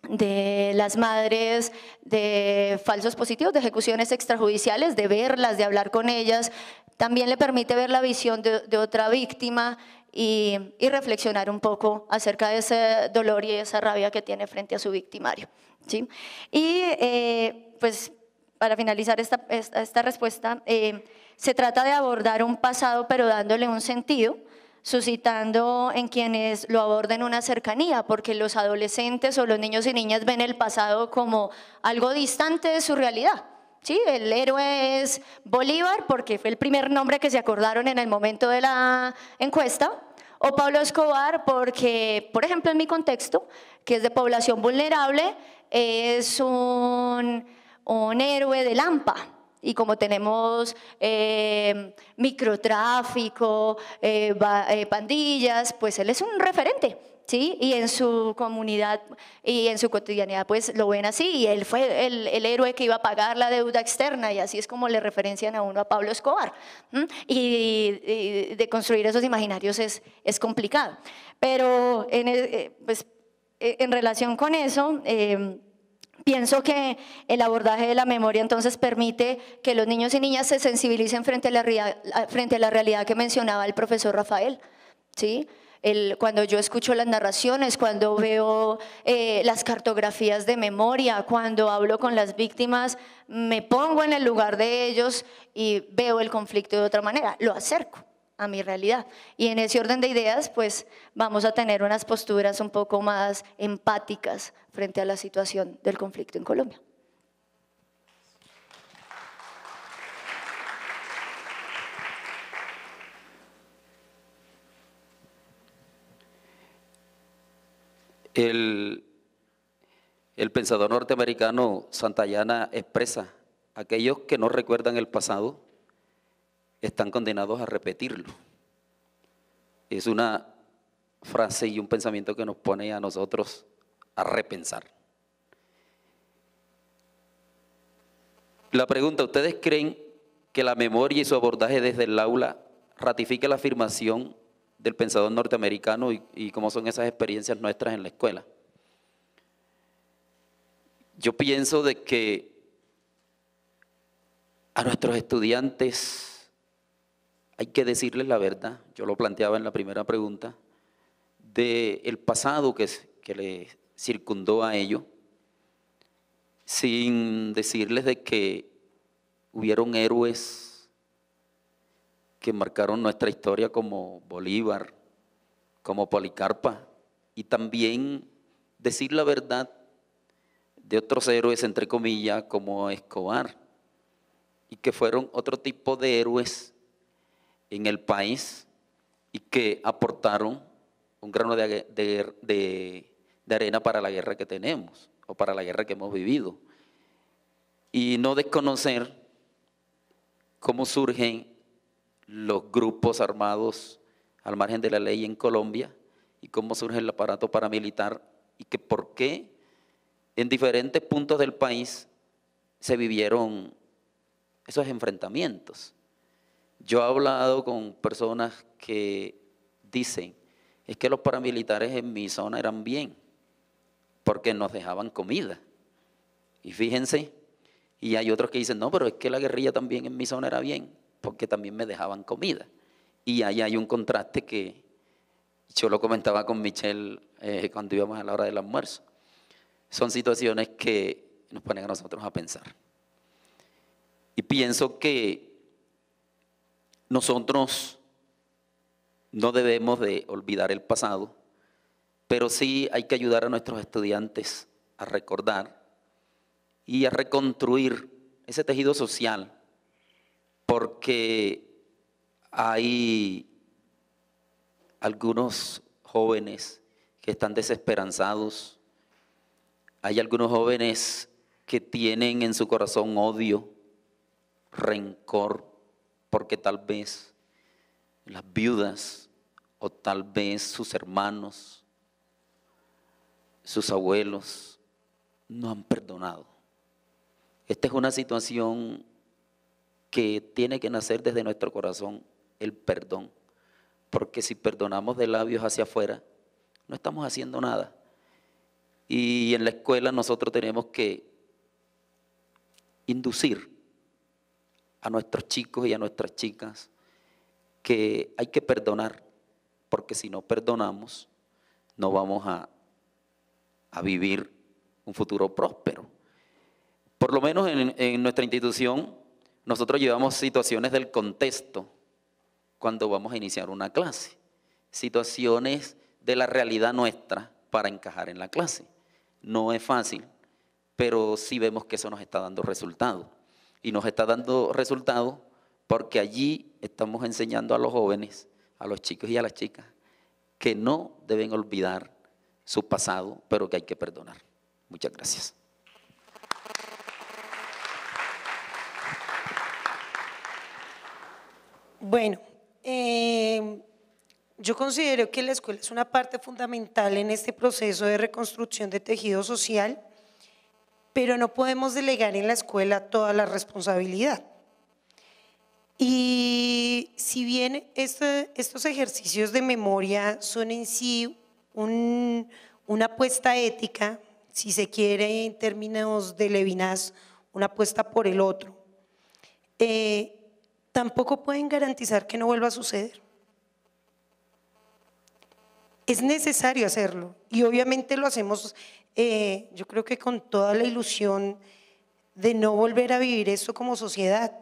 [SPEAKER 7] de las madres de falsos positivos, de ejecuciones extrajudiciales, de verlas, de hablar con ellas, también le permite ver la visión de, otra víctima y, y, reflexionar un poco acerca de ese dolor y esa rabia que tiene frente a su victimario. ¿sí? Y eh, pues para finalizar esta, esta, respuesta, eh, se trata de abordar un pasado pero dándole un sentido, suscitando en quienes lo aborden una cercanía, porque los adolescentes o los niños y niñas ven el pasado como algo distante de su realidad. ¿Sí? El héroe es Bolívar porque fue el primer nombre que se acordaron en el momento de la encuesta, o Pablo Escobar porque, por ejemplo, en mi contexto, que es de población vulnerable, es un un héroe de Lampa. Y como tenemos eh, microtráfico, eh, eh, pandillas, pues él es un referente. ¿Sí? Y en su comunidad y en su cotidianidad, pues lo ven así. Y él fue el, héroe que iba a pagar la deuda externa, y así es como le referencian a uno a Pablo Escobar. Y, de construir esos imaginarios es, complicado. Pero pues, en relación con eso, Pienso que el abordaje de la memoria entonces permite que los niños y niñas se sensibilicen frente a la, frente a la realidad que mencionaba el profesor Rafael. ¿sí? El, cuando yo escucho las narraciones, cuando veo eh, las cartografías de memoria, cuando hablo con las víctimas, me pongo en el lugar de ellos y veo el conflicto de otra manera, lo acerco a mi realidad. Y en ese orden de ideas, pues vamos a tener unas posturas un poco más empáticas frente a la situación del conflicto en Colombia.
[SPEAKER 8] El, el pensador norteamericano Santayana expresa, aquellos que no recuerdan el pasado están condenados a repetirlo. Es una frase y un pensamiento que nos pone a nosotros a repensar. La pregunta, ¿ustedes creen que la memoria y su abordaje desde el aula ratifique la afirmación del pensador norteamericano y, cómo son esas experiencias nuestras en la escuela? Yo pienso de que a nuestros estudiantes hay que decirles la verdad, yo lo planteaba en la primera pregunta, del el pasado que, que le circundó a ello, sin decirles de que hubieron héroes que marcaron nuestra historia como Bolívar, como Policarpa, y también decir la verdad de otros héroes, entre comillas, como Escobar, y que fueron otro tipo de héroes en el país y que aportaron un grano de, de arena para la guerra que tenemos o para la guerra que hemos vivido. Y no desconocer cómo surgen los grupos armados al margen de la ley en Colombia y cómo surge el aparato paramilitar y que por qué en diferentes puntos del país se vivieron esos enfrentamientos. Yo he hablado con personas que dicen, es que los paramilitares en mi zona eran bien, porque nos dejaban comida. Y fíjense, y hay otros que dicen, no, pero es que la guerrilla también en mi zona era bien, porque también me dejaban comida. Y ahí hay un contraste que yo lo comentaba con Michelle eh, cuando íbamos a la hora del almuerzo. Son situaciones que nos ponen a nosotros a pensar. Y pienso que nosotros no debemos de olvidar el pasado, pero sí hay que ayudar a nuestros estudiantes a recordar y a reconstruir ese tejido social, porque hay algunos jóvenes que están desesperanzados, hay algunos jóvenes que tienen en su corazón odio, rencor, porque tal vez las viudas o tal vez sus hermanos, sus abuelos, no han perdonado. Esta es una situación que tiene que nacer desde nuestro corazón, el perdón. Porque si perdonamos de labios hacia afuera, no estamos haciendo nada. Y en la escuela nosotros tenemos que inducir a nuestros chicos y a nuestras chicas que hay que perdonar, porque si no perdonamos, no vamos a, a vivir un futuro próspero. Por lo menos en, en nuestra institución, nosotros llevamos situaciones del contexto cuando vamos a iniciar una clase. Situaciones de la realidad nuestra para encajar en la clase. No es fácil, pero sí vemos que eso nos está dando resultados. Y nos está dando resultados porque allí estamos enseñando a los jóvenes, a los chicos y a las chicas, que no deben olvidar su pasado, pero que hay que perdonar. Muchas gracias.
[SPEAKER 5] Bueno, eh, yo considero que la escuela es una parte fundamental en este proceso de reconstrucción de tejido social, pero no podemos delegar en la escuela toda la responsabilidad. Y si bien estos ejercicios de memoria son en sí una apuesta ética, si se quiere en términos de Levinas, una apuesta por el otro, eh, tampoco pueden garantizar que no vuelva a suceder. Es necesario hacerlo y obviamente lo hacemos, eh, yo creo que con toda la ilusión de no volver a vivir esto como sociedad.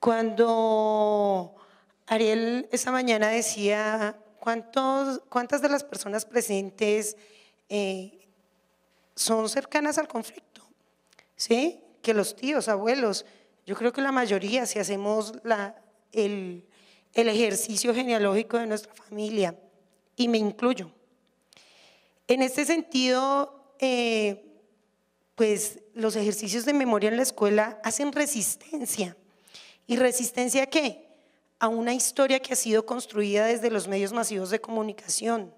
[SPEAKER 5] Cuando Ariel esa mañana decía, ¿cuántos, ¿cuántas de las personas presentes eh, son cercanas al conflicto? ¿Sí? Que los tíos, abuelos, yo creo que la mayoría, si hacemos el, ejercicio genealógico de nuestra familia, y me incluyo. En este sentido, eh, pues los ejercicios de memoria en la escuela hacen resistencia. ¿Y resistencia a qué? A una historia que ha sido construida desde los medios masivos de comunicación,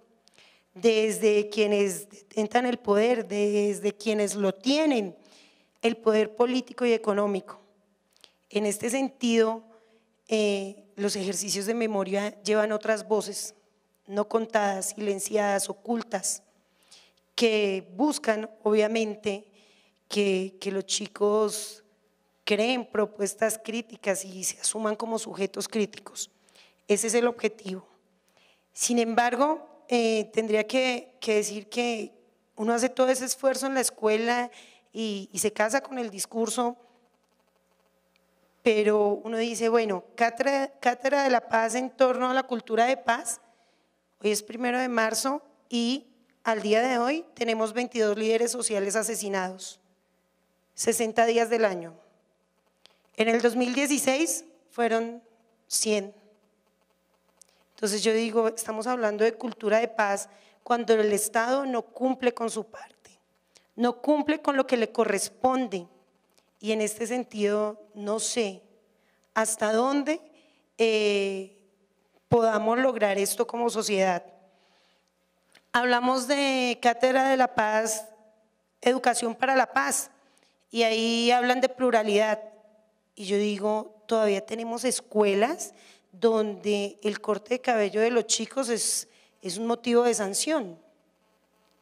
[SPEAKER 5] desde quienes detentan el poder, desde quienes lo tienen, el poder político y económico. En este sentido, eh, los ejercicios de memoria llevan otras voces, no contadas, silenciadas, ocultas, que buscan, obviamente, que, que los chicos creen propuestas críticas y se asuman como sujetos críticos. Ese es el objetivo. Sin embargo, eh, tendría que, decir que uno hace todo ese esfuerzo en la escuela y, y se casa con el discurso, pero uno dice, bueno, cátedra, cátedra de la paz en torno a la cultura de paz, hoy es primero de marzo y al día de hoy tenemos 22 líderes sociales asesinados, 60 días del año. En el 2016 fueron 100. Entonces yo digo, estamos hablando de cultura de paz cuando el Estado no cumple con su parte, no cumple con lo que le corresponde. Y en este sentido, no sé hasta dónde eh, podamos lograr esto como sociedad. Hablamos de Cátedra de la Paz, Educación para la Paz, y ahí hablan de pluralidad. Y yo digo, todavía tenemos escuelas donde el corte de cabello de los chicos es, es un motivo de sanción.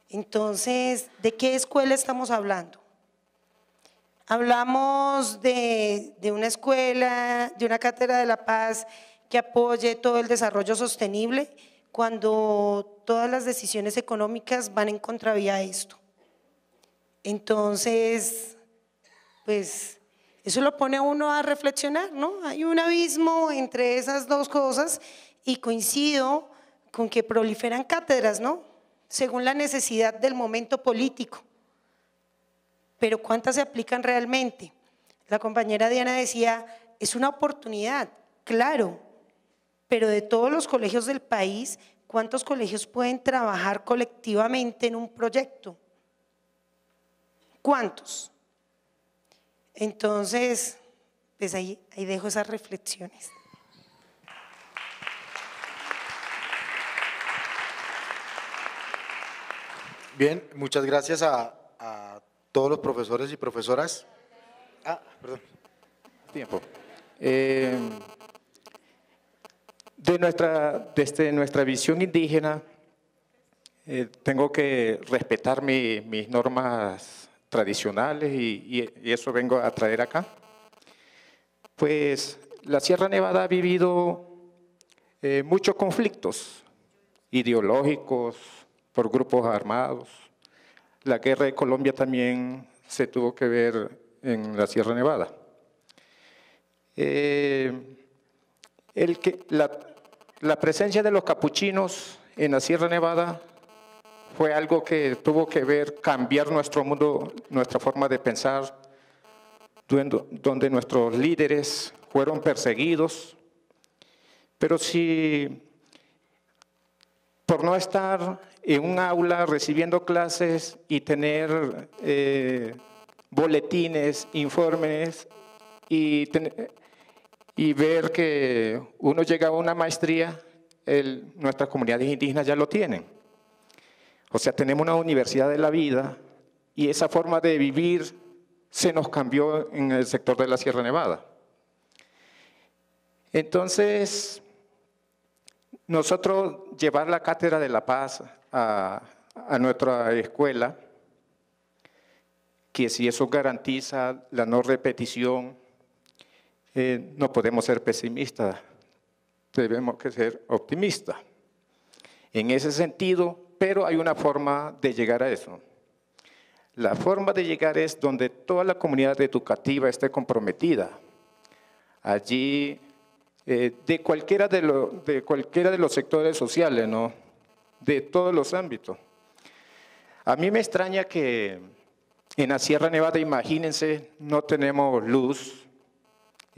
[SPEAKER 5] Entonces, ¿de qué escuela estamos hablando? Hablamos de, de, una escuela, de una cátedra de la paz que apoye todo el desarrollo sostenible cuando todas las decisiones económicas van en contravía a esto. Entonces, pues eso lo pone a uno a reflexionar, ¿no? Hay un abismo entre esas dos cosas y coincido con que proliferan cátedras, ¿no? Según la necesidad del momento político. Pero ¿cuántas se aplican realmente? La compañera Diana decía, es una oportunidad, claro, pero de todos los colegios del país, ¿cuántos colegios pueden trabajar colectivamente en un proyecto? ¿Cuántos? Entonces, pues ahí, ahí dejo esas reflexiones.
[SPEAKER 3] Bien, muchas gracias a, todos los profesores y profesoras. Ah, perdón.
[SPEAKER 6] Tiempo. Eh, de nuestra, desde nuestra visión indígena, eh, tengo que respetar mi, mis normas tradicionales y, y, eso vengo a traer acá. Pues la Sierra Nevada ha vivido eh, muchos conflictos ideológicos por grupos armados. La guerra de Colombia también se tuvo que ver en la Sierra Nevada. Eh, el que, la, presencia de los capuchinos en la Sierra Nevada fue algo que tuvo que ver cambiar nuestro mundo, nuestra forma de pensar, donde nuestros líderes fueron perseguidos. Pero si por no estar en un aula recibiendo clases y tener eh, boletines, informes y, y ver que uno llega a una maestría, nuestras comunidades indígenas ya lo tienen. O sea, tenemos una universidad de la vida y esa forma de vivir se nos cambió en el sector de la Sierra Nevada. Entonces, nosotros llevar la cátedra de la paz a nuestra escuela, que si eso garantiza la no repetición, eh, no podemos ser pesimistas, debemos que ser optimistas. En ese sentido, pero hay una forma de llegar a eso. La forma de llegar es donde toda la comunidad educativa esté comprometida. Allí, eh, de, cualquiera de, lo, de cualquiera de los sectores sociales, ¿no? de todos los ámbitos. A mí me extraña que en la Sierra Nevada, imagínense, no tenemos luz,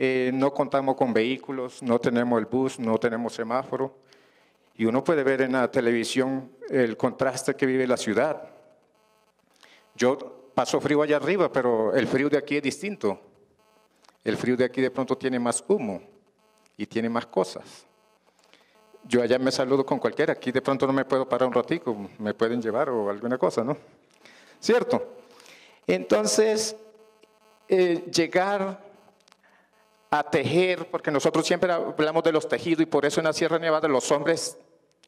[SPEAKER 6] eh, no contamos con vehículos, no tenemos el bus, no tenemos semáforo. Y uno puede ver en la televisión el contraste que vive la ciudad. Yo paso frío allá arriba, pero el frío de aquí es distinto. El frío de aquí de pronto tiene más humo y tiene más cosas. Yo allá me saludo con cualquiera, aquí de pronto no me puedo parar un ratico, me pueden llevar o alguna cosa, ¿no? ¿Cierto? Entonces, eh, llegar a tejer, porque nosotros siempre hablamos de los tejidos y por eso en la Sierra Nevada los hombres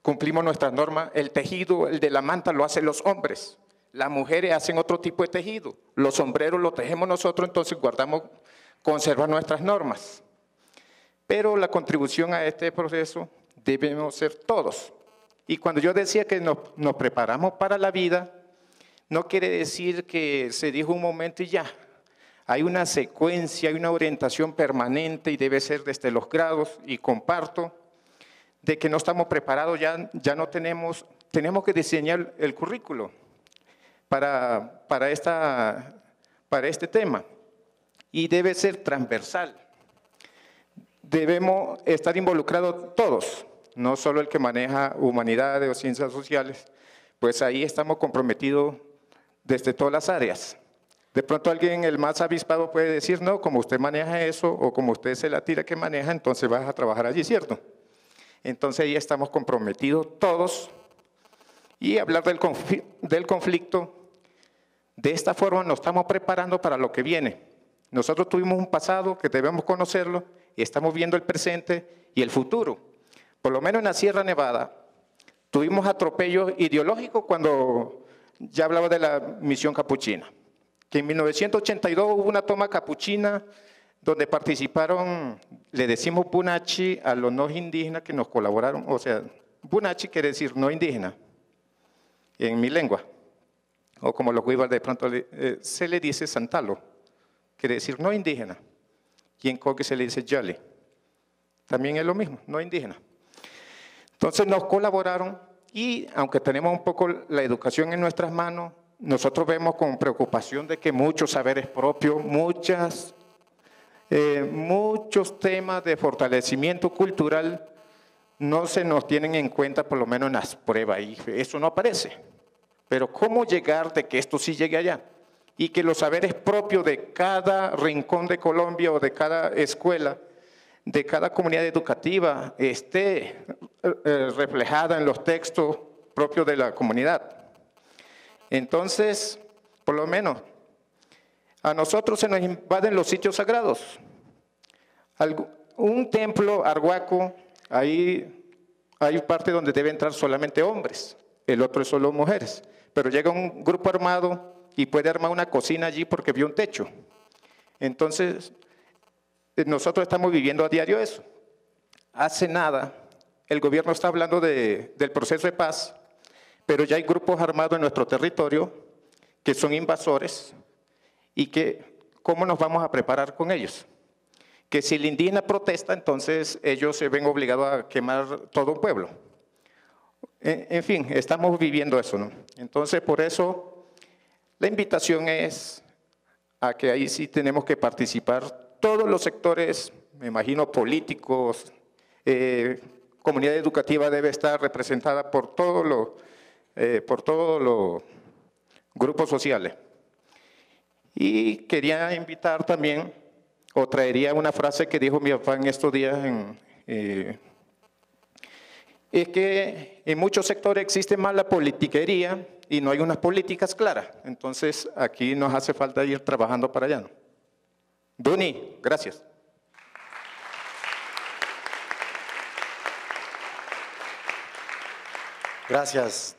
[SPEAKER 6] cumplimos nuestras normas, el tejido, el de la manta lo hacen los hombres, las mujeres hacen otro tipo de tejido, los sombreros lo tejemos nosotros, entonces guardamos, conservamos nuestras normas. Pero la contribución a este proceso debemos ser todos. Y cuando yo decía que nos, nos preparamos para la vida, no quiere decir que se dijo un momento y ya. Hay una secuencia, hay una orientación permanente y debe ser desde los grados y comparto de que no estamos preparados, ya, ya no tenemos, tenemos que diseñar el currículo para, para, esta, para este tema y debe ser transversal. Debemos estar involucrados todos, no solo el que maneja humanidades o ciencias sociales, pues ahí estamos comprometidos desde todas las áreas. De pronto alguien, el más avispado, puede decir, no, como usted maneja eso o como usted se la tira que maneja, entonces vas a trabajar allí, ¿cierto? Entonces ahí estamos comprometidos todos y hablar del, del conflicto. De esta forma nos estamos preparando para lo que viene. Nosotros tuvimos un pasado que debemos conocerlo y estamos viendo el presente y el futuro. Por lo menos en la Sierra Nevada tuvimos atropellos ideológicos cuando ya hablaba de la misión capuchina, que en 1982 hubo una toma capuchina donde participaron, le decimos Bunachi a los no indígenas que nos colaboraron, o sea, Bunachi quiere decir no indígena, en mi lengua, o como los guibas de pronto eh, se le dice Santalo, quiere decir no indígena, y en Coque se le dice Yale, también es lo mismo, no indígena. Entonces nos colaboraron y aunque tenemos un poco la educación en nuestras manos, nosotros vemos con preocupación de que muchos saberes propios, muchas, eh, muchos temas de fortalecimiento cultural no se nos tienen en cuenta, por lo menos en las pruebas, y eso no aparece. Pero ¿cómo llegar de que esto sí llegue allá? Y que los saberes propios de cada rincón de Colombia o de cada escuela de cada comunidad educativa esté eh, eh, reflejada en los textos propios de la comunidad. Entonces, por lo menos, a nosotros se nos invaden los sitios sagrados. Un templo arhuaco, ahí hay parte donde debe entrar solamente hombres, el otro es solo mujeres. Pero llega un grupo armado y puede armar una cocina allí porque vio un techo. Entonces, nosotros estamos viviendo a diario eso. Hace nada, el gobierno está hablando del proceso de paz, pero ya hay grupos armados en nuestro territorio que son invasores y que, ¿cómo nos vamos a preparar con ellos? Que si el indígena protesta, entonces ellos se ven obligados a quemar todo un pueblo. En, fin, estamos viviendo eso, ¿no? Entonces, por eso, la invitación es a que ahí sí tenemos que participar todos los sectores, me imagino políticos, eh, comunidad educativa debe estar representada por todos los eh, por todos los grupos sociales. Y quería invitar también, o traería una frase que dijo mi papá en estos días, eh, es que en muchos sectores existe más la politiquería y no hay unas políticas claras. Entonces aquí nos hace falta ir trabajando para allá. Duni, gracias.
[SPEAKER 3] Gracias.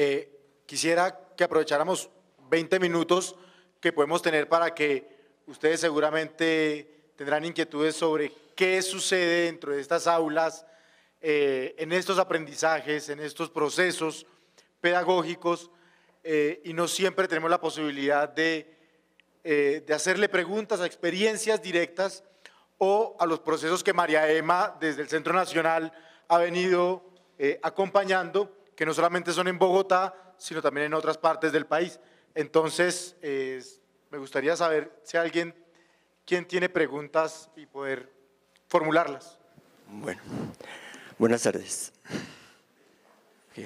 [SPEAKER 3] Eh, quisiera que aprovecháramos 20 minutos que podemos tener para que ustedes seguramente tendrán inquietudes sobre qué sucede dentro de estas aulas, eh, en estos aprendizajes, en estos procesos pedagógicos, eh, y no siempre tenemos la posibilidad de de hacerle preguntas a experiencias directas o a los procesos que María Emma desde el Centro Nacional ha venido acompañando, que no solamente son en Bogotá, sino también en otras partes del país. Entonces, me gustaría saber si alguien, quien tiene preguntas y poder formularlas.
[SPEAKER 9] Bueno, buenas tardes.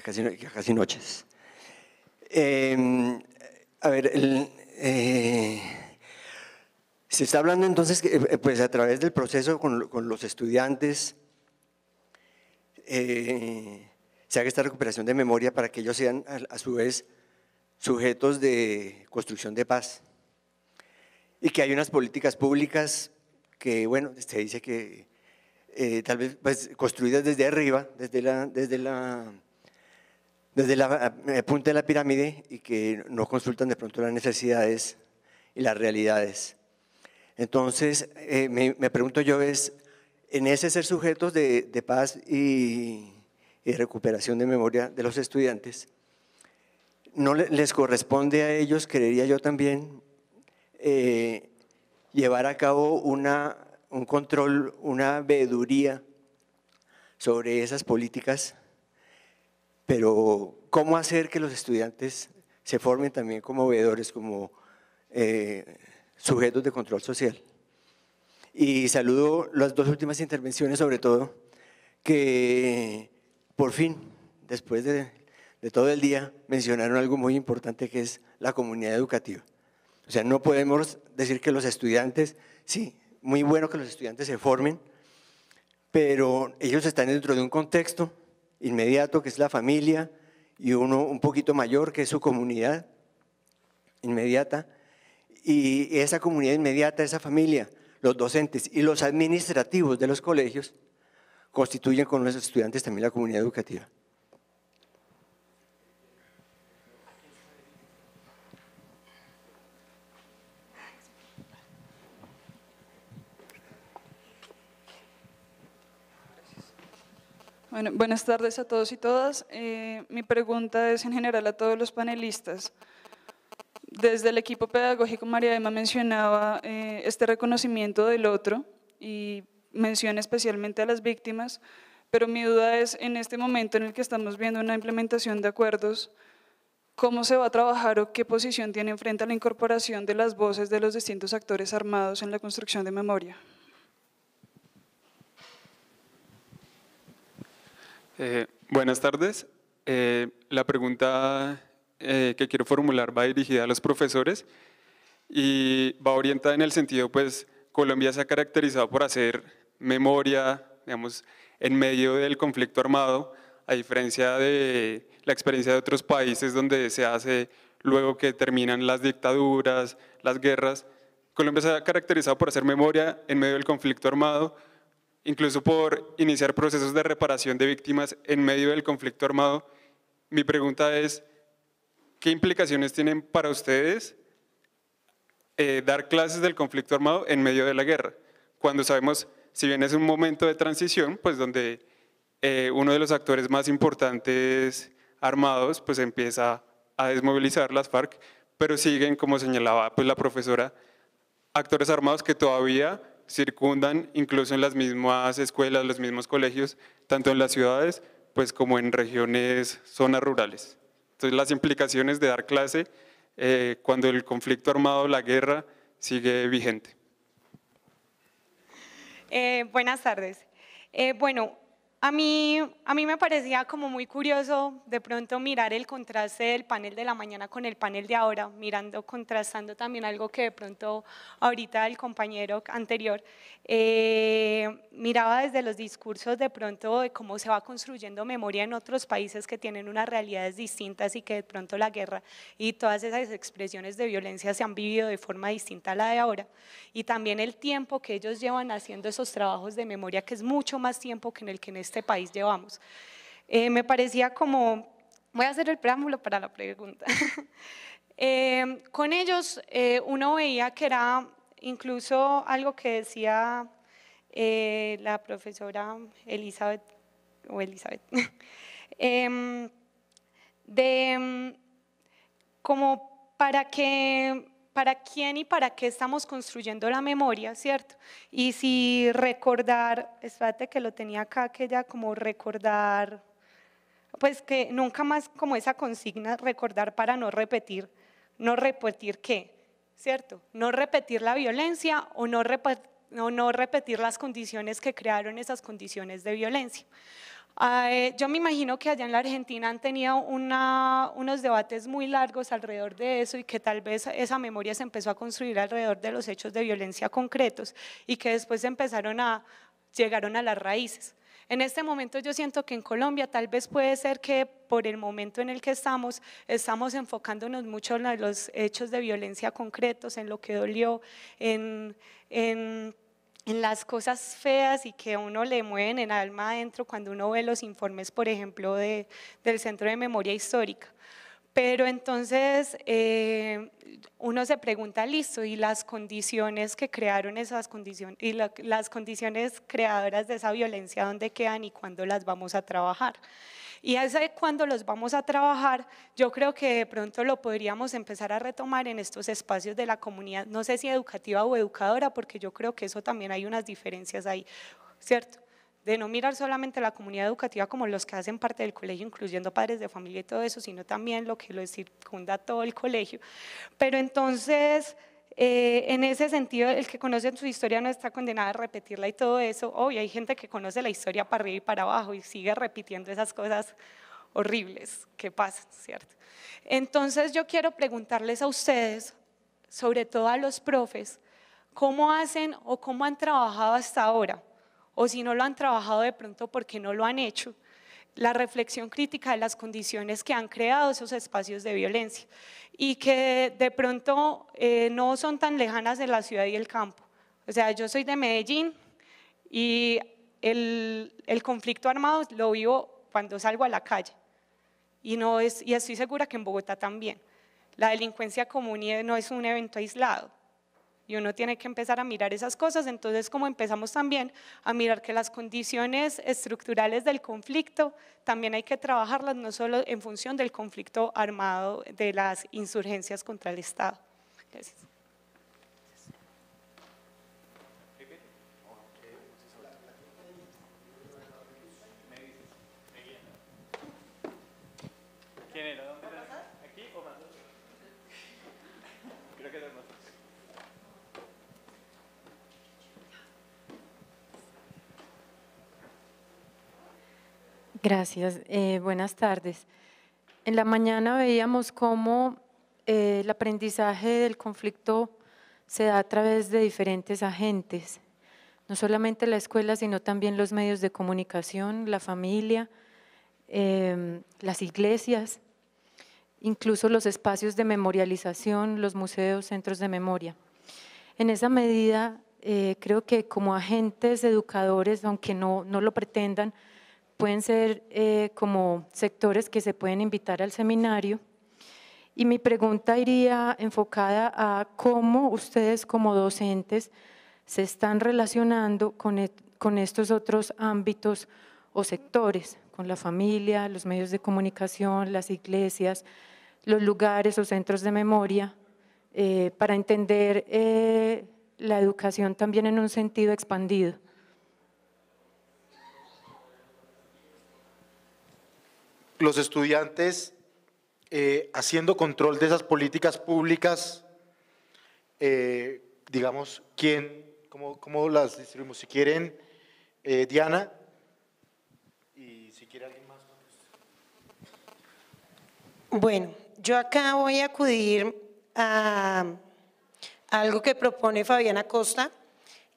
[SPEAKER 9] Casi, noches. Em, a ver, eh, se está hablando entonces, eh, pues a través del proceso con, los estudiantes, eh, se haga esta recuperación de memoria para que ellos sean a, su vez sujetos de construcción de paz. Y que hay unas políticas públicas que, bueno, se dice que tal vez pues, construidas desde arriba, desde la, desde la desde la eh, punta de la pirámide y que no consultan de pronto las necesidades y las realidades. Entonces, eh, me, pregunto yo es, en ese ser sujetos de, paz y, recuperación de memoria de los estudiantes, no les corresponde a ellos, creería yo también, eh, llevar a cabo una, un control, una veeduría sobre esas políticas, pero ¿cómo hacer que los estudiantes se formen también como veedores, como eh, sujetos de control social? Y saludo las dos últimas intervenciones, sobre todo, que por fin, después de, todo el día, mencionaron algo muy importante que es la comunidad educativa. O sea, no podemos decir que los estudiantes, sí, muy bueno que los estudiantes se formen, pero ellos están dentro de un contexto inmediato que es la familia y uno un poquito mayor que es su comunidad inmediata. Y esa comunidad inmediata, esa familia, los docentes y los administrativos de los colegios constituyen con los estudiantes también la comunidad educativa.
[SPEAKER 10] Buenas tardes a todos y todas. Eh, mi pregunta es en general a todos los panelistas. Desde el equipo pedagógico, María Emma mencionaba eh, este reconocimiento del otro y menciona especialmente a las víctimas, pero mi duda es, en este momento en el que estamos viendo una implementación de acuerdos, ¿cómo se va a trabajar o qué posición tiene frente a la incorporación de las voces de los distintos actores armados en la construcción de memoria?
[SPEAKER 11] Eh, buenas tardes. Eh, la pregunta eh, que quiero formular va dirigida a los profesores y va orientada en el sentido, pues, Colombia se ha caracterizado por hacer memoria, digamos, en medio del conflicto armado, a diferencia de la experiencia de otros países donde se hace luego que terminan las dictaduras, las guerras. Colombia se ha caracterizado por hacer memoria en medio del conflicto armado, incluso por iniciar procesos de reparación de víctimas en medio del conflicto armado. Mi pregunta es, ¿qué implicaciones tienen para ustedes eh, dar clases del conflicto armado en medio de la guerra? Cuando sabemos, si bien es un momento de transición, pues donde eh, uno de los actores más importantes armados pues empieza a desmovilizar las FARC, pero siguen, como señalaba pues, la profesora, actores armados que todavía circundan incluso en las mismas escuelas, los mismos colegios, tanto en las ciudades pues como en regiones, zonas rurales. Entonces las implicaciones de dar clase eh, cuando el conflicto armado, la guerra, sigue vigente.
[SPEAKER 12] Eh, buenas tardes. Eh, bueno, a mí, a mí me parecía como muy curioso de pronto mirar el contraste del panel de la mañana con el panel de ahora, mirando, contrastando también algo que de pronto ahorita el compañero anterior eh, miraba desde los discursos de pronto de cómo se va construyendo memoria en otros países que tienen unas realidades distintas y que de pronto la guerra y todas esas expresiones de violencia se han vivido de forma distinta a la de ahora. Y también el tiempo que ellos llevan haciendo esos trabajos de memoria, que es mucho más tiempo que en el que en este país llevamos. Eh, me parecía como, voy a hacer el preámbulo para la pregunta. [laughs] Eh, con ellos uno veía que era Incluso algo que decía eh, la profesora Elizabeth, o Elizabeth, [laughs] em, de como para qué, para quién y para qué estamos construyendo la memoria, ¿cierto? Y si recordar, espérate que lo tenía acá, que ya como recordar, pues que nunca más como esa consigna, recordar para no repetir, no repetir qué, ¿cierto? No repetir la violencia o no, no repetir las condiciones que crearon esas condiciones de violencia. Eh, yo me imagino que allá en la Argentina han tenido unos debates muy largos alrededor de eso y que tal vez esa memoria se empezó a construir alrededor de los hechos de violencia concretos y que después empezaron a, llegaron a las raíces. En este momento yo siento que en Colombia tal vez puede ser que por el momento en el que estamos, estamos enfocándonos mucho en los hechos de violencia concretos, en lo que dolió, en, en, en las cosas feas y que a uno le mueven el alma adentro cuando uno ve los informes, por ejemplo, de, del Centro de Memoria Histórica. Pero entonces eh, uno se pregunta, listo, y las condiciones que crearon esas condiciones, y las condiciones creadoras de esa violencia, ¿dónde quedan y cuándo las vamos a trabajar? Y ese cuando los vamos a trabajar, yo creo que de pronto lo podríamos empezar a retomar en estos espacios de la comunidad, no sé si educativa o educadora, porque yo creo que eso también hay unas diferencias ahí, ¿cierto? de no mirar solamente la comunidad educativa como los que hacen parte del colegio, incluyendo padres de familia y todo eso, sino también lo que lo circunda todo el colegio. Pero entonces, eh, en ese sentido, el que conoce su historia no está condenado a repetirla y todo eso. Hoy hay gente que conoce la historia para arriba y para abajo y sigue repitiendo esas cosas horribles que pasan, ¿cierto? Entonces yo quiero preguntarles a ustedes, sobre todo a los profes, ¿cómo hacen o cómo han trabajado hasta ahora? O si no lo han trabajado de pronto porque no lo han hecho, la reflexión crítica de las condiciones que han creado esos espacios de violencia y que de pronto eh, no son tan lejanas de la ciudad y el campo. O sea, yo soy de Medellín y el, el conflicto armado lo vivo cuando salgo a la calle y, no es, y estoy segura que en Bogotá también. La delincuencia común no es un evento aislado y uno tiene que empezar a mirar esas cosas. Entonces, como empezamos también a mirar que las condiciones estructurales del conflicto también hay que trabajarlas no solo en función del conflicto armado de las insurgencias contra el Estado. Gracias.
[SPEAKER 13] Gracias. Eh, buenas tardes. En la mañana veíamos cómo eh, el aprendizaje del conflicto se da a través de diferentes agentes, no solamente la escuela, sino también los medios de comunicación, la familia, em, las iglesias, incluso los espacios de memorialización, los museos, centros de memoria. En esa medida, eh, creo que como agentes educadores, aunque no, no lo pretendan, pueden ser eh, como sectores que se pueden invitar al seminario. Y mi pregunta iría enfocada a cómo ustedes como docentes se están relacionando con, e, con estos otros ámbitos o sectores, con la familia, los medios de comunicación, las iglesias, los lugares o centros de memoria, eh, para entender eh, la educación también en un sentido expandido.
[SPEAKER 3] Los estudiantes eh, haciendo control de esas políticas públicas, eh, digamos, ¿quién, cómo, las distribuimos? Si quieren, eh, Diana, y si quiere alguien más.
[SPEAKER 5] Bueno, yo acá voy a acudir a algo que propone Fabiana Costa,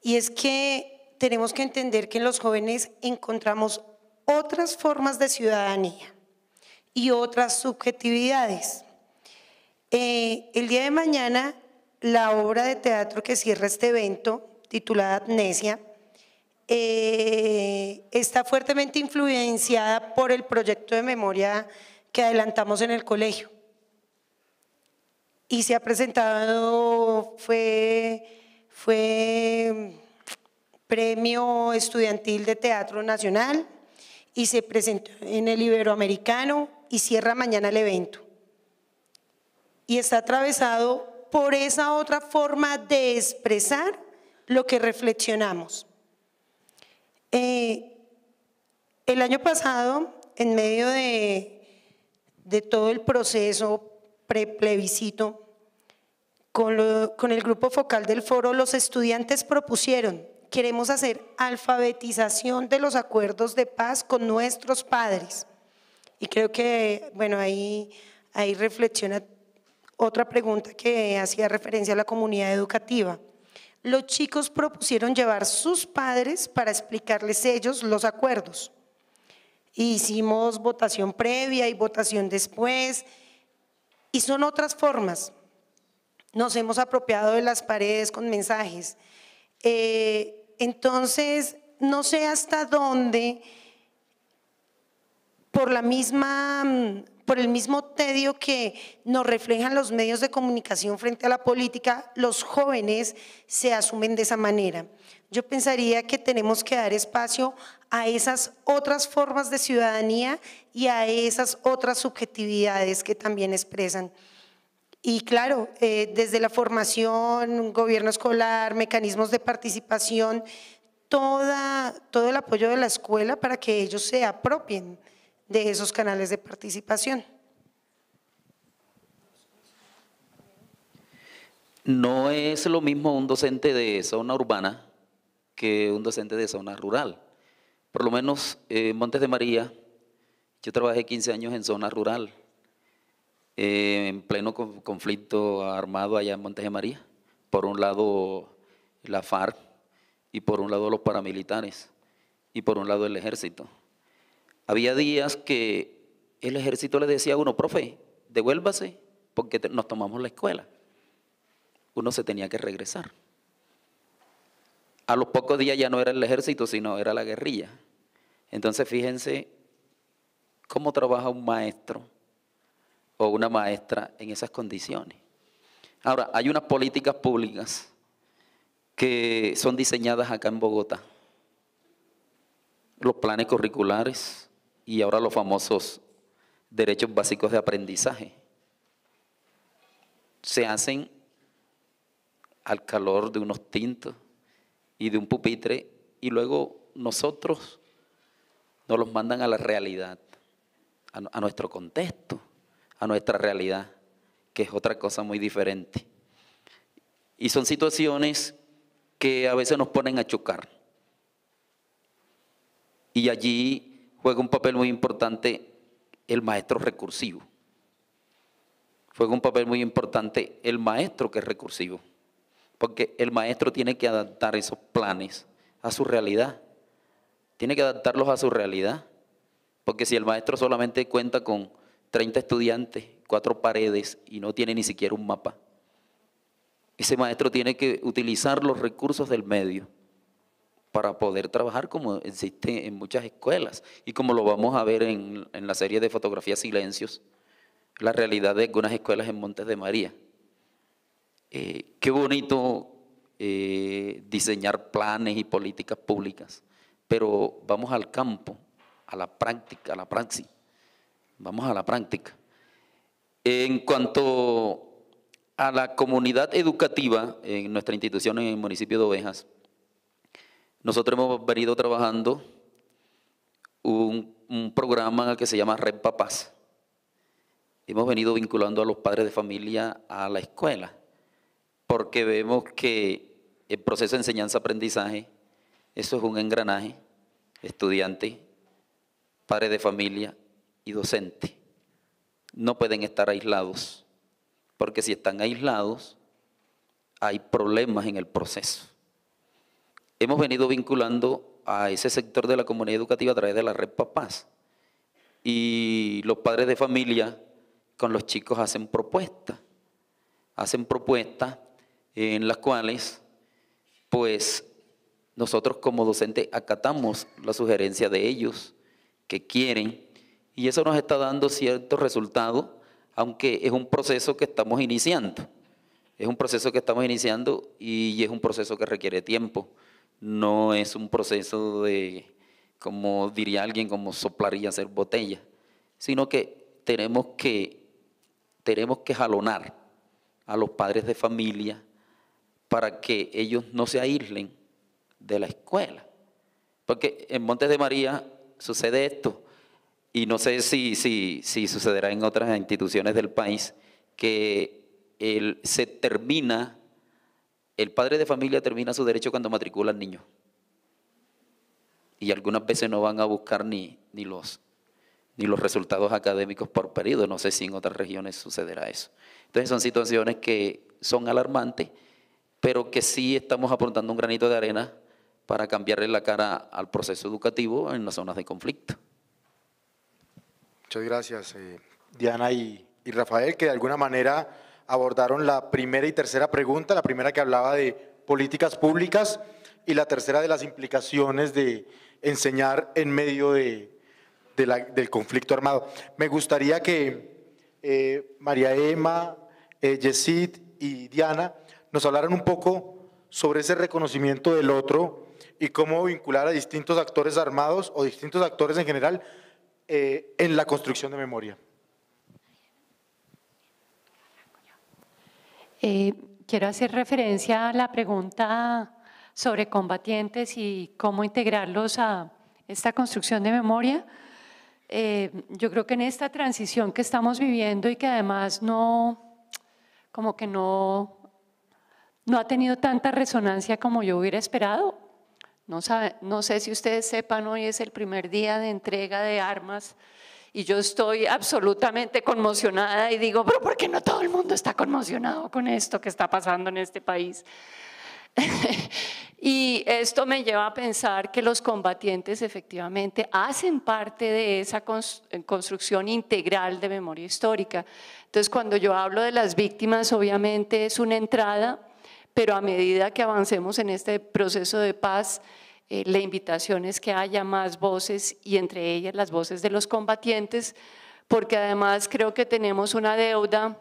[SPEAKER 5] y es que tenemos que entender que en los jóvenes encontramos otras formas de ciudadanía y otras subjetividades. Eh, el día de mañana, la obra de teatro que cierra este evento, titulada Amnesia, eh, está fuertemente influenciada por el proyecto de memoria que adelantamos en el colegio. Y se ha presentado, fue, fue premio estudiantil de teatro nacional y se presentó en el Iberoamericano y cierra mañana el evento. Y está atravesado por esa otra forma de expresar lo que reflexionamos. Eh, el año pasado, en medio de, de todo el proceso pre-plebiscito, con, con el grupo focal del foro, los estudiantes propusieron, queremos hacer alfabetización de los acuerdos de paz con nuestros padres y creo que, bueno, ahí, ahí reflexiona otra pregunta que hacía referencia a la comunidad educativa. Los chicos propusieron llevar sus padres para explicarles ellos los acuerdos. Hicimos votación previa y votación después, y son otras formas. Nos hemos apropiado de las paredes con mensajes. Eh, entonces, no sé hasta dónde por la misma por el mismo tedio que nos reflejan los medios de comunicación frente a la política, los jóvenes se asumen de esa manera. Yo pensaría que tenemos que dar espacio a esas otras formas de ciudadanía y a esas otras subjetividades que también expresan. Y claro, eh, desde la formación, gobierno escolar, mecanismos de participación, todo el apoyo de la escuela para que ellos se apropien de esos canales de participación.
[SPEAKER 8] No es lo mismo un docente de zona urbana que un docente de zona rural. Por lo menos en Montes de María, yo trabajé 15 años en zona rural, eh, en pleno conflicto armado allá en Montes de María. Por un lado la FARC y por un lado los paramilitares y por un lado el ejército. Había días que el ejército le decía a uno, profe, devuélvase porque nos tomamos la escuela uno se tenía que regresar. A los pocos días ya no era el ejército, sino era la guerrilla. Entonces fíjense cómo trabaja un maestro o una maestra en esas condiciones. Ahora, hay unas políticas públicas que son diseñadas acá en Bogotá. Los planes curriculares y ahora los famosos derechos básicos de aprendizaje. Se hacen al calor de unos tintos y de un pupitre y luego nosotros nos los mandan a la realidad, a, nuestro contexto, a nuestra realidad, que es otra cosa muy diferente. Y son situaciones que a veces nos ponen a chocar. Y allí juega un papel muy importante el maestro recursivo. Juega un papel muy importante el maestro que es recursivo. Porque el maestro tiene que adaptar esos planes a su realidad. Tiene que adaptarlos a su realidad. Porque si el maestro solamente cuenta con 30 estudiantes, cuatro paredes y no tiene ni siquiera un mapa, ese maestro tiene que utilizar los recursos del medio para poder trabajar como existe en muchas escuelas y como lo vamos a ver en, en la serie de fotografías Silencios, la realidad de algunas escuelas en Montes de María. Eh, qué bonito eh, diseñar planes y políticas públicas, pero vamos al campo, a la práctica, a la praxis. Vamos a la práctica. En cuanto a la comunidad educativa en nuestra institución en el municipio de Ovejas, nosotros hemos venido trabajando un, programa que se llama Red Papás. Hemos venido vinculando a los padres de familia a la escuela porque vemos que el proceso de enseñanza-aprendizaje, eso es un engranaje, estudiante, padre de familia y docente. No pueden estar aislados, porque si están aislados, hay problemas en el proceso. Hemos venido vinculando a ese sector de la comunidad educativa a través de la red Papás. Y los padres de familia con los chicos hacen propuestas. Hacen propuestas en las cuales pues nosotros como docentes acatamos la sugerencia de ellos que quieren y eso nos está dando ciertos resultados, aunque es un proceso que estamos iniciando. Es un proceso que estamos iniciando y es un proceso que requiere tiempo. No es un proceso de, como diría alguien, como soplar y hacer botella, sino que tenemos que, tenemos que jalonar a los padres de familia, para que ellos no se aíslen de la escuela. Porque en Montes de María sucede esto, y no sé si, si, si sucederá en otras instituciones del país, que se termina, el padre de familia termina su derecho cuando matricula al niño. Y algunas veces no van a buscar ni, ni, los, ni los resultados académicos por periodo. No sé si en otras regiones sucederá eso. Entonces son situaciones que son alarmantes pero que sí estamos aportando un granito de arena para cambiarle la cara al proceso educativo en las zonas de conflicto.
[SPEAKER 3] Muchas gracias, eh, Diana y, Rafael, que de alguna manera abordaron la primera y tercera pregunta, la primera que hablaba de políticas públicas y la tercera de las implicaciones de enseñar en medio de, del conflicto armado. Me gustaría que eh, María Emma, eh, y Diana nos hablaran un poco sobre ese reconocimiento del otro y cómo vincular a distintos actores armados o distintos actores en general eh, en la construcción de memoria.
[SPEAKER 2] Eh, quiero hacer referencia a la pregunta sobre combatientes y cómo integrarlos a esta construcción de memoria. Eh, yo creo que en esta transición que estamos viviendo y que además no, como que no, no ha tenido tanta resonancia como yo hubiera esperado. No, sabe, no sé si ustedes sepan, hoy es el primer día de entrega de armas y yo estoy absolutamente conmocionada y digo, pero ¿por qué no todo el mundo está conmocionado con esto que está pasando en este país? [laughs] y esto me lleva a pensar que los combatientes efectivamente hacen parte de esa construcción integral de memoria histórica. Entonces, cuando yo hablo de las víctimas, obviamente es una entrada, pero a medida que avancemos en este proceso de paz, eh, la invitación es que haya más voces y entre ellas las voces de los combatientes, porque además creo que tenemos una deuda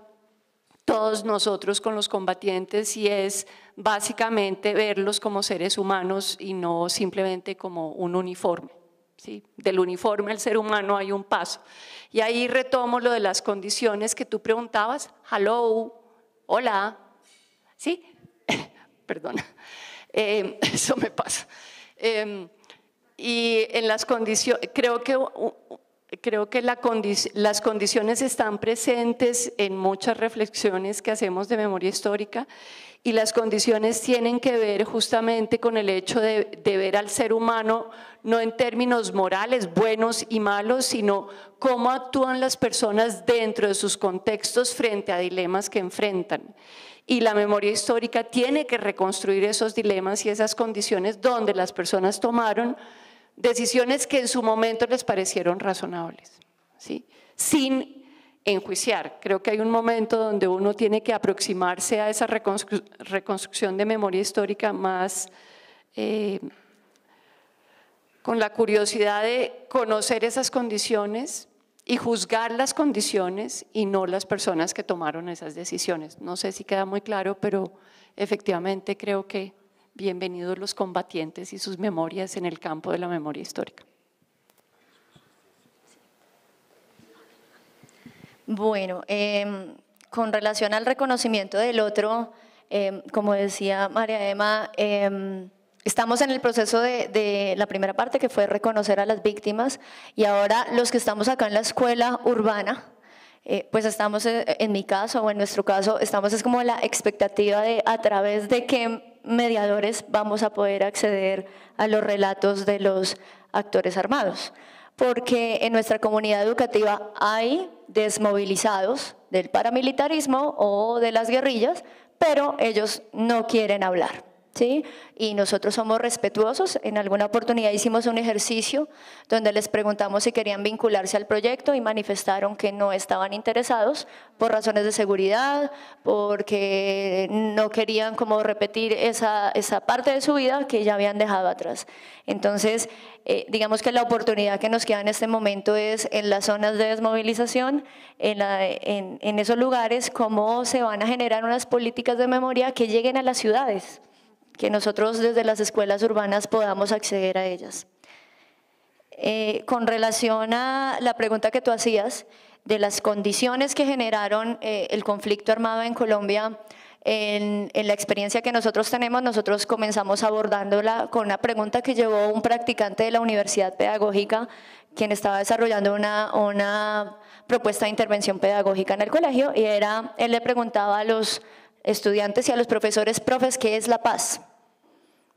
[SPEAKER 2] todos nosotros con los combatientes y es básicamente verlos como seres humanos y no simplemente como un uniforme. ¿sí? Del uniforme al ser humano hay un paso. Y ahí retomo lo de las condiciones que tú preguntabas. Hello, hola, ¿sí? [laughs] Perdona, eh, [laughs] eso me pasa. Em, y en las condiciones, creo que creo que las condiciones están presentes en muchas reflexiones que hacemos de memoria histórica y las condiciones tienen que ver justamente con el hecho de, de, ver al ser humano no en términos morales, buenos y malos, sino cómo actúan las personas dentro de sus contextos frente a dilemas que enfrentan. Y la memoria histórica tiene que reconstruir esos dilemas y esas condiciones donde las personas tomaron decisiones que en su momento les parecieron razonables, ¿sí? sin enjuiciar. Creo que hay un momento donde uno tiene que aproximarse a esa reconstrucción de memoria histórica más eh, con la curiosidad de conocer esas condiciones y juzgar las condiciones y no las personas que tomaron esas decisiones. No sé si queda muy claro, pero efectivamente creo que bienvenidos los combatientes y sus memorias en el campo de la memoria histórica.
[SPEAKER 7] Bueno, em, con relación al reconocimiento del otro, em, como decía María Emma, em, estamos en el proceso de, de, la primera parte que fue reconocer a las víctimas y ahora los que estamos acá en la escuela urbana, eh, pues estamos eh, en mi caso o en nuestro caso, estamos es como la expectativa de a través de qué mediadores vamos a poder acceder a los relatos de los actores armados. Porque en nuestra comunidad educativa hay desmovilizados del paramilitarismo o de las guerrillas, pero ellos no quieren hablar. ¿Sí? Y nosotros somos respetuosos. En alguna oportunidad hicimos un ejercicio donde les preguntamos si querían vincularse al proyecto y manifestaron que no estaban interesados por razones de seguridad, porque no querían como repetir esa, esa parte de su vida que ya habían dejado atrás. Entonces, eh, digamos que la oportunidad que nos queda en este momento es en las zonas de desmovilización, en, en, en esos lugares, cómo se van a generar unas políticas de memoria que lleguen a las ciudades que nosotros desde las escuelas urbanas podamos acceder a ellas. Eh, con relación a la pregunta que tú hacías de las condiciones que generaron eh, el conflicto armado en Colombia, en, la experiencia que nosotros tenemos, nosotros comenzamos abordándola con una pregunta que llevó un practicante de la Universidad Pedagógica, quien estaba desarrollando una, una propuesta de intervención pedagógica en el colegio, y era, él le preguntaba a los estudiantes y a los profesores, profes, ¿qué es la paz?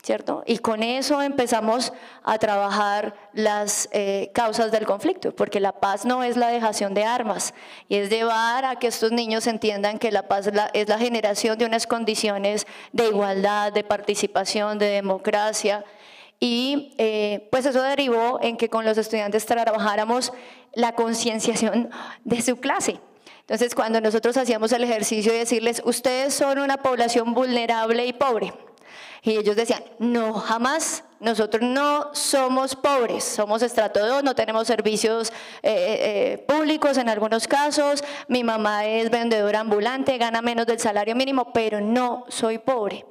[SPEAKER 7] ¿Cierto? Y con eso empezamos a trabajar las eh, causas del conflicto, porque la paz no es la dejación de armas, y es llevar a que estos niños entiendan que la paz es la, generación de unas condiciones de igualdad, de participación, de democracia, y eh, pues eso derivó en que con los estudiantes trabajáramos la concienciación de su clase. Entonces, cuando nosotros hacíamos el ejercicio de decirles, ustedes son una población vulnerable y pobre, y ellos decían, no, jamás, nosotros no somos pobres, somos estrato 2, no tenemos servicios eh, eh, eh, públicos en algunos casos, mi mamá es vendedora ambulante, gana menos del salario mínimo, pero no soy pobre.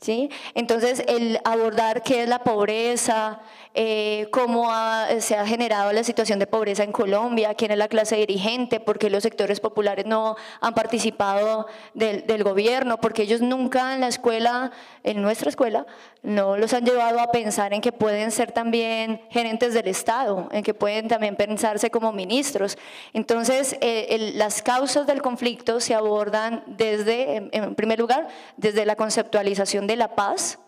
[SPEAKER 7] ¿sí? Entonces, el abordar qué es la pobreza, eh, cómo se ha generado la situación de pobreza en Colombia, quién es la clase dirigente, por qué los sectores populares no han participado del, del gobierno, porque ellos nunca en la escuela, en nuestra escuela, no los han llevado a pensar en que pueden ser también gerentes del Estado, en que pueden también pensarse como ministros. Entonces, eh, las causas del conflicto se abordan desde, en primer lugar, desde la conceptualización de la paz,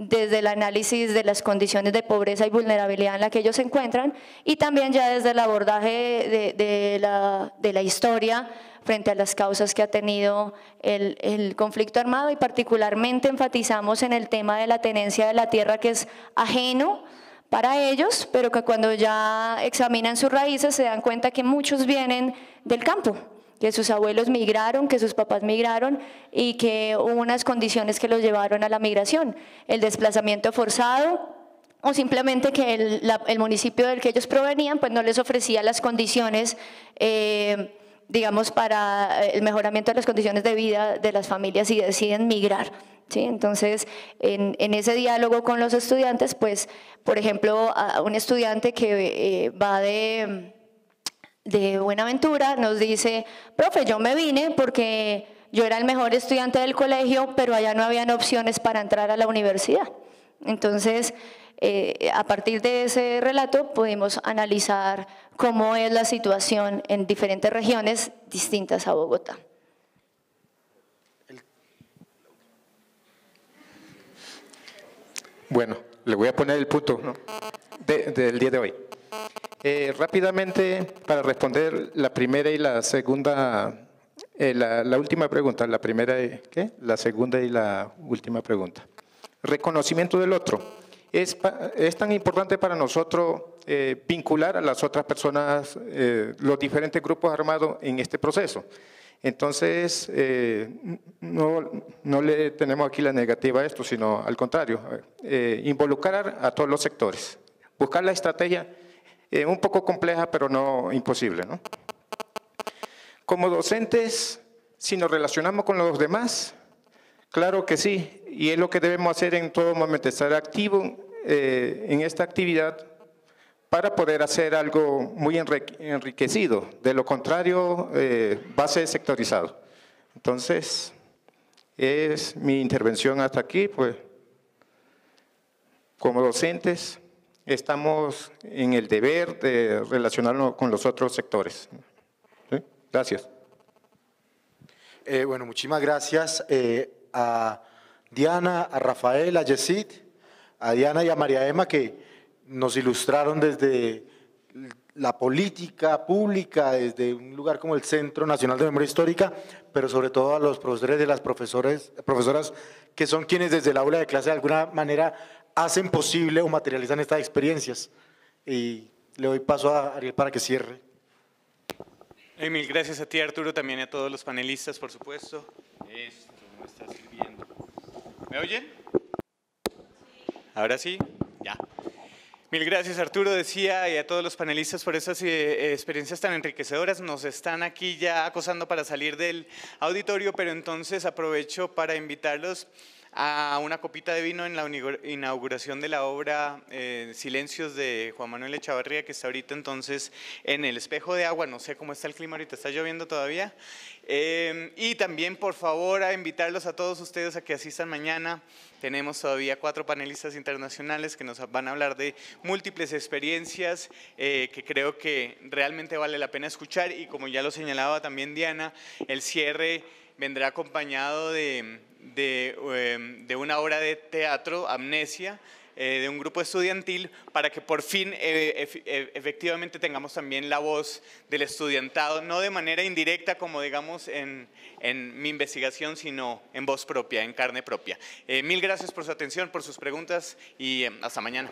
[SPEAKER 7] desde el análisis de las condiciones de pobreza y vulnerabilidad en la que ellos se encuentran y también ya desde el abordaje de, la, historia frente a las causas que ha tenido el, conflicto armado y particularmente enfatizamos en el tema de la tenencia de la tierra que es ajeno para ellos, pero que cuando ya examinan sus raíces se dan cuenta que muchos vienen del campo, que sus abuelos migraron, que sus papás migraron y que hubo unas condiciones que los llevaron a la migración, el desplazamiento forzado o simplemente que el, municipio del que ellos provenían pues no les ofrecía las condiciones, eh, digamos, para el mejoramiento de las condiciones de vida de las familias y deciden migrar. ¿Sí? Entonces, en, ese diálogo con los estudiantes, pues, por ejemplo, a un estudiante que eh, va de de Buenaventura nos dice, profe, yo me vine porque yo era el mejor estudiante del colegio, pero allá no habían opciones para entrar a la universidad. Entonces, eh, a partir de ese relato pudimos analizar cómo es la situación en diferentes regiones distintas a Bogotá.
[SPEAKER 6] Bueno, le voy a poner el punto del día de hoy. Eh, rápidamente, para responder la primera y la segunda, eh, la, última pregunta, la primera, ¿qué? La segunda y la última pregunta. Reconocimiento del otro. Es, es tan importante para nosotros eh, vincular a las otras personas, los diferentes grupos armados en este proceso. Entonces, no, no, le tenemos aquí la negativa a esto, sino al contrario, involucrar a todos los sectores, buscar la estrategia eh, un poco compleja, pero no imposible. ¿no? Como docentes, si nos relacionamos con los demás, claro que sí, y es lo que debemos hacer en todo momento, estar activo eh, en esta actividad para poder hacer algo muy enriquecido. De lo contrario, eh, va a ser sectorizado. Entonces, es mi intervención hasta aquí, pues, como docentes, estamos en el deber de relacionarnos con los otros sectores. Gracias.
[SPEAKER 3] Eh, bueno, muchísimas gracias eh, a Diana, a Rafael, a Yesid, a Diana y a María Emma que nos ilustraron desde la política pública, desde un lugar como el Centro Nacional de Memoria Histórica, pero sobre todo a los profesores y las profesores, profesoras que son quienes desde el aula de clase de alguna manera hacen posible o materializan estas experiencias. Y le doy paso a Ariel para que cierre.
[SPEAKER 1] mil gracias a ti, Arturo, también a todos los panelistas, por supuesto. Esto me está sirviendo. ¿Me oyen? Ahora sí, ya. Mil gracias Arturo, decía, y a todos los panelistas por esas eh, experiencias tan enriquecedoras. Nos están aquí ya acosando para salir del auditorio, pero entonces aprovecho para invitarlos a una copita de vino en la inauguración de la obra eh, Silencios de Juan Manuel Echavarría, que está ahorita entonces en el espejo de agua. No sé cómo está el clima ahorita, está lloviendo todavía. Eh, y también, por favor, a invitarlos a todos ustedes a que asistan mañana. Tenemos todavía cuatro panelistas internacionales que nos van a hablar de múltiples experiencias eh, que creo que realmente vale la pena escuchar. Y como ya lo señalaba también Diana, el cierre vendrá acompañado de Em, de, una obra de teatro, Amnesia, eh, de un grupo estudiantil, para que por fin eh, e, efectivamente tengamos también la voz del estudiantado, no de manera indirecta como digamos en, en mi investigación, sino en voz propia, en carne propia. Eh, mil gracias por su atención, por sus preguntas y em, hasta mañana.